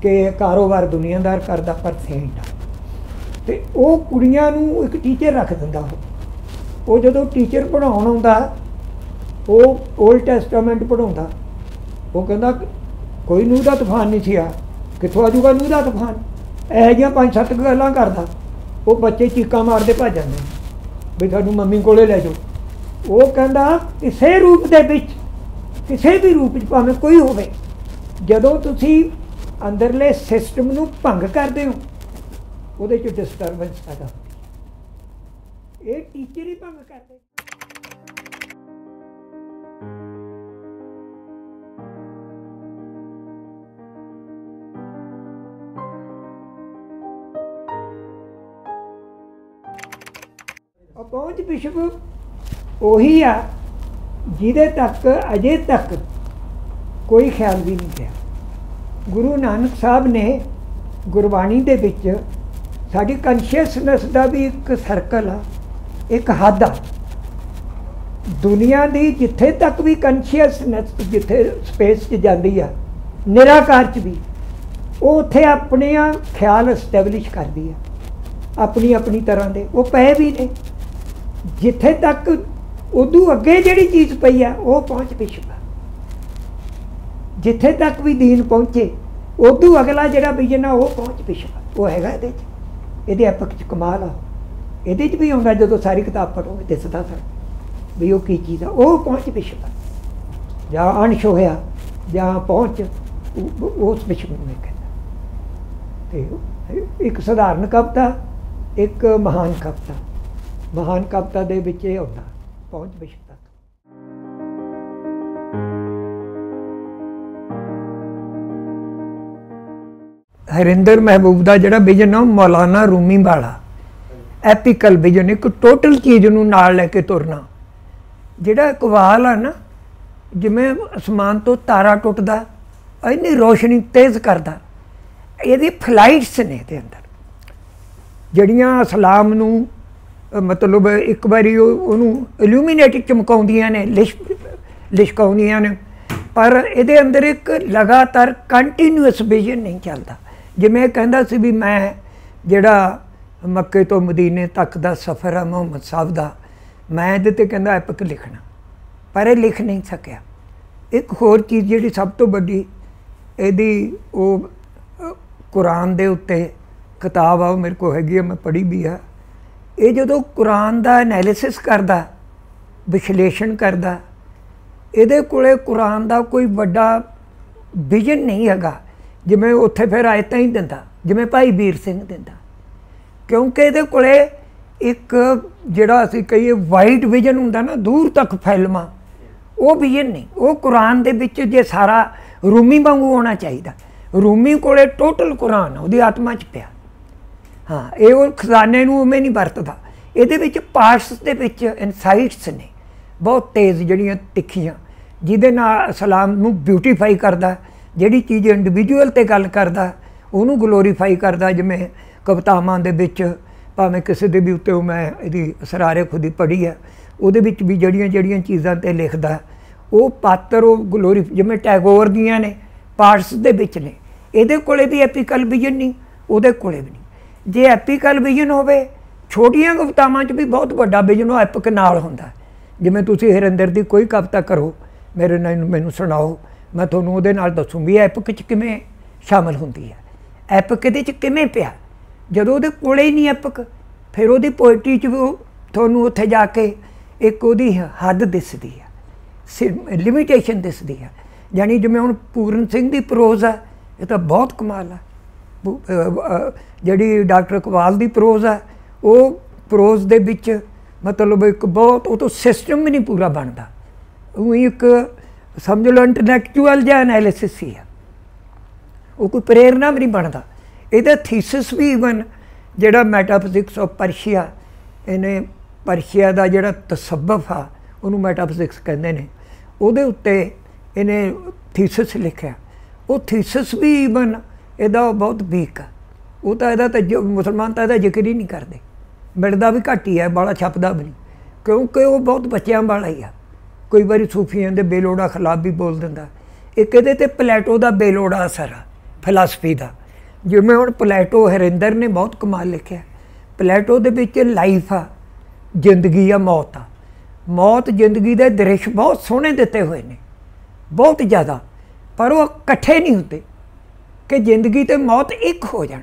ਕਿ ਕਾਰੋਬਾਰ ਦੁਨੀਆਦਾਰ ਕਰਦਾ, ਪਰ ਸੇਂਟ ਤੇ ਉਹ ਕੁੜੀਆਂ ਨੂੰ ਇੱਕ ਟੀਚਰ ਰੱਖ ਦਿੰਦਾ ਉਹ। ਉਹ ਜਦੋਂ ਟੀਚਰ ਪੜਾਉਣ ਆਉਂਦਾ, ਉਹ 올ਡ ਟੈਸਟਾਮੈਂਟ ਪੜਾਉਂਦਾ ਉਹ ਕਹਿੰਦਾ, ਕੋਈ ਨੂਹ ਦਾ ਤੂਫਾਨ ਨਹੀਂ ਸੀ ਆ ਕਿੱਥੋਂ ਆ ਜੂਗਾ ਨੂਹ ਦਾ ਤੂਫਾਨ? ਇਹੋ ਜਿਹੀਆਂ ਪੰਜ ਸੱਤ ਗੱਲਾਂ ਕਰਦਾ। ਉਹ ਬੱਚੇ ਚੀਕਾਂ ਮਾਰਦੇ ਭੱਜ ਜਾਂਦੇ ਵੀ ਤੁਹਾਨੂੰ ਮੰਮੀ ਕੋਲੇ ਲੈ ਜਾਓ। ਉਹ ਕਹਿੰਦਾ, ਕਿਸੇ ਰੂਪ ਦੇ ਵਿੱਚ, ਕਿਸੇ ਵੀ ਰੂਪ ਵਿੱਚ ਭਾਵੇਂ ਕੋਈ ਹੋਵੇ, ਜਦੋਂ ਤੁਸੀਂ ਅੰਦਰਲੇ ਸਿਸਟਮ ਨੂੰ ਭੰਗ ਕਰਦੇ ਹੋ, ਉਹਦੇ ਚ ਡਿਸਟਰਬੈਂਸ ਪੈਦਾ ਹੁੰਦੀ ਇਹ ਟੀਚਰ ਹੀ ਭੰਗ ਕਰਦੇ ਪਹੁੰਚ ਵਿਸ਼ਵ ਉਹੀ ਆ ਜਿਹਦੇ ਤੱਕ ਅਜੇ ਤੱਕ ਕੋਈ ਖਿਆਲ ਵੀ ਨਹੀਂ ਗਿਆ ਗੁਰੂ ਨਾਨਕ ਸਾਹਿਬ ਨੇ ਗੁਰਬਾਣੀ ਦੇ ਵਿੱਚ ਸਾਡੀ ਕਨਸ਼ੀਅਸਨੈਸ ਦਾ ਵੀ ਇੱਕ ਸਰਕਲ ਆ, ਇੱਕ ਹੱਦ ਆ। ਦੁਨੀਆ ਦੀ ਜਿੱਥੇ ਤੱਕ ਵੀ ਕਨਸ਼ੀਅਸਨੈਸ ਜਿੱਥੇ ਸਪੇਸ 'ਚ ਜਾਂਦੀ ਆ, ਨਿਰਾਕਾਰ 'ਚ ਵੀ, ਉਹ ਉੱਥੇ ਆਪਣੇ ਆ ਖਿਆਲ ਐਸਟੈਬਲਿਸ਼ ਕਰਦੀ ਆ, ਆਪਣੀ ਆਪਣੀ ਤਰ੍ਹਾਂ ਦੇ। ਉਹ ਪਏ ਵੀ ਨੇ। ਜਿੱਥੇ ਤੱਕ ਉਦੋਂ ਅੱਗੇ ਜਿਹੜੀ ਚੀਜ਼ ਪਈ ਆ, ਉਹ ਪਹੁੰਚ ਵਿਸ਼ਵ ਜਿੱਥੇ ਤੱਕ ਵੀ ਦੀਨ ਪਹੁੰਚੇ, ਉਦੋਂ ਅਗਲਾ ਜਿਹੜਾ ਵਿਜਨ ਆ ਉਹ ਪਹੁੰਚ ਵਿਸ਼ਵ ਆ। ਉਹ ਹੈਗਾ ਇਹਦੇ 'ਚ। ਇਹਦੇ ਐਪਕ 'ਚ ਕਮਾਲ ਆ। ਇਹਦੇ 'ਚ ਵੀ ਆਉਂਦਾ ਜਦੋਂ ਸਾਰੀ ਕਿਤਾਬ ਪੜ੍ਹੋਗੇ, ਦਿਸਦਾ ਸਰ ਵੀ ਉਹ ਕੀ ਚੀਜ਼ ਆ, ਉਹ ਪਹੁੰਚ ਵਿਸ਼ਵ ਆ ਜਾਂ ਅੰਸ਼ ਹੋਇਆ, ਜਾਂ ਪਹੁੰਚ ਉਸ ਵਿਸ਼ਵ ਨੂੰ ਇਹ ਕਹਿੰਦਾ। ਤੇ ਇੱਕ ਸਧਾਰਨ ਕਵਿਤਾ, ਇੱਕ ਮਹਾਨ ਕਵਿਤਾ। ਮਹਾਨ ਕਵਿਤਾ ਦੇ ਵਿੱਚ ਇਹ ਹੁੰਦਾ, ਪਹੁੰਚ ਵਿਸ਼ਵ ਹਰਿੰਦਰ ਮਹਿਬੂਬ ਦਾ ਜਿਹੜਾ ਵਿਜਨ ਆ ਉਹ ਮੌਲਾਨਾ ਰੂਮੀ ਵਾਲਾ ਐਪੀਕਲ ਵਿਜਨ ਇੱਕ ਟੋਟਲ ਚੀਜ਼ ਨੂੰ ਨਾਲ ਲੈ ਕੇ ਤੁਰਨਾ। ਜਿਹੜਾ ਕਵਾਲ ਆ ਨਾ, ਜਿਵੇਂ ਅਸਮਾਨ ਤੋਂ ਤਾਰਾ ਟੁੱਟਦਾ, ਇੰਨੀ ਰੋਸ਼ਨੀ ਤੇਜ਼ ਕਰਦਾ, ਇਹਦੀ ਫਲਾਈਟਸ ਨੇ ਇਹਦੇ ਅੰਦਰ। ਜਿਹੜੀਆਂ ਸਲਾਮ ਨੂੰ ਮਤਲਬ ਇੱਕ ਵਾਰੀ ਉਹ- ਉਹਨੂੰ ਇਲੂਮੀਨੇਟ ਚਮਕਾਉਂਦੀਆਂ ਨੇ, ਲਿਸ਼, ਲਿਸ਼ਕਾਉਂਦੀਆਂ ਨੇ, ਪਰ ਇਹਦੇ ਅੰਦਰ ਇੱਕ ਲਗਾਤਾਰ ਕੰਟੀਨਿਊਸ ਵਿਜ਼ਨ ਨਹੀਂ ਚੱਲਦਾ। ਜਿਵੇਂ ਇਹ ਕਹਿੰਦਾ ਸੀ ਵੀ ਮੈਂ ਜਿਹੜਾ ਮੱਕੇ ਤੋਂ ਮਦੀਨੇ ਤੱਕ ਦਾ ਸਫ਼ਰ ਹੈ ਮੁਹੰਮਦ ਸਾਹਿਬ ਦਾ, ਮੈਂ ਇਹਦੇ ਤੇ ਕਹਿੰਦਾ ਐਪਿਕ ਲਿਖਣਾ। ਪਰ ਇਹ ਲਿਖ ਨਹੀਂ ਸਕਿਆ। ਇੱਕ ਹੋਰ ਚੀਜ਼ ਜਿਹੜੀ ਸਭ ਤੋਂ ਵੱਡੀ, ਇਹਦੀ ਉਹ ਕੁਰਾਨ ਦੇ ਉੱਤੇ ਕਿਤਾਬ ਆ, ਉਹ ਮੇਰੇ ਕੋਲ ਹੈਗੀ ਆ, ਮੈਂ ਪੜ੍ਹੀ ਵੀ ਆ। ਇਹ ਜਦੋਂ ਕੁਰਾਨ ਦਾ ਐਨਾਲਿਸਿਸ ਕਰਦਾ, ਵਿਸ਼ਲੇਸ਼ਣ ਕਰਦਾ, ਇਹਦੇ ਕੋਲੇ ਕੁਰਾਨ ਦਾ ਕੋਈ ਵੱਡਾ ਵਿਜ਼ਨ ਨਹੀਂ ਹੈਗਾ। ਜਿਵੇਂ ਉੱਥੇ ਫਿਰ ਆਏ ਤਾਂ ਹੀ ਦਿੰਦਾ, ਜਿਵੇਂ ਭਾਈ ਵੀਰ ਸਿੰਘ ਦਿੰਦਾ। ਕਿਉਂਕਿ ਇਹਦੇ ਕੋਲੇ ਇੱਕ ਜਿਹੜਾ ਅਸੀਂ ਕਹੀਏ ਵਾਈਟ ਵਿਜ਼ਨ ਹੁੰਦਾ ਨਾ, ਦੂਰ ਤੱਕ ਫੈਲਮਾ, ਉਹ ਵਿਜ਼ਨ ਨਹੀਂ। ਉਹ ਕੁਰਾਨ ਦੇ ਵਿੱਚ ਜੇ ਸਾਰਾ ਰੂਮੀ ਵਾਂਗੂ ਹੋਣਾ ਚਾਹੀਦਾ। ਰੂਮੀ ਕੋਲੇ ਟੋਟਲ ਕੁਰਾਨ ਉਹਦੀ ਆਤਮਾ 'ਚ ਪਿਆ। ਹਾਂ, ਇਹ ਉਹ ਖਜ਼ਾਨੇ ਨੂੰ ਉਵੇਂ ਨਹੀਂ ਵਰਤਦਾ। ਇਹਦੇ ਵਿੱਚ ਪਾਰਟਸ ਦੇ ਵਿੱਚ ਇਨਸਾਈਟਸ ਨੇ। ਬਹੁਤ ਤੇਜ਼ ਜਿਹੜੀਆਂ ਤਿੱਖੀਆਂ, ਜਿਹਦੇ ਨਾਲ ਸਲਾਮ ਨੂੰ ਬਿਊਟੀਫਾਈ ਕਰਦਾ। ਜਿਹੜੀ ਚੀਜ਼ ਇੰਡੀਵਿਜੂਅਲ ਤੇ ਗੱਲ ਕਰਦਾ, ਉਹਨੂੰ ਗਲੋਰੀਫਾਈ ਕਰਦਾ, ਜਿਵੇਂ ਕਵਿਤਾਵਾਂ ਦੇ ਵਿੱਚ ਭਾਵੇਂ ਕਿਸੇ ਦੇ ਵੀ ਉੱਤੇ ਮੈਂ ਇਹਦੀ ਸਰਾਰੇ ਖੁਦੀ ਪੜ੍ਹੀ ਹੈ ਉਹਦੇ ਵਿੱਚ ਵੀ ਜਿਹੜੀਆਂ ਜਿਹੜੀਆਂ ਚੀਜ਼ਾਂ ਤੇ ਲਿਖਦਾ, ਉਹ ਪਾਤਰ ਉਹ ਗਲੋਰੀ ਜਿਵੇਂ ਟੈਗੋਰ ਦੀਆਂ ਨੇ ਪਾਰਟਸ ਦੇ ਵਿੱਚ ਨੇ, ਇਹਦੇ ਕੋਲੇ ਵੀ ਐਪੀਕਲ ਵਿਜ਼ਨ ਨਹੀਂ, ਉਹਦੇ ਕੋਲੇ ਵੀ ਨਹੀਂ। ਜੇ ਐਪੀਕਲ ਵਿਜ਼ਨ ਹੋਵੇ, ਛੋਟੀਆਂ ਕਵਿਤਾਵਾਂ 'ਚ ਵੀ ਬਹੁਤ ਵੱਡਾ ਵਿਜ਼ਨ ਉਹ ਐਪਿਕ ਨਾਲ ਹੁੰਦਾ। ਜਿਵੇਂ ਤੁਸੀਂ ਹਰਿੰਦਰ ਦੀ ਕੋਈ ਕਵਿਤਾ ਕਰੋ, ਮੇਰੇ ਨਾਲ ਮੈਨੂੰ ਸੁਣਾਓ ਮੈਂ ਤੁਹਾਨੂੰ ਉਹਦੇ ਨਾਲ ਦੱਸੂ ਐਪਕ 'ਚ ਕਿਵੇਂ ਸ਼ਾਮਲ ਹੁੰਦੀ ਹੈ। ਐਪਕ ਇਹਦੇ 'ਚ ਕਿਵੇਂ ਪਿਆ? ਜਦੋਂ ਉਹਦੇ ਕੋਲੇ ਹੀ ਨਹੀਂ ਐਪਕ, ਫਿਰ ਉਹਦੀ ਪੋਇਟਰੀ 'ਚ ਉਹ ਤੁਹਾਨੂੰ ਉੱਥੇ ਜਾ ਕੇ ਇੱਕ ਉਹਦੀ ਹੱਦ ਦਿਸਦੀ ਹੈ। ਲਿਮਿਟੇਸ਼ਨ ਦਿਸਦੀ ਹੈ। ਯਾਨੀ ਜਿਵੇਂ ਹੁਣ ਪੂਰਨ ਸਿੰਘ ਦੀ ਪ੍ਰੋਜ਼ ਹੈ, ਇਹ ਤਾਂ ਬਹੁਤ ਕਮਾਲ ਹੈ। ਜਿਹੜੀ ਡਾਕਟਰ ਕਵਾਲ ਦੀ ਪ੍ਰੋਜ਼ ਹੈ, ਉਹ ਪ੍ਰੋਜ਼ ਦੇ ਵਿੱਚ ਮਤਲਬ ਇੱਕ ਬਹੁਤ, ਉਹ ਤੋਂ ਸਿਸਟਮ ਵੀ ਨਹੀਂ ਪੂਰਾ ਬਣਦਾ। ਉਹ ਇੱਕ ਸਮਝ ਲਓ ਇੰਟੈਲੈਕਚੁਅਲ ਜਾਂ ਐਨਾਲਿਸਿਸ ਹੀ ਆ। ਉਹ ਕੋਈ ਪ੍ਰੇਰਣਾ ਵੀ ਨਹੀਂ ਬਣਦਾ। ਇਹਦਾ ਥੀਸਿਸ ਵੀ ਇਵਨ ਜਿਹੜਾ ਮੈਟਾਫਿਜ਼ਿਕਸ ਆਫ ਪਰਸ਼ੀਆ ਇਹਨੇ ਪਰਸ਼ੀਆ ਦਾ ਜਿਹੜਾ ਤਸੱਬਫ ਆ, ਉਹਨੂੰ ਮੈਟਾਫਿਜ਼ਿਕਸ ਕਹਿੰਦੇ ਨੇ। ਉਹਦੇ ਉੱਤੇ ਇਹਨੇ ਥੀਸਿਸ ਲਿਖਿਆ। ਉਹ ਥੀਸਿਸ ਵੀ ਇਵਨ ਇਹਦਾ ਬਹੁਤ ਵੀਕ ਆ। ਉਹ ਤਾਂ ਇਹਦਾ ਤਾਂ ਮੁਸਲਮਾਨ ਤਾਂ ਇਹਦਾ ਜ਼ਿਕਰ ਹੀ ਨਹੀਂ ਕਰਦੇ। ਮਿਲਦਾ ਵੀ ਘੱਟ ਹੀ ਹੈ ਬਾਲਾ ਛਪਦਾ ਵੀ ਨਹੀਂ। ਕਿਉਂਕਿ ਉਹ ਬਹੁਤ ਬੱਚਿਆਂ ਵਾਲਾ ਹੀ ਆ। ਕੋਈ ਵਾਰੀ ਸੂਫੀਆਂ ਦੇ ਬੇਲੋੜਾ ਖਿਲਾਫ ਵੀ ਬੋਲ ਦਿੰਦਾ। ਇੱਕ ਇਹਦੇ ਤੇ ਪਲੇਟੋ ਦਾ ਬੇਲੋੜਾ ਅਸਰ ਆ, ਫਿਲਾਸਫੀ ਦਾ। ਜਿਵੇਂ ਹੁਣ ਪਲੇਟੋ ਹਰਿੰਦਰ ਨੇ ਬਹੁਤ ਕਮਾਲ ਲਿਖਿਆ। ਪਲੇਟੋ ਦੇ ਵਿੱਚ ਲਾਈਫ ਆ, ਜ਼ਿੰਦਗੀ ਆ ਮੌਤ ਆ। ਮੌਤ ਜ਼ਿੰਦਗੀ ਦੇ ਦ੍ਰਿਸ਼ ਬਹੁਤ ਸੋਹਣੇ ਦਿੱਤੇ ਹੋਏ ਨੇ, ਬਹੁਤ ਜ਼ਿਆਦਾ, ਪਰ ਉਹ ਇਕੱਠੇ ਨਹੀਂ ਹੁੰਦੇ ਕਿ ਜ਼ਿੰਦਗੀ ਤੇ ਮੌਤ ਇੱਕ ਹੋ ਜਾਣ।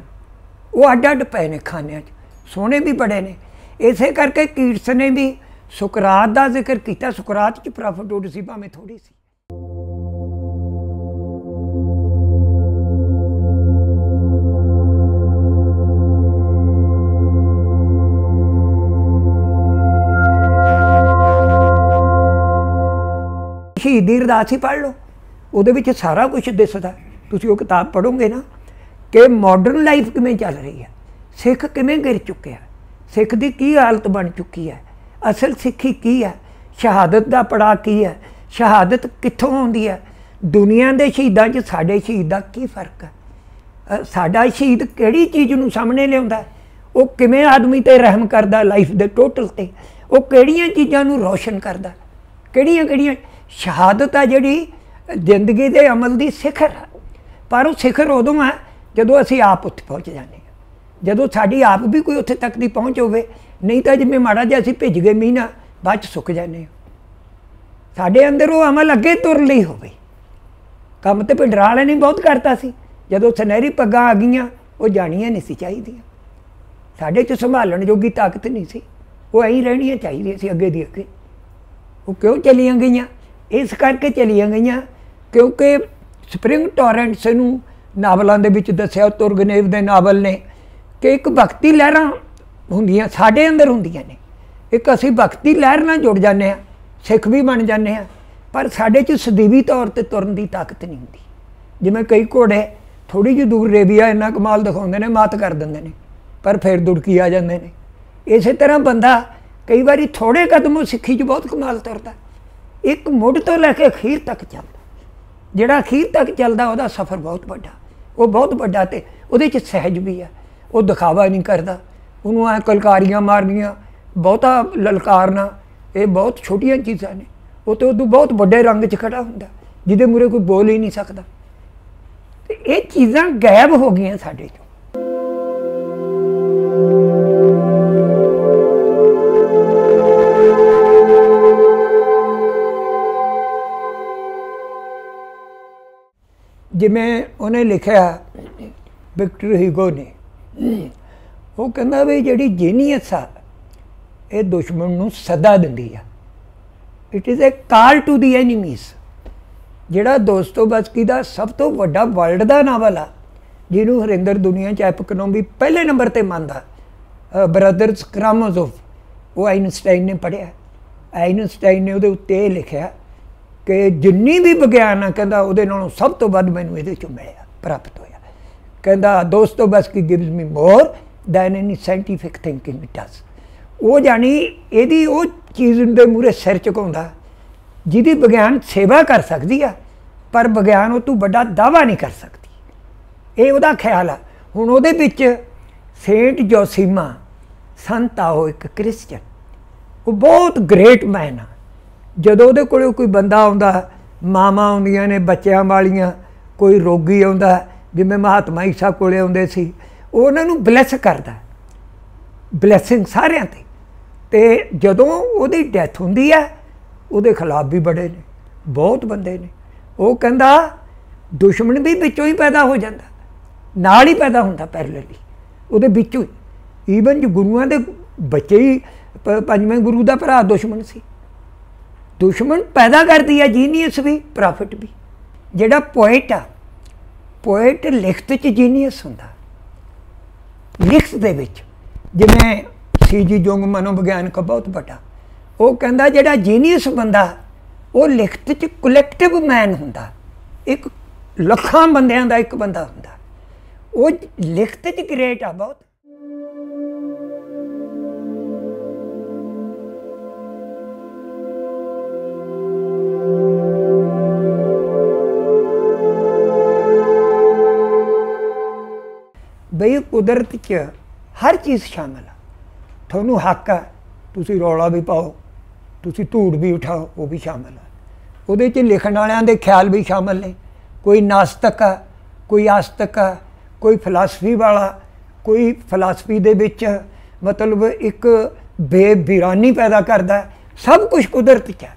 ਉਹ ਅੱਡ ਅੱਡ ਪਏ ਨੇ ਖਾਨਿਆਂ 'ਚ, ਸੋਹਣੇ ਵੀ ਬੜੇ ਨੇ। ਇਸੇ ਕਰਕੇ ਕੀਟਸ ਨੇ ਵੀ ਸੁਕਰਾਤ ਦਾ ਜ਼ਿਕਰ ਕੀਤਾ, ਸੁਕਰਾਤ 'ਚ ਪ੍ਰੋਫਿਟ ਸੀ, ਭਾਵੇਂ ਥੋੜੀ ਸੀ। ਸ਼ਹੀਦੀ ਅਰਦਾਸ ਹੀ ਪੜ੍ਹ ਲਓ। ਉਹਦੇ ਵਿੱਚ ਸਾਰਾ ਕੁਝ ਦਿਸਦਾ। ਤੁਸੀਂ ਉਹ ਕਿਤਾਬ ਪੜੋਗੇ ਨਾ ਕਿ ਮਾਡਰਨ ਲਾਈਫ ਕਿਵੇਂ ਚੱਲ ਰਹੀ ਹੈ, ਸਿੱਖ ਕਿਵੇਂ ਗਿਰ ਚੁੱਕਿਆ ਸਿੱਖ ਦੀ ਕੀ ਹਾਲਤ ਬਣ ਚੁੱਕੀ ਹੈ ਅਸਲ ਸਿੱਖੀ ਕੀ ਹੈ? ਸ਼ਹਾਦਤ ਦਾ ਪੜਾ ਕੀ ਹੈ? ਸ਼ਹਾਦਤ ਕਿੱਥੋਂ ਆਉਂਦੀ ਹੈ? ਦੁਨੀਆ ਦੇ ਸ਼ਹੀਦਾਂ 'ਚ ਸਾਡੇ ਸ਼ਹੀਦ ਦਾ ਕੀ ਫ਼ਰਕ ਹੈ? ਸਾਡਾ ਸ਼ਹੀਦ ਕਿਹੜੀ ਚੀਜ਼ ਨੂੰ ਸਾਹਮਣੇ ਲਿਆਉਂਦਾ ਉਹ ਕਿਵੇਂ ਆਦਮੀ ਤੇ ਰਹਿਮ ਕਰਦਾ ਲਾਈਫ ਦੇ ਟੋਟਲ ਤੇ? ਉਹ ਕਿਹੜੀਆਂ ਚੀਜ਼ਾਂ ਨੂੰ ਰੋਸ਼ਨ ਕਰਦਾ ਕਿਹੜੀਆਂ ਕਿਹੜੀਆਂ? ਸ਼ਹਾਦਤ ਆ ਜਿਹੜੀ ਜ਼ਿੰਦਗੀ ਦੇ ਅਮਲ ਦੀ ਸਿਖਰ ਪਰ ਉਹ ਸਿਖਰ ਉਦੋਂ ਹੈ ਜਦੋਂ ਅਸੀਂ ਆਪ ਉੱਥੇ ਪਹੁੰਚ ਜਾਂਦੇ ਹਾਂ। ਜਦੋਂ ਸਾਡੀ ਆਪ ਵੀ ਕੋਈ ਉੱਥੇ ਤੱਕ ਦੀ ਪਹੁੰਚ ਹੋਵੇ ਨਹੀਂ ਤਾਂ ਜਿਵੇਂ ਮਾੜਾ ਜਿਹਾ ਅਸੀਂ ਭਿੱਜ ਗਏ ਮੀਨਾ ਬਾਅਦ ਚ ਸੁੱਕ ਜਾਂਦੇ ਹਾਂ। ਸਾਡੇ ਅੰਦਰ ਉਹ ਅਮਲ ਅੱਗੇ ਤੁਰ ਲਈ ਹੋਵੇ। ਕੰਮ ਤੇ ਪਿੰਡਰਾਂ ਵਾਲੇ ਨੇ ਬਹੁਤ ਕਰਤਾ ਸੀ। ਜਦੋਂ ਸੁਨਹਿਰੀ ਪੱਗਾਂ ਆ ਗਈਆਂ, ਉਹ ਜਾਣੀਆਂ ਨਹੀਂ ਸੀ ਚਾਹੀਦੀਆਂ। ਸਾਡੇ ਚ ਸੰਭਾਲਣ ਜੋਗੀ ਤਾਕਤ ਨਹੀਂ ਸੀ। ਉਹ ਐਂ ਰਹਿਣੀਆਂ ਚਾਹੀਦੀਆਂ ਸੀ ਅੱਗੇ ਦੀ ਅੱਗੇ। ਉਹ ਕਿਉਂ ਚਲੀਆਂ ਗਈਆਂ? ਇਸ ਕਰਕੇ ਚਲੀਆਂ ਗਈਆਂ ਕਿਉਂਕਿ ਸਪ੍ਰਿੰਗ ਟੋਰੈਂਟਸ ਨੂੰ ਨਾਵਲਾਂ ਦੇ ਵਿੱਚ ਦੱਸਿਆ, ਤੁਰਗਨੇਵ ਦੇ ਨਾਵਲ ਨੇ ਕਿ ਇੱਕ ਵਕਤੀ ਲਹਿਰਾਂ ਹੁੰਦੀਆਂ, ਸਾਡੇ ਅੰਦਰ ਹੁੰਦੀਆਂ ਨੇ। ਇੱਕ ਅਸੀਂ ਭਗਤੀ ਲਹਿਰ ਨਾਲ ਜੁੜ ਜਾਂਦੇ ਆ ਸਿੱਖ ਵੀ ਬਣ ਜਾਂਦੇ ਆ ਪਰ ਸਾਡੇ 'ਚ ਸਦੀਵੀ ਤੌਰ ਤੇ ਤੁਰਨ ਦੀ ਤਾਕਤ ਨਹੀਂ ਹੁੰਦੀ। ਜਿਵੇਂ ਕਈ ਘੋੜੇ ਥੋੜੀ ਜਿਹੀ ਦੂਰ ਰੇਬੀਆ ਇੰਨਾ ਕਮਾਲ ਦਿਖਾਉਂਦੇ ਨੇ, ਮਾਤ ਕਰ ਦਿੰਦੇ ਨੇ, ਪਰ ਫਿਰ ਦੁੜਕੀ ਆ ਜਾਂਦੇ ਨੇ। ਇਸੇ ਤਰ੍ਹਾਂ ਬੰਦਾ ਕਈ ਵਾਰੀ ਥੋੜੇ ਕਦਮੋਂ ਸਿੱਖੀ 'ਚ ਬਹੁਤ ਕਮਾਲ ਤੁਰਦਾ। ਇੱਕ ਮੁੱਢ ਤੋਂ ਲੈ ਕੇ ਅਖੀਰ ਤੱਕ ਚੱਲਦਾ। ਜਿਹੜਾ ਅਖੀਰ ਤੱਕ ਚੱਲਦਾ, ਉਹਦਾ ਸਫ਼ਰ ਬਹੁਤ ਵੱਡਾ। ਉਹ ਬਹੁਤ ਵੱਡਾ ਤੇ ਉਹਦੇ 'ਚ ਸਹਿਜ ਵੀ ਆ। ਉਹ ਦਿਖਾਵਾ ਨਹੀਂ ਕਰਦਾ। ਉਹਨੂੰ ਐ ਕਲਕਾਰੀਆਂ ਮਾਰਨੀਆਂ, ਬਹੁਤਾ ਲਲਕਾਰਨਾ, ਇਹ ਬਹੁਤ ਛੋਟੀਆਂ ਚੀਜ਼ਾਂ ਨੇ। ਉਹ ਤੇ ਉਦੋਂ ਬਹੁਤ ਵੱਡੇ ਰੰਗ 'ਚ ਖੜਾ ਹੁੰਦਾ, ਜਿਹਦੇ ਮੂਰੇ ਕੋਈ ਬੋਲ ਹੀ ਨਹੀਂ ਸਕਦਾ। ਤੇ ਇਹ ਚੀਜ਼ਾਂ ਗਾਇਬ ਹੋ ਗਈਆਂ ਸਾਡੇ ਚੋਂ ਜਿਵੇਂ ਉਹਨੇ ਲਿਖਿਆ, ਵਿਕਟਰ ਹੀਗੋ ਨੇ ਉਹ ਕਹਿੰਦਾ ਵੀ ਜਿਹੜੀ ਜੀਨੀਅਸ ਆ, ਇਹ ਦੁਸ਼ਮਣ ਨੂੰ ਸਦਾ ਦਿੰਦੀ ਆ। It is a call to the enemies ਜਿਹੜਾ ਦੋਸਤੋ ਬਸਕੀ ਦਾ ਸਭ ਤੋਂ ਵੱਡਾ ਵਰਲਡ ਦਾ ਨਾਵਲ ਆ, ਜਿਹਨੂੰ ਹਰਿੰਦਰ ਦੁਨੀਆ ਚ ਐਪਕਨੋਮੀ ਪਹਿਲੇ ਨੰਬਰ ਤੇ ਮੰਨਦਾ ਬ੍ਰਦਰਸ ਕ੍ਰਾਮੋਜ਼ੋਵ ਉਹ ਆਇਨਸਟਾਈਨ ਨੇ ਪੜਿਆ ਆਇਨਸਟਾਈਨ ਨੇ ਉਹਦੇ ਉੱਤੇ ਇਹ ਲਿਖਿਆ ਕਿ ਜਿੰਨੀ ਵੀ ਵਿਗਿਆਨ ਆ, ਕਹਿੰਦਾ ਉਹਦੇ ਨਾਲੋਂ ਸਭ ਤੋਂ ਵੱਧ ਮੈਨੂੰ ਇਹਦੇ ਚੋਂ ਮਿਲਿਆ ਪ੍ਰਾਪਤ ਹੋਇਆ। ਕਹਿੰਦਾ, ਦੋਸਤੋ ਬਸ ਕੀ gives me more than any scientific thinking it does ਉਹ ਜਾਨੀ ਇਹਦੀ ਉਹ ਚੀਜ਼ ਦੇ ਮੂਰੇ ਸਿਰ ਝੁਕਾਉਂਦਾ, ਜਿਹਦੀ ਵਿਗਿਆਨ ਸੇਵਾ ਕਰ ਸਕਦੀ ਆ, ਪਰ ਵਿਗਿਆਨ ਉਹ ਤੋਂ ਵੱਡਾ ਦਾਵਾ ਨਹੀਂ ਕਰ ਸਕਦੀ। ਇਹ ਉਹਦਾ ਖਿਆਲ ਆ। ਹੁਣ ਉਹਦੇ ਵਿੱਚ ਸੇਂਟ ਜੋਸੀਮਾ, ਸੰਤ ਆ ਉਹ ਇੱਕ ਕ੍ਰਿਸਚੀਅਨ ਉਹ ਬਹੁਤ ਗ੍ਰੇਟ ਮੈਨ ਆ। ਜਦੋਂ ਉਹਦੇ ਕੋਲ ਕੋਈ ਬੰਦਾ ਆਉਂਦਾ ਮਾਮਾ ਆਉਂਦੀਆਂ ਨੇ, ਬੱਚਿਆਂ ਵਾਲੀਆਂ, ਕੋਈ ਰੋਗੀ ਆਉਂਦਾ, ਜਿਵੇਂ ਮਹਾਤਮਾ ਈਸਾ ਕੋਲੇ ਆਉਂਦੇ ਸੀ ਉਹਨਾਂ ਨੂੰ ਬਲੈਸ ਕਰਦਾ ਬਲੈਸਿੰਗ ਸਾਰਿਆਂ ਤੇ। ਤੇ ਜਦੋਂ ਉਹਦੀ ਡੈਥ ਹੁੰਦੀ ਹੈ, ਉਹਦੇ ਖਿਲਾਫ ਵੀ ਬੜੇ ਨੇ, ਬਹੁਤ ਬੰਦੇ ਨੇ। ਉਹ ਕਹਿੰਦਾ, ਦੁਸ਼ਮਣ ਵੀ ਵਿੱਚੋਂ ਹੀ ਪੈਦਾ ਹੋ ਜਾਂਦਾ, ਨਾਲ ਹੀ ਪੈਦਾ ਹੁੰਦਾ ਪੈਰਲਲੀ ਉਹਦੇ ਵਿੱਚੋਂ ਹੀ। ਈਵਨ ਜੋ ਗੁਰੂਆਂ ਦੇ ਬੱਚੇ ਹੀ ਪੰਜਵੇਂ ਗੁਰੂ ਦਾ ਭਰਾ ਦੁਸ਼ਮਣ ਸੀ। ਦੁਸ਼ਮਣ ਪੈਦਾ ਕਰਦੀ ਹੈ ਜੀਨੀਅਸ ਵੀ ਪ੍ਰੋਫਿਟ ਵੀ। ਜਿਹੜਾ ਪੋਇਟ ਆ ਪੋਇਟ ਲਿਖਤ ਚ ਜੀਨੀਅਸ ਹੁੰਦਾ। ਲਿਖਤ ਦੇ ਵਿੱਚ। ਜਿਵੇਂ ਸੀ ਜੀ ਜੋਂਗ ਮਨੋਵਿਗਿਆਨਕ ਬਹੁਤ ਵੱਡਾ। ਉਹ ਕਹਿੰਦਾ ਜਿਹੜਾ ਜੀਨੀਅਸ ਬੰਦਾ, ਉਹ ਲਿਖਤ ਚ ਕਲੈਕਟਿਵ ਮੈਨ ਹੁੰਦਾ। ਇੱਕ ਲੱਖਾਂ ਬੰਦਿਆਂ ਦਾ ਇੱਕ ਬੰਦਾ ਹੁੰਦਾ। ਉਹ ਲਿਖਤ ਚ ਗ੍ਰੇਟ ਆ, ਬਹੁਤ ਬਈ ਕੁਦਰਤ 'ਚ ਹਰ ਚੀਜ਼ ਸ਼ਾਮਲ ਆ। ਤੁਹਾਨੂੰ ਹੱਕ ਆ, ਤੁਸੀਂ ਰੌਲਾ ਵੀ ਪਾਓ, ਤੁਸੀਂ ਧੂੜ ਵੀ ਉਠਾਓ, ਉਹ ਵੀ ਸ਼ਾਮਲ ਆ। ਉਹਦੇ 'ਚ ਲਿਖਣ ਵਾਲਿਆਂ ਦੇ ਖਿਆਲ ਵੀ ਸ਼ਾਮਲ ਨੇ। ਕੋਈ ਨਾਸਤਕ ਆ, ਕੋਈ ਆਸਤਕ ਆ, ਕੋਈ ਫਲਸਫੀ ਵਾਲਾ, ਕੋਈ ਫਲਸਫੀ ਦੇ ਵਿੱਚ ਮਤਲਬ ਇੱਕ ਬੇਬਿਰਾਨੀ ਪੈਦਾ ਕਰਦਾ, ਸਭ ਕੁਝ ਕੁਦਰਤ 'ਚ ਹੈ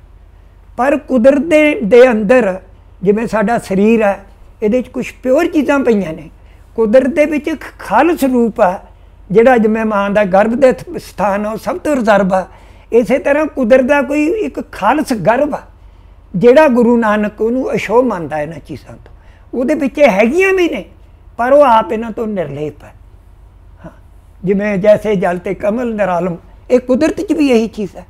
ਪਰ ਕੁਦਰਤ ਦੇ ਦੇ ਅੰਦਰ ਜਿਵੇਂ ਸਾਡਾ ਸਰੀਰ ਹੈ ਇਹਦੇ 'ਚ ਕੁਝ ਪਿਓਰ ਚੀਜ਼ਾਂ ਪਈਆਂ ਨੇ। ਕੁਦਰਤ ਦੇ ਵਿੱਚ ਇੱਕ ਖਾਲਸ ਰੂਪ ਆ, ਜਿਹੜਾ ਜਿਵੇਂ ਮਾਂ ਦਾ ਗਰਭ ਦੇ ਸਥਾਨ ਉਹ ਸਭ ਤੋਂ ਰਿਜ਼ਰਵ ਆ। ਇਸੇ ਤਰ੍ਹਾਂ ਕੁਦਰਤ ਦਾ ਕੋਈ ਇੱਕ ਖਾਲਸ ਗਰਭ ਆ, ਜਿਹੜਾ ਗੁਰੂ ਨਾਨਕ ਉਹਨੂੰ ਅਸ਼ੋ ਮੰਨਦਾ ਇਹਨਾਂ ਚੀਜ਼ਾਂ ਤੋਂ। ਉਹਦੇ ਵਿੱਚ ਹੈਗੀਆਂ ਵੀ ਨੇ, ਪਰ ਉਹ ਆਪ ਇਹਨਾਂ ਤੋਂ ਨਿਰਲੇਪ ਹੈ ਹਾਂ, ਜਿਵੇਂ ਜੈਸੇ ਜਲ ਤੇ ਕਮਲ ਨਿਰਾਲਮ, ਇਹ ਕੁਦਰਤ 'ਚ ਵੀ ਇਹੀ ਚੀਜ਼ ਹੈ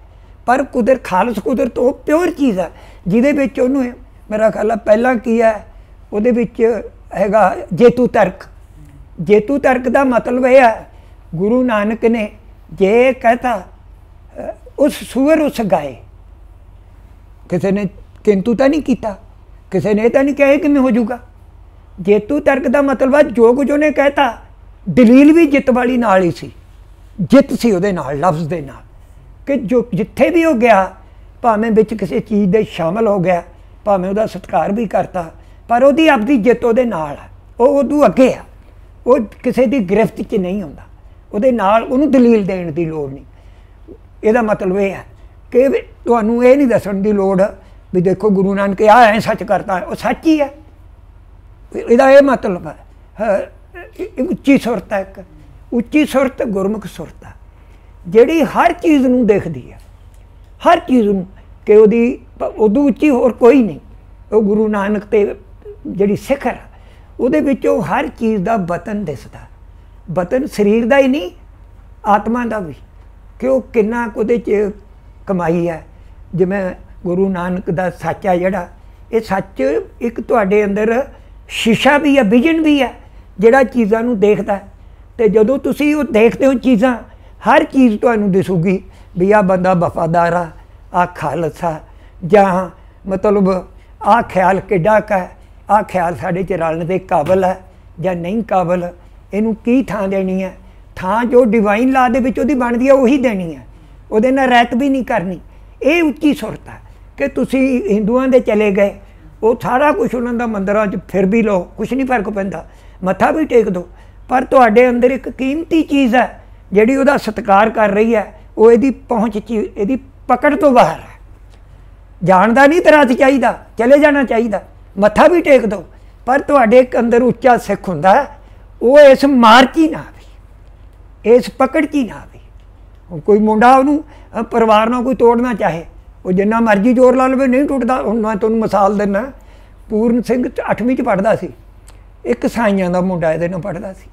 ਪਰ ਕੁਦਰਤ, ਖਾਲਸ ਕੁਦਰਤ ਉਹ ਪਿਓਰ ਚੀਜ਼ ਹੈ ਜਿਹਦੇ ਵਿੱਚ ਉਹਨੂੰ, ਮੇਰਾ ਖਿਆਲ ਪਹਿਲਾਂ ਕੀ ਹੈ ਉਹਦੇ ਵਿੱਚ ਹੈਗਾ ਜੇਤੂ ਤਰਕ। ਜੇਤੂ ਤਰਕ ਦਾ ਮਤਲਬ ਇਹ ਹੈ, ਗੁਰੂ ਨਾਨਕ ਨੇ ਜੇ ਕਹਤਾ ਉਸ ਸੂਰ ਉਸ ਗਾਏ। ਕਿਸੇ ਨੇ ਕਿੰਤੂ ਤਾਂ ਨਹੀਂ ਕੀਤਾ, ਕਿਸੇ ਨੇ ਤਾਂ ਨਹੀਂ ਕਿਹਾ ਕਿਵੇਂ ਹੋ ਜਾਊਗਾ? ਜੇਤੂ ਤਰਕ ਦਾ ਮਤਲਬ ਹੈ, ਜੋ ਕੁਝ ਉਹਨੇ ਕਹਤਾ, ਦਲੀਲ ਵੀ ਜਿੱਤ ਵਾਲੀ ਨਾਲ ਹੀ ਸੀ। ਜਿੱਤ ਸੀ ਉਹਦੇ ਨਾਲ, ਲਫ਼ਜ਼ ਦੇ ਨਾਲ। ਕਿ ਜੋ ਜਿੱਥੇ ਵੀ ਉਹ ਗਿਆ, ਭਾਵੇਂ ਵਿੱਚ ਕਿਸੇ ਚੀਜ਼ ਦੇ ਸ਼ਾਮਲ ਹੋ ਗਿਆ, ਭਾਵੇਂ ਉਹਦਾ ਸਤਿਕਾਰ ਵੀ ਕਰਤਾ, ਪਰ ਉਹਦੀ ਆਪਦੀ ਜਿੱਤ ਉਹਦੇ ਨਾਲ ਉਹ ਉਦੋਂ ਅੱਗੇ ਆ। ਉਹ ਕਿਸੇ ਦੀ ਗ੍ਰਿਫਤ 'ਚ ਨਹੀਂ ਹੁੰਦਾ। ਉਹਦੇ ਨਾਲ ਉਹਨੂੰ ਦਲੀਲ ਦੇਣ ਦੀ ਲੋੜ ਨਹੀਂ। ਇਹਦਾ ਮਤਲਬ ਇਹ ਹੈ ਕਿ ਤੁਹਾਨੂੰ ਇਹ ਨਹੀਂ ਦੱਸਣ ਦੀ ਲੋੜ ਵੀ ਦੇਖੋ ਗੁਰੂ ਨਾਨਕ ਆ ਐ ਸੱਚ ਕਰਤਾ ਉਹ ਸੱਚ ਹੀ ਹੈ। ਇਹਦਾ ਇਹ ਮਤਲਬ ਹੈ ਉੱਚੀ ਸੁਰਤ ਹੈ ਇੱਕ। ਉੱਚੀ ਸੁਰਤ, ਗੁਰਮੁਖ ਸੁਰਤ ਹੈ। ਜਿਹੜੀ ਹਰ ਚੀਜ਼ ਨੂੰ ਦੇਖਦੀ ਹੈ, ਹਰ ਚੀਜ਼ ਨੂੰ ਕਿ ਉਹਦੀ ਉਦੋਂ ਉੱਚੀ ਹੋਰ ਕੋਈ ਨਹੀਂ। ਉਹ ਗੁਰੂ ਨਾਨਕ ਤੇ ਜਿਹੜੀ ਸਿਖਰ ਉਹਦੇ ਵਿੱਚੋਂ ਹਰ ਚੀਜ਼ ਦਾ ਬਤਨ ਦਿਸਦਾ। ਬਤਨ ਸਰੀਰ ਦਾ ਹੀ ਨਹੀਂ, ਆਤਮਾ ਦਾ ਵੀ। ਕਿ ਉਹ ਕਿੰਨਾ ਉਹਦੇ ਚ ਕਮਾਈ ਹੈ। ਜਿਵੇਂ ਗੁਰੂ ਨਾਨਕ ਦਾ ਸੱਚ ਹੈ ਜਿਹੜਾ, ਇਹ ਸੱਚ ਇੱਕ ਤੁਹਾਡੇ ਅੰਦਰ ਸ਼ੀਸ਼ਾ ਵੀ ਹੈ, ਵਿਜਨ ਵੀ ਹੈ, ਜਿਹੜਾ ਚੀਜ਼ਾਂ ਨੂੰ ਦੇਖਦਾ ਤੇ ਜਦੋਂ ਤੁਸੀਂ ਉਹ ਦੇਖਦੇ ਹੋ ਚੀਜ਼ਾਂ, ਹਰ ਚੀਜ਼ ਤੁਹਾਨੂੰ ਦਿਸੂਗੀ ਵੀ ਆ ਬੰਦਾ ਵਫਾਦਾਰ ਆ ਆ ਖਾਲਸਾ, ਜਾਂ ਮਤਲਬ ਆ ਖਿਆਲ ਕਿੱਡਾ ਕਾ ਆ ਖਿਆਲ ਸਾਡੇ ਚ ਰਲਣ ਦੇ ਕਾਬਲ ਹੈ ਜਾਂ ਨਹੀਂ ਕਾਬਲ, ਇਹਨੂੰ ਕੀ ਥਾਂ ਦੇਣੀ ਹੈ ਥਾਂ ਜੋ ਡਿਵਾਈਨ ਲਾ ਦੇ ਵਿੱਚ ਉਹਦੀ ਬਣਦੀ ਹੈ ਉਹੀ ਦੇਣੀ ਹੈ ਉਹਦੇ ਨਾਲ ਰਹਿਤ ਵੀ ਨਹੀਂ ਕਰਨੀ। ਇਹ ਉੱਚੀ ਸੁਰਤ ਹੈ ਕਿ ਤੁਸੀਂ ਹਿੰਦੂਆਂ ਦੇ ਚਲੇ ਗਏ, ਉਹ ਸਾਰਾ ਕੁਝ ਉਹਨਾਂ ਦਾ ਮੰਦਰਾਂ 'ਚ ਫਿਰ ਵੀ ਲੋ ਕੁਝ ਨਹੀਂ ਫ਼ਰਕ ਪੈਂਦਾ। ਮੱਥਾ ਵੀ ਟੇਕ ਦੋ। ਪਰ ਤੁਹਾਡੇ ਅੰਦਰ ਇੱਕ ਕੀਮਤੀ ਚੀਜ਼ ਹੈ ਜਿਹੜੀ ਉਹਦਾ ਸਤਿਕਾਰ ਕਰ ਰਹੀ ਹੈ ਉਹ ਇਹਦੀ ਪਹੁੰਚ 'ਚ, ਇਹਦੀ ਪਕੜ ਤੋਂ ਬਾਹਰ ਹੈ ਜਾਣਦਾ ਨਹੀਂ ਤੇਰਾ ਚਾਹੀਦਾ, ਚਲੇ ਜਾਣਾ ਚਾਹੀਦਾ। ਮੱਥਾ ਵੀ ਟੇਕ ਦੋ, ਪਰ ਤੁਹਾਡੇ ਅੰਦਰ ਉੱਚਾ ਸਿੱਖ ਹੁੰਦਾ ਉਹ ਇਸ ਮਾਰ ਮਾਰਚੀ ਨਾ ਆਵੇ, ਇਸ ਪਕੜ ਕੀ ਨਾ ਆਵੇ। ਕੋਈ ਮੁੰਡਾ ਉਹਨੂੰ ਪਰਿਵਾਰ ਨਾਲ ਕੋਈ ਤੋੜਨਾ ਚਾਹੇ, ਉਹ ਜਿੰਨਾ ਮਰਜ਼ੀ ਜ਼ੋਰ ਲਾ ਲਵੇ, ਨਹੀਂ ਟੁੱਟਦਾ, ਹੁਣ ਮੈਂ ਤੁਹਾਨੂੰ ਮਿਸਾਲ ਦਿੰਨਾ, ਪੂਰਨ ਸਿੰਘ 8ਵੀਂ ਚ ਪੜਦਾ ਸੀ, ਇੱਕ ਸਾਈਆਂ ਦਾ ਮੁੰਡਾ ਇਹਦੇ ਨਾਲ ਪੜਦਾ ਸੀ।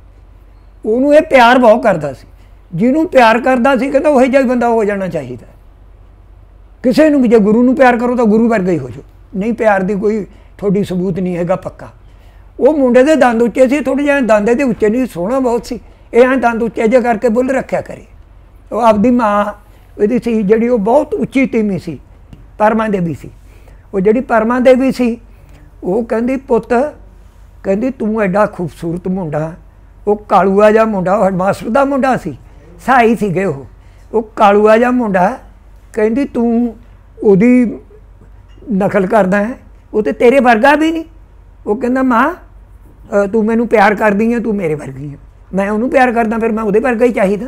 ਉਹਨੂੰ ਇਹ ਪਿਆਰ ਬਹੁਤ ਕਰਦਾ ਸੀ, ਜਿਹਨੂੰ ਪਿਆਰ ਕਰਦਾ ਸੀ, ਕਹਿੰਦਾ ਉਹ ਜਿਹਾ ਬੰਦਾ ਹੋ ਜਾਣਾ ਚਾਹੀਦਾ। ਕਿਸੇ ਨੂੰ ਵੀ ਜੇ ਗੁਰੂ ਨੂੰ ਪਿਆਰ ਕਰੋ ਤਾਂ ਗੁਰੂ ਵਰਗਾ ਹੀ ਹੋ ਜਾਓ, ਨਹੀਂ ਪਿਆਰ ਦੀ ਕੋਈ ਤੁਹਾਡੀ ਸਬੂਤ ਨਹੀਂ ਹੈਗਾ ਪੱਕਾ। ਉਹ ਮੁੰਡੇ ਦੇ ਦੰਦ ਉੱਚੇ ਸੀ ਥੋੜੇ ਜਿਹਾ ਦੰਦੇ ਦੇ ਉੱਚੇ ਨਹੀਂ, ਸੋਹਣਾ ਬਹੁਤ ਸੀ। ਇਹ ਐਂ ਦੰਦ ਉੱਚੇ ਜੇ ਕਰਕੇ ਬੁੱਲ ਰੱਖਿਆ ਕਰੇ। ਉਹ ਆਪਦੀ ਮਾਂ ਇਹਦੀ ਸੀ ਜਿਹੜੀ ਉਹ ਬਹੁਤ ਉੱਚੀ ਤੀਮੀ ਸੀ ਪਰਮਾ ਦੇਵੀ ਸੀ। ਉਹ ਜਿਹੜੀ ਪਰਮਾ ਦੇਵੀ ਸੀ, ਉਹ ਕਹਿੰਦੀ, ਪੁੱਤ, ਕਹਿੰਦੀ ਤੂੰ ਐਡਾ ਖੂਬਸੂਰਤ ਮੁੰਡਾ, ਉਹ ਕਾਲੂਆ ਜਿਹਾ ਮੁੰਡਾ, ਉਹ ਮਾਸਟਰ ਦਾ ਮੁੰਡਾ ਸੀ ਸਾਈ ਸੀਗੇ ਉਹ। ਉਹ ਕਾਲੂਆ ਜਿਹਾ ਮੁੰਡਾ, ਕਹਿੰਦੀ ਤੂੰ ਉਹਦੀ ਨਕਲ ਕਰਦਾ ਹੈ। ਉਹ ਤੇ ਤੇਰੇ ਵਰਗਾ ਵੀ ਨਹੀਂ। ਉਹ ਕਹਿੰਦਾ, ਮਾਂ ਤੂੰ ਮੈਨੂੰ ਪਿਆਰ ਕਰਦੀ ਹੈ ਤੂੰ ਮੇਰੇ ਵਰਗੀ ਹੈ ਮੈਂ ਉਹਨੂੰ ਪਿਆਰ ਕਰਦਾ, ਫਿਰ ਮੈਂ ਉਹਦੇ ਵਰਗਾ ਹੀ ਚਾਹੀਦਾ।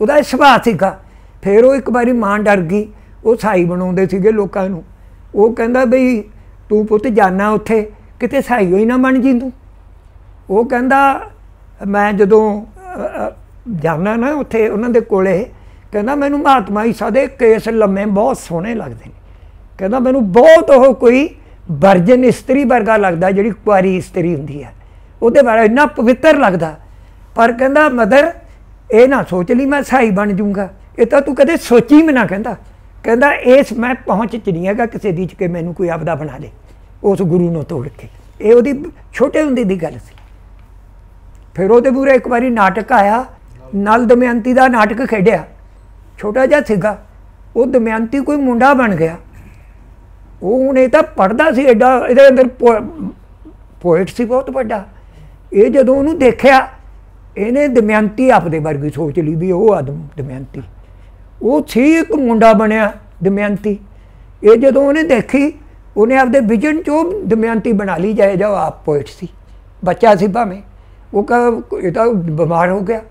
ਉਹਦਾ ਇਹ ਸੁਭਾਅ ਸੀਗਾ। ਫਿਰ ਉਹ ਇੱਕ ਵਾਰੀ ਮਾਂ ਡਰ ਗਈ। ਉਹ ਸਾਈ ਬਣਾਉਂਦੇ ਸੀਗੇ ਲੋਕਾਂ ਨੂੰ। ਉਹ ਕਹਿੰਦਾ ਬਈ ਤੂੰ ਪੁੱਤ ਜਾਣਾ ਉੱਥੇ, ਕਿਤੇ ਸਾਈ ਹੋਈ ਨਾ ਬਣ ਜੀ ਤੂੰ। ਉਹ ਕਹਿੰਦਾ, ਮੈਂ ਜਦੋਂ ਜਾਣਾ ਨਾ ਉੱਥੇ ਉਹਨਾਂ ਦੇ ਕੋਲੇ, ਕਹਿੰਦਾ ਮੈਨੂੰ ਮਹਾਤਮਾ ਈਸਾ ਦੇ ਕੇਸ ਲੰਮੇ ਬਹੁਤ ਸੋਹਣੇ ਲੱਗਦੇ ਨੇ। ਕਹਿੰਦਾ ਮੈਨੂੰ ਬਹੁਤ ਉਹ ਕੋਈ ਵਰਜਨ ਇਸਤਰੀ ਵਰਗਾ ਲੱਗਦਾ, ਜਿਹੜੀ ਕੁਆਰੀ ਇਸਤਰੀ ਹੁੰਦੀ ਹੈ। ਉਹਦੇ ਬਾਰੇ ਇੰਨਾ ਪਵਿੱਤਰ ਲੱਗਦਾ। ਪਰ ਕਹਿੰਦਾ, ਮਦਰ, ਇਹ ਨਾ ਸੋਚ ਲਈ, ਮੈਂ ਸਾਈ ਬਣ ਜਾਊਂਗਾ। ਇਹ ਤਾਂ ਤੂੰ ਕਦੇ ਸੋਚੀ ਵੀ ਨਾ ਕਹਿੰਦਾ। ਕਹਿੰਦਾ, ਇਸ ਮੈਂ ਪਹੁੰਚ ਚ ਨਹੀਂ ਹੈਗਾ ਕਿਸੇ ਦੀ ਚ ਕਿ ਮੈਨੂੰ ਕੋਈ ਆਪਦਾ ਬਣਾ ਲੇ, ਉਸ ਗੁਰੂ ਨੂੰ ਤੋੜ ਕੇ। ਇਹ ਉਹਦੀ ਛੋਟੇ ਹੁੰਦੇ ਦੀ ਗੱਲ ਸੀ। ਫਿਰ ਉਹਦੇ ਮੂਰੇ ਇੱਕ ਵਾਰੀ ਨਾਟਕ ਆਇਆ। ਨਲ ਦਮਯੰਤੀ ਦਾ ਨਾਟਕ ਖੇਡਿਆ। ਛੋਟਾ ਜਿਹਾ ਸੀਗਾ। ਉਹ ਦਮਯੰਤੀ ਕੋਈ ਮੁੰਡਾ ਬਣ ਗਿਆ। ਉਹ ਹੁਣ ਇਹ ਤਾਂ ਪੜਦਾ ਸੀ ਐਡਾ ਇਹਦੇ ਅੰਦਰ ਪੋਇਟ ਸੀ ਬਹੁਤ ਵੱਡਾ। ਇਹ ਜਦੋਂ ਉਹਨੂੰ ਦੇਖਿਆ, ਇਹਨੇ ਦਮਯੰਤੀ ਆਪਦੇ ਵਰਗੀ ਸੋਚ ਲਈ ਵੀ ਉਹ ਆਦਮ ਦਮਯੰਤੀ। ਉਹ ਸੀ ਇੱਕ ਮੁੰਡਾ ਬਣਿਆ, ਦਮਯੰਤੀ। ਇਹ ਜਦੋਂ ਉਹਨੇ ਦੇਖੀ, ਉਹਨੇ ਆਪਦੇ ਵਿਜਨ ਚੋਂ ਦਮਯੰਤੀ ਬਣਾ ਲਈ ਜਾਏ ਜੋ ਆਪ ਪੋਇਟ ਸੀ। ਬੱਚਾ ਸੀ ਭਾਵੇਂ। ਉਹ ਕਹ, ਇਹ ਤਾਂ ਬਿਮਾਰ ਹੋ ਗਿਆ।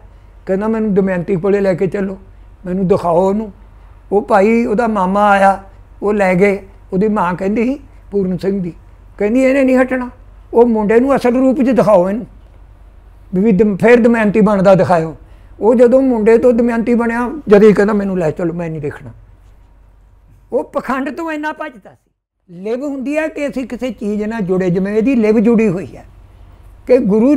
ਕਹਿੰਦਾ, ਮੈਨੂੰ ਦਮਯੰਤੀ ਕੋਲੇ ਲੈ ਕੇ ਚੱਲੋ। ਮੈਨੂੰ ਦਿਖਾਓ ਉਹਨੂੰ। ਉਹ ਭਾਈ, ਉਹਦਾ ਮਾਮਾ ਆਇਆ, ਉਹ ਲੈ ਗਏ। ਉਹਦੀ ਮਾਂ ਕਹਿੰਦੀ ਸੀ, ਪੂਰਨ ਸਿੰਘ ਦੀ, ਕਹਿੰਦੀ ਇਹਨੇ ਨਹੀਂ ਹਟਣਾ। ਉਹ ਮੁੰਡੇ ਨੂੰ ਅਸਲ ਰੂਪ 'ਚ ਦਿਖਾਓ ਇਹਨੂੰ, ਵੀ ਦਮ, ਫਿਰ ਦਮਯੰਤੀ ਬਣਦਾ ਦਿਖਾਇਓ। ਉਹ ਜਦੋਂ ਮੁੰਡੇ ਤੋਂ ਦਮਯੰਤੀ ਬਣਿਆ, ਜਦ ਹੀ ਕਹਿੰਦਾ ਮੈਨੂੰ ਲੈ ਚਲੋ, ਮੈਂ ਨਹੀਂ ਦੇਖਣਾ। ਉਹ ਪਖੰਡ ਤੋਂ ਇੰਨਾ ਭੱਜਦਾ ਸੀ। ਲਿਵ ਹੁੰਦੀ ਹੈ ਕਿ ਅਸੀਂ ਕਿਸੇ ਚੀਜ਼ ਨਾਲ ਜੁੜੇ, ਜਿਵੇਂ ਇਹਦੀ ਲਿਵ ਜੁੜੀ ਹੋਈ ਹੈ। ਕਿ ਗੁਰੂ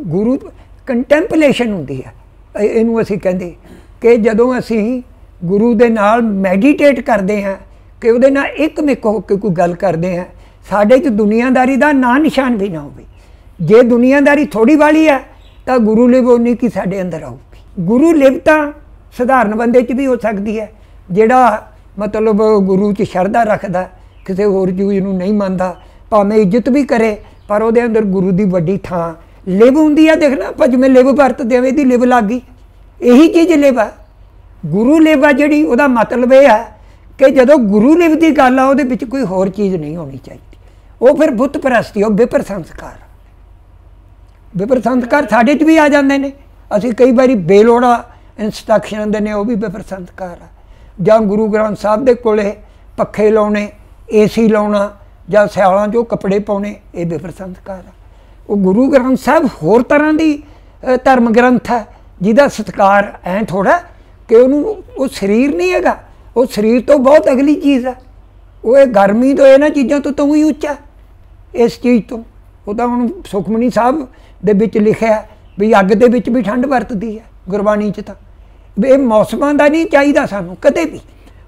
ਗੁਰੂ ਕੰਟੈਂਪਲੇਸ਼ਨ ਹੁੰਦੀ ਹੈ। ਇਹਨੂੰ ਅਸੀਂ ਕਹਿੰਦੇ ਕਿ ਜਦੋਂ ਅਸੀਂ ਗੁਰੂ ਦੇ ਨਾਲ ਮੈਡੀਟੇਟ ਕਰਦੇ ਹਾਂ ਕਿ ਉਹਦੇ ਨਾਲ ਇੱਕ ਮਿਕ ਹੋ ਕੇ ਕੋਈ ਗੱਲ ਕਰਦੇ ਹਾਂ ਸਾਡੇ 'ਚ ਦੁਨੀਆਦਾਰੀ ਦਾ ਨਾਂ ਨਿਸ਼ਾਨ ਵੀ ਨਾ ਹੋਵੇ। ਜੇ ਦੁਨੀਆਦਾਰੀ ਥੋੜੀ ਵਾਲੀ ਹੈ ਤਾਂ ਗੁਰੂ ਲਿਵ ਉਹਨੀ ਕੀ ਸਾਡੇ ਅੰਦਰ ਆਊਗੀ। ਗੁਰੂ ਲਿਵ ਤਾਂ ਸਧਾਰਨ ਬੰਦੇ 'ਚ ਵੀ ਹੋ ਸਕਦੀ ਹੈ, ਜਿਹੜਾ ਮਤਲਬ ਗੁਰੂ 'ਚ ਸ਼ਰਧਾ ਰੱਖਦਾ, ਕਿਸੇ ਹੋਰ ਚੀਜ਼ ਨੂੰ ਨਹੀਂ ਮੰਨਦਾ, ਭਾਵੇਂ ਇੱਜ਼ਤ ਵੀ ਕਰੇ, ਪਰ ਉਹਦੇ ਅੰਦਰ ਗੁਰੂ ਦੀ ਵੱਡੀ ਥਾਂ ਲਿਵ ਹੁੰਦੀ ਆ, ਦੇਖਣਾ ਆਪਾਂ ਜਿਵੇਂ ਲਿਵ ਵਰਤ ਦੇਵੇ ਦੀ ਲਿਵ ਲੱਗ ਗਈ। ਇਹੀ ਚੀਜ਼ ਲਿਵ ਆ। ਗੁਰੂ ਲਿਵ ਆ ਜਿਹੜੀ, ਉਹਦਾ ਮਤਲਬ ਇਹ ਆ ਕਿ ਜਦੋਂ ਗੁਰੂ ਲਿਵ ਦੀ ਗੱਲ ਆ, ਉਹਦੇ ਵਿੱਚ ਕੋਈ ਹੋਰ ਚੀਜ਼ ਨਹੀਂ ਹੋਣੀ ਚਾਹੀਦੀ। ਉਹ ਫਿਰ ਬੁੱਤ ਪ੍ਰਸਤੀ, ਉਹ ਵਿਪਰ ਸੰਸਕਾਰ। ਵਿਪਰ ਸੰਸਕਾਰ ਸਾਡੇ 'ਚ ਵੀ ਆ ਜਾਂਦੇ ਨੇ। ਅਸੀਂ ਕਈ ਵਾਰੀ ਬੇਲੋੜਾ ਇਨਸਟਰਕਸ਼ਨ ਦੇ ਨੇ, ਉਹ ਵੀ ਵਿਪਰ ਸੰਸਕਾਰ ਆ। ਜਾਂ ਗੁਰੂ ਗ੍ਰੰਥ ਸਾਹਿਬ ਦੇ ਕੋਲੇ ਪੱਖੇ ਲਾਉਣੇ ਏਸੀ ਲਾਉਣਾ, ਜਾਂ ਸਿਆਲਾਂ 'ਚੋਂ ਕੱਪੜੇ ਪਾਉਣੇ, ਇਹ ਬੇਪਰ ਸੰਸਕਾਰ ਆ। ਉਹ ਗੁਰੂ ਗ੍ਰੰਥ ਸਾਹਿਬ ਹੋਰ ਤਰ੍ਹਾਂ ਦੀ ਧਰਮ ਗ੍ਰੰਥ ਹੈ ਜਿਹਦਾ ਸਤਕਾਰ ਐ ਥੋੜਾ ਕਿ ਉਹਨੂੰ, ਉਹ ਸਰੀਰ ਨਹੀਂ ਹੈਗਾ। ਉਹ ਸਰੀਰ ਤੋਂ ਬਹੁਤ ਅਗਲੀ ਚੀਜ਼ ਹੈ ਉਹ ਇਹ ਗਰਮੀ ਤੋਂ ਇਹਨਾਂ ਚੀਜ਼ਾਂ ਤੋਂ ਤੂੰ ਹੀ ਉੱਚਾ। ਇਸ ਚੀਜ਼ ਤੋਂ। ਉਹ ਤਾਂ ਹੁਣ ਸੁਖਮਨੀ ਸਾਹਿਬ ਦੇ ਵਿੱਚ ਲਿਖਿਆ ਵੀ ਅੱਗ ਦੇ ਵਿੱਚ ਵੀ ਠੰਡ ਵਰਤਦੀ ਹੈ ਗੁਰਬਾਣੀ 'ਚ ਤਾਂ। ਇਹ ਮੌਸਮਾਂ ਦਾ ਨਹੀਂ ਚਾਹੀਦਾ ਸਾਨੂੰ, ਕਦੇ ਵੀ।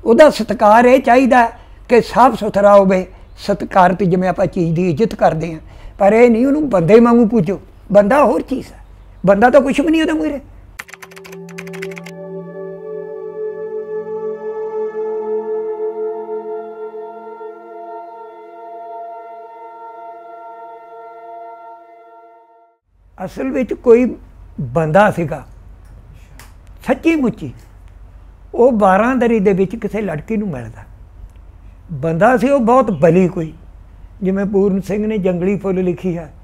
ਉਹਦਾ ਸਤਕਾਰ ਇਹ ਚਾਹੀਦਾ ਕਿ ਸਾਫ਼ ਸੁਥਰਾ ਹੋਵੇ। ਸਤਕਾਰਤ ਜਿਵੇਂ ਆਪਾਂ ਚੀਜ਼ ਦੀ ਇੱਜ਼ਤ ਕਰਦੇ ਹਾਂ। ਪਰ ਇਹ ਨਹੀਂ, ਉਹਨੂੰ ਬੰਦੇ ਵਾਂਗੂ ਪੂਜੋ। ਬੰਦਾ ਹੋਰ ਚੀਜ਼ ਹੈ ਬੰਦਾ ਤਾਂ ਕੁਝ ਵੀ ਨਹੀਂ ਉਹਦੇ ਮੂਹਰੇ। ਅਸਲ ਵਿੱਚ ਕੋਈ ਬੰਦਾ ਸੀਗਾ। ਸੱਚੀ ਮੁੱਚੀ। ਉਹ 12 ਦਰੀ ਦੇ ਵਿੱਚ ਕਿਸੇ ਲੜਕੀ ਨੂੰ ਮਿਲਦਾ। ਬੰਦਾ ਸੀ, ਉਹ ਬਹੁਤ ਬਲੀ ਕੋਈ। ਜਿਵੇਂ ਪੂਰਨ ਸਿੰਘ ਨੇ ਜੰਗਲੀ ਫੁੱਲ ਲਿਖੀ ਹੈ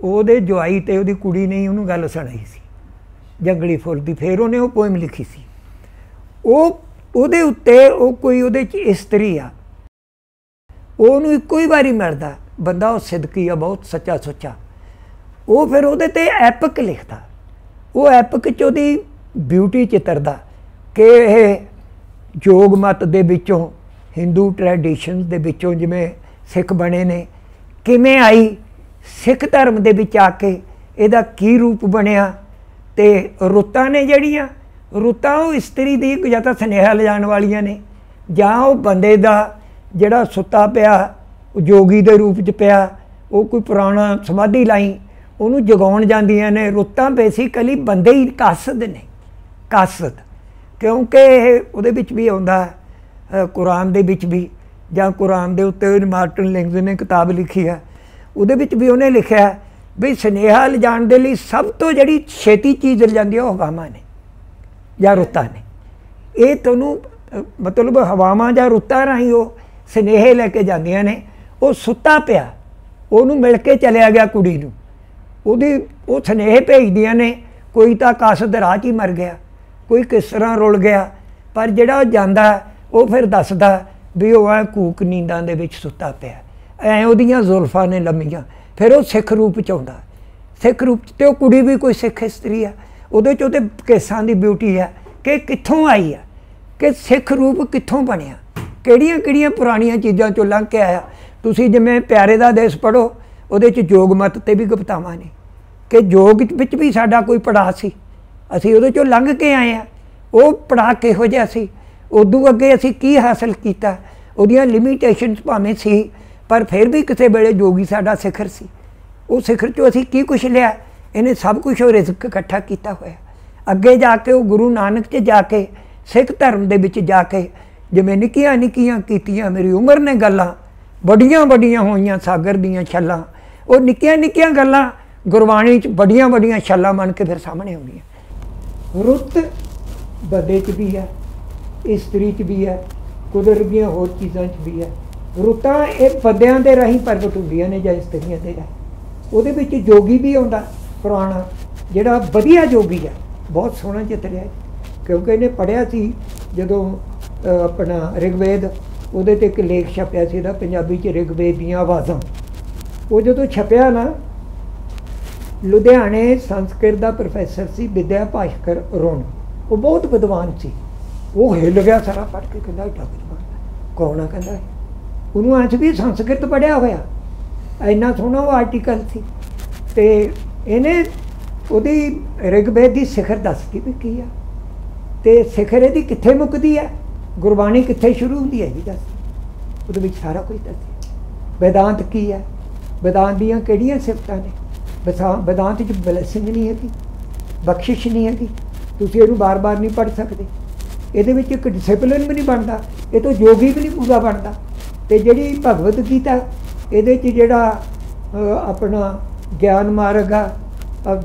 ਉਹਦੇ ਜਵਾਈ ਤੇ ਉਹਦੀ ਕੁੜੀ ਨੇ ਉਹਨੂੰ ਗੱਲ ਸੁਣਾਈ ਸੀ। ਜੰਗਲੀ ਫੁੱਲ ਦੀ, ਫੇਰ ਉਹਨੇ ਉਹ ਪੋਇਮ ਲਿਖੀ ਸੀ। ਉਹ, ਉਹਦੇ ਉੱਤੇ ਉਹ ਕੋਈ ਉਹਦੇ ਚ ਇਸਤਰੀ ਆ। ਉਹਨੂੰ ਇੱਕੋ ਹੀ ਵਾਰੀ ਮਿਲਦਾ। ਬੰਦਾ ਉਹ ਸਿੱਧਕੀ ਆ, ਬਹੁਤ ਸੱਚਾ ਸੁੱਚਾ ਉਹ ਫਿਰ ਉਹਦੇ ਤੇ ਐਪਿਕ ਲਿਖਦਾ। ਉਹ ਐਪਿਕ ਚ ਉਹਦੀ ਬਿਊਟੀ ਚਿੱਤਰਦਾ ਕਿ ਇਹ ਜੋਗ ਮਤ ਦੇ ਵਿੱਚੋਂ ਹਿੰਦੂ ਟ੍ਰੈਡੀਸ਼ਨਸ ਦੇ ਵਿੱਚੋਂ ਜਿਵੇਂ ਸਿੱਖ ਬਣੇ ਨੇ, ਕਿਵੇਂ ਆਈ ਸਿੱਖ ਧਰਮ ਦੇ ਵਿੱਚ ਆ ਕੇ ਇਹਦਾ ਕੀ ਰੂਪ ਬਣਿਆ ਤੇ ਰੁੱਤਾਂ ਨੇ ਜਿਹੜੀਆਂ, ਰੁੱਤਾਂ ਉਹ ਇਸਤਰੀ ਦੀ ਜਾਂ ਤਾਂ ਸੁਨੇਹਾ ਲਿਜਾਣ ਵਾਲੀਆਂ ਨੇ ਜਾਂ ਉਹ ਬੰਦੇ ਦਾ ਜਿਹੜਾ ਸੁੱਤਾ ਪਿਆ, ਉਹ ਜੋਗੀ ਦੇ ਰੂਪ 'ਚ ਪਿਆ, ਉਹ ਕੋਈ ਪੁਰਾਣਾ ਸਮਾਧੀ ਲਾਈ ਉਹਨੂੰ ਜਗਾਉਣ ਜਾਂਦੀਆਂ ਨੇ, ਰੁੱਤਾਂ ਬੇਸਿਕਲੀ ਬੰਦੇ ਹੀ ਕਾਸਦ ਨੇ, ਕਾਸਦ। ਕਿਉਂਕਿ ਇਹ ਉਹਦੇ ਵਿੱਚ ਵੀ ਆਉਂਦਾ ਕੁਰਾਨ ਦੇ ਵਿੱਚ ਵੀ, ਜਾਂ ਕੁਰਾਨ ਦੇ ਉੱਤੇ ਮਾਰਟਨ ਲਿੰਗਜ਼ ਨੇ ਕਿਤਾਬ ਲਿਖੀ ਹੈ ਉਹਦੇ ਵਿੱਚ ਵੀ ਉਹਨੇ ਲਿਖਿਆ ਵੀ ਸਨੇਹਾ ਲਿਜਾਣ ਦੇ ਲਈ ਸਭ ਤੋਂ ਜਿਹੜੀ ਛੇਤੀ ਚੀਜ਼ ਲਿਜਾਂਦੀ ਉਹ ਹਵਾਵਾਂ ਨੇ, ਜਾਂ ਰੁੱਤਾਂ ਨੇ। ਇਹ ਤੁਹਾਨੂੰ ਮਤਲਬ ਹਵਾਵਾਂ ਜਾਂ ਰੁੱਤਾਂ ਰਾਹੀਂ ਉਹ ਸਨੇਹ ਲੈ ਕੇ ਜਾਂਦੀਆਂ ਨੇ, ਉਹ ਸੁੱਤਾ ਪਿਆ, ਉਹਨੂੰ ਮਿਲ ਕੇ ਚਲਿਆ ਗਿਆ ਕੁੜੀ ਨੂੰ। ਉਹਦੀ ਉਹ ਸਨੇਹ ਭੇਜਦੀਆਂ ਨੇ, ਕੋਈ ਤਾਂ ਕਾਸਦ ਰਾਹ 'ਚ ਹੀ ਮਰ ਗਿਆ, ਕੋਈ ਕਿਸ ਤਰ੍ਹਾਂ ਰੁਲ ਗਿਆ, ਪਰ ਜਿਹੜਾ ਉਹ ਜਾਂਦਾ, ਉਹ ਫਿਰ ਦੱਸਦਾ ਵੀ ਉਹ ਆ ਕੂਕ ਨੀਂਦਾਂ ਦੇ ਵਿੱਚ ਸੁੱਤਾ ਪਿਆ। ਐ ਉਹਦੀਆਂ ਜ਼ੁਲਫਾਂ ਨੇ ਲੰਮੀਆਂ, ਫਿਰ ਉਹ ਸਿੱਖ ਰੂਪ ਚ ਆਉਂਦਾ। ਸਿੱਖ ਰੂਪ ਤੇ ਉਹ ਕੁੜੀ ਵੀ ਕੋਈ ਸਿੱਖ ਇਸਤਰੀ ਆ। ਉਹਦੇ ਚ ਉਹਦੇ ਕੇਸਾਂ ਦੀ ਬਿਊਟੀ ਆ ਕਿ ਕਿੱਥੋਂ ਆਈ ਆ, ਕਿ ਸਿੱਖ ਰੂਪ ਕਿੱਥੋਂ ਬਣਿਆ ਕਿਹੜੀਆਂ ਕਿਹੜੀਆਂ ਪੁਰਾਣੀਆਂ ਚੀਜ਼ਾਂ ਚੋਂ ਲੰਘ ਕੇ ਆਇਆ। ਤੁਸੀਂ ਜਿਵੇਂ ਪਿਆਰੇ ਦਾ ਦੇਸ਼ ਪੜੋ ਉਹਦੇ ਚ ਜੋਗ ਮਤ ਤੇ ਵੀ ਗਪਤਾਵਾਂ ਨੇ। ਕਿ ਜੋਗ ਵਿੱਚ ਵੀ ਸਾਡਾ ਕੋਈ ਪੜਾਅ ਸੀ। ਅਸੀਂ ਉਹਦੇ ਚੋਂ ਲੰਘ ਕੇ ਆਏ ਆ ਉਹ ਪੜਾ ਕਿਹੋ ਜਿਹਾ ਸੀ? ਉਦੋਂ ਅੱਗੇ ਅਸੀਂ ਕੀ ਹਾਸਲ ਕੀਤਾ? ਉਹਦੀਆਂ ਲਿਮਿਟੇਸ਼ਨਸ ਭਾਵੇਂ ਸੀ, ਪਰ ਫਿਰ ਵੀ ਕਿਸੇ ਵੇਲੇ ਜੋਗੀ ਸਾਡਾ ਸਿਖਰ ਸੀ। ਉਹ ਸਿਖਰ ਚੋਂ ਅਸੀਂ ਕੀ ਕੁਝ ਲਿਆ? ਇਹਨੇ ਸਭ ਕੁਝ ਉਹ ਰਿਜ਼ਕ ਇਕੱਠਾ ਕੀਤਾ ਹੋਇਆ। ਅੱਗੇ ਜਾ ਕੇ ਉਹ ਗੁਰੂ ਨਾਨਕ 'ਚ ਜਾ ਕੇ, ਸਿੱਖ ਧਰਮ ਦੇ ਵਿੱਚ ਜਾ ਕੇ, ਜਿਵੇਂ ਨਿੱਕੀਆਂ ਨਿੱਕੀਆਂ ਕੀਤੀਆਂ ਮੇਰੀ ਉਮਰ ਨੇ ਗੱਲਾਂ ਵੱਡੀਆਂ ਵੱਡੀਆਂ ਹੋਈਆਂ ਸਾਗਰ ਦੀਆਂ ਛੱਲਾਂ ਉਹ ਨਿੱਕੀਆਂ ਨਿੱਕੀਆਂ ਗੱਲਾਂ ਗੁਰਬਾਣੀ 'ਚ ਵੱਡੀਆਂ ਵੱਡੀਆਂ ਛਾਲਾਂ ਬਣ ਕੇ ਫਿਰ ਸਾਹਮਣੇ ਆਉਂਦੀਆਂ। ਰੁੱਤ ਬਦੇ 'ਚ ਵੀ ਹੈ, ਇਸਤਰੀ 'ਚ ਵੀ ਹੈ, ਕੁਦਰਤ ਦੀਆਂ ਹੋਰ ਚੀਜ਼ਾਂ 'ਚ ਵੀ ਹੈ। ਰੁੱਤਾਂ ਇਹ ਪਦਿਆਂ ਦੇ ਰਾਹੀਂ ਪ੍ਰਗਟ ਹੁੰਦੀਆਂ ਨੇ ਜਾਂ ਇਸਤਰੀਆਂ ਦੇ ਰਾਹੀਂ। ਉਹਦੇ ਵਿੱਚ ਜੋਗੀ ਵੀ ਆਉਂਦਾ, ਪੁਰਾਣਾ, ਜਿਹੜਾ ਵਧੀਆ ਜੋਗੀ ਹੈ ਬਹੁਤ ਸੋਹਣਾ ਚਿੱਤਰਿਆ ਕਿਉਂਕਿ ਇਹਨੇ ਪੜਿਆ ਸੀ, ਜਦੋਂ ਆਪਣਾ ਰਿਗਵੇਦ, ਉਹਦੇ ਤੇ ਇੱਕ ਲੇਖ ਛਪਿਆ ਸੀ ਇਹਦਾ, ਪੰਜਾਬੀ ਚ ਰਿਗਵੇਦ ਦੀਆਂ ਆਵਾਜ਼ਾਂ ਉਹ ਜਦੋਂ ਛਪਿਆ ਨਾ, ਲੁਧਿਆਣੇ ਸੰਸਕ੍ਰਿਤ ਦਾ ਪ੍ਰੋਫੈਸਰ ਸੀ ਵਿਦਿਆ ਭਾਸ਼ਕਰ ਰੋਣ। ਉਹ ਬਹੁਤ ਵਿਦਵਾਨ ਸੀ। ਉਹ ਹਿੱਲ ਗਿਆ ਸਾਰਾ ਪੜ ਕੇ, ਕਹਿੰਦਾ ਇਹ ਵਿਦਵਾਨ ਕੌਣ ਆ ਕਹਿੰਦਾ ਉਹਨੂੰ ਅੱਜ ਵੀ ਸੰਸਕ੍ਰਿਤ ਪੜਿਆ ਹੋਇਆ। ਇੰਨਾ ਸੋਹਣਾ ਉਹ ਆਰਟੀਕਲ ਸੀ। ਤੇ ਇਹਨੇ ਉਹਦੀ ਰਿਗਵੇਦ ਦੀ ਸਿਖਰ ਦੱਸਦੀ ਵੀ ਕੀ ਆ। ਤੇ ਸਿਖਰ ਇਹਦੀ ਕਿੱਥੇ ਮੁੱਕਦੀ ਹੈ ਗੁਰਬਾਣੀ ਕਿੱਥੇ ਸ਼ੁਰੂ ਹੁੰਦੀ ਹੈ ਜੀ ਦੱਸ। ਉਹਦੇ ਵਿੱਚ ਸਾਰਾ ਕੁਝ ਦੱਸਿਆ ਵੇਦਾਂਤ ਕੀ ਹੈ ਵਿਦਾਂਤ ਦੀਆਂ ਕਿਹੜੀਆਂ ਸਿਫਤਾਂ ਨੇ? ਵਿਦਾਂਤ ਵਿੱਚ ਬਲੈਸਿੰਗ ਨਹੀਂ ਹੈਗੀ, ਬਖਸ਼ਿਸ਼ ਨਹੀਂ ਹੈਗੀ, ਤੁਸੀਂ ਇਹਨੂੰ ਬਾਰ-ਬਾਰ ਨਹੀਂ ਪੜ ਸਕਦੇ। ਇਹਦੇ ਵਿੱਚ ਇੱਕ ਡਿਸਪਲਿਨ ਵੀ ਨਹੀਂ ਬਣਦਾ, ਇਹ ਤੋਂ ਜੋਗੀ ਵੀ ਨਹੀਂ ਪੂਰਾ ਬਣਦਾ। ਤੇ ਜਿਹੜੀ ਭਗਵਤ ਗੀਤਾ, ਇਹਦੇ 'ਚ ਜਿਹੜਾ ਆਪਣਾ ਗਿਆਨ ਮਾਰਗ ਆ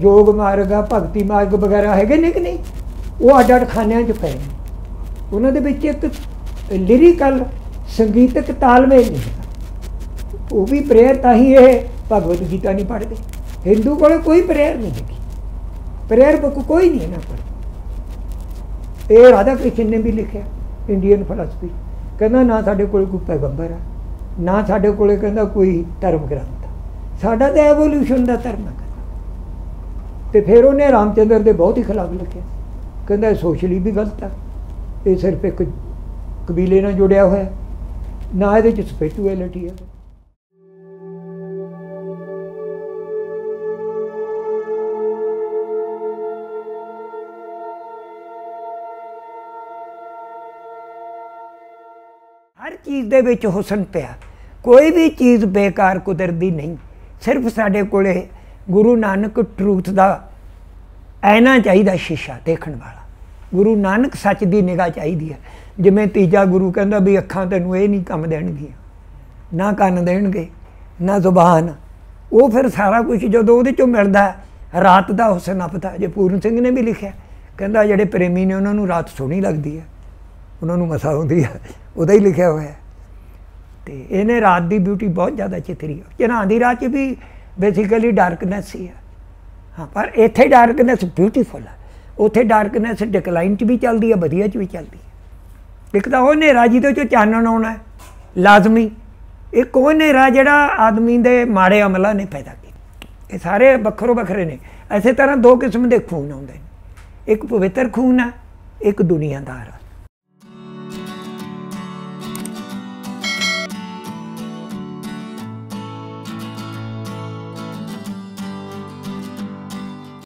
ਯੋਗ ਮਾਰਗ ਆ, ਭਗਤੀ ਮਾਰਗ ਵਗੈਰਾ ਹੈਗੇ ਨੇ ਕਿ ਨਹੀਂ, ਉਹ ਅੱਡ ਅੱਡ ਖਾਨਿਆਂ 'ਚ ਪਏ ਨੇ। ਉਹਨਾਂ ਦੇ ਵਿੱਚ ਇੱਕ ਲਿਰਿਕਲ ਸੰਗੀਤਕ ਤਾਲਮੇਲ ਨਹੀਂ ਹੈ। ਉਹ ਵੀ ਪ੍ਰੇਅਰ ਤਾਂ ਹੀ ਇਹ ਭਗਵਤ ਗੀਤਾ ਨਹੀਂ ਪੜ੍ਹਦੇ। ਹਿੰਦੂ ਕੋਲ ਕੋਈ ਪ੍ਰੇਅਰ ਨਹੀਂ ਹੈ ਪ੍ਰੇਅਰ ਬੁੱਕ ਕੋਈ ਨਹੀਂ ਨਾ ਪੜ੍ਹ ਇਹ ਰਾਧਾ ਕ੍ਰਿਸ਼ਨ ਨੇ ਵੀ ਲਿਖਿਆ ਇੰਡੀਅਨ ਫਲਸਫੀ ਕਹਿੰਦਾ ਨਾ ਸਾਡੇ ਕੋਲ ਕੋਈ ਪੈਗੰਬਰ ਆ, ਨਾ ਸਾਡੇ ਕੋਲੇ ਕਹਿੰਦਾ ਕੋਈ ਧਰਮ ਗ੍ਰੰਥ ਸਾਡਾ ਤਾਂ ਐਵੋਲੂਸ਼ਨ ਦਾ ਧਰਮ ਹੈ ਤੇ ਫਿਰ ਉਹਨੇ ਰਾਮਚੰਦਰ ਦੇ ਬਹੁਤ ਹੀ ਖਿਲਾਫ ਲਿਖਿਆ। ਕਹਿੰਦਾ ਇਹ ਸੋਸ਼ਲੀ ਵੀ ਗਲਤ ਆ। ਇਹ ਸਿਰਫ ਇੱਕ ਕਬੀਲੇ ਨਾਲ ਜੁੜਿਆ ਹੋਇਆ। ਨਾ ਇਹਦੇ ਚ ਸਪਿਰਚੁਅਲਿਟੀ ਹੈ ਚੀਜ਼ ਦੇ ਵਿੱਚ ਹੁਸਨ ਪਿਆ। ਕੋਈ ਵੀ ਚੀਜ਼ ਬੇਕਾਰ ਕੁਦਰਤੀ ਨਹੀਂ। ਸਿਰਫ ਸਾਡੇ ਕੋਲੇ ਗੁਰੂ ਨਾਨਕ ਟਰੂਥ ਦਾ ਐਨਾ ਚਾਹੀਦਾ ਸ਼ੀਸ਼ਾ ਦੇਖਣ ਵਾਲਾ। ਗੁਰੂ ਨਾਨਕ ਸੱਚ ਦੀ ਨਿਗਾਹ ਚਾਹੀਦੀ ਹੈ। ਜਿਵੇਂ ਤੀਜਾ ਗੁਰੂ ਕਹਿੰਦਾ ਵੀ ਅੱਖਾਂ ਤੈਨੂੰ ਇਹ ਨਹੀਂ ਕੰਮ ਦੇਣਗੀਆਂ। ਨਾ ਕੰਨ ਦੇਣਗੇ, ਨਾ ਜ਼ੁਬਾਨ। ਉਹ ਫਿਰ ਸਾਰਾ ਕੁਝ ਜਦੋਂ ਉਹਦੇ ਚੋਂ ਮਿਲਦਾ ਰਾਤ ਦਾ ਹੁਸਨ ਆਪਦਾ ਜੇ ਪੂਰਨ ਸਿੰਘ ਨੇ ਵੀ ਲਿਖਿਆ, ਕਹਿੰਦਾ ਜਿਹੜੇ ਪ੍ਰੇਮੀ ਨੇ ਉਹਨਾਂ ਨੂੰ ਰਾਤ ਸੋਹਣੀ ਲੱਗਦੀ ਹੈ। ਉਹਨਾਂ ਨੂੰ ਮਸਾ ਹੁੰਦੀ ਹੈ ਉਹਦਾ ਹੀ ਲਿਖਿਆ ਹੋਇਆ ਤੇ ਇਹਨੇ ਰਾਤ ਦੀ ਬਿਊਟੀ ਬਹੁਤ ਜ਼ਿਆਦਾ ਚਿਤਰੀ ਹੈ ਜਨਾਂ ਦੀ ਰਾਤ 'ਚ ਵੀ ਬੇਸਿਕਲੀ ਡਾਰਕਨੈਸ ਹੀ ਆ। ਹਾਂ, ਪਰ ਇੱਥੇ ਡਾਰਕਨੈਸ ਬਿਊਟੀਫੁਲ ਹੈ ਉੱਥੇ ਡਾਰਕਨੈਸ ਡਿਕਲਾਈਨ 'ਚ ਵੀ ਚੱਲਦੀ ਹੈ ਵਧੀਆ 'ਚ ਵੀ ਚੱਲਦੀ ਹੈ ਇੱਕ ਤਾਂ ਉਹ ਹਨੇਰਾ ਜਿਹਦੇ 'ਚੋਂ ਚਾਨਣ ਆਉਣਾ ਲਾਜ਼ਮੀ। ਇੱਕ ਉਹ ਹਨੇਰਾ ਜਿਹੜਾ ਆਦਮੀ ਦੇ ਮਾੜੇ ਅਮਲਾਂ ਨੇ ਪੈਦਾ ਕੀਤਾ। ਇਹ ਸਾਰੇ ਵੱਖਰੋ ਵੱਖਰੇ ਨੇ। ਐਸੇ ਤਰ੍ਹਾਂ ਦੋ ਕਿਸਮ ਦੇ ਖੂਨ ਆਉਂਦੇ ਨੇ। ਇੱਕ ਪਵਿੱਤਰ ਖੂਨ ਹੈ ਇੱਕ ਦੁਨੀਆਦਾਰ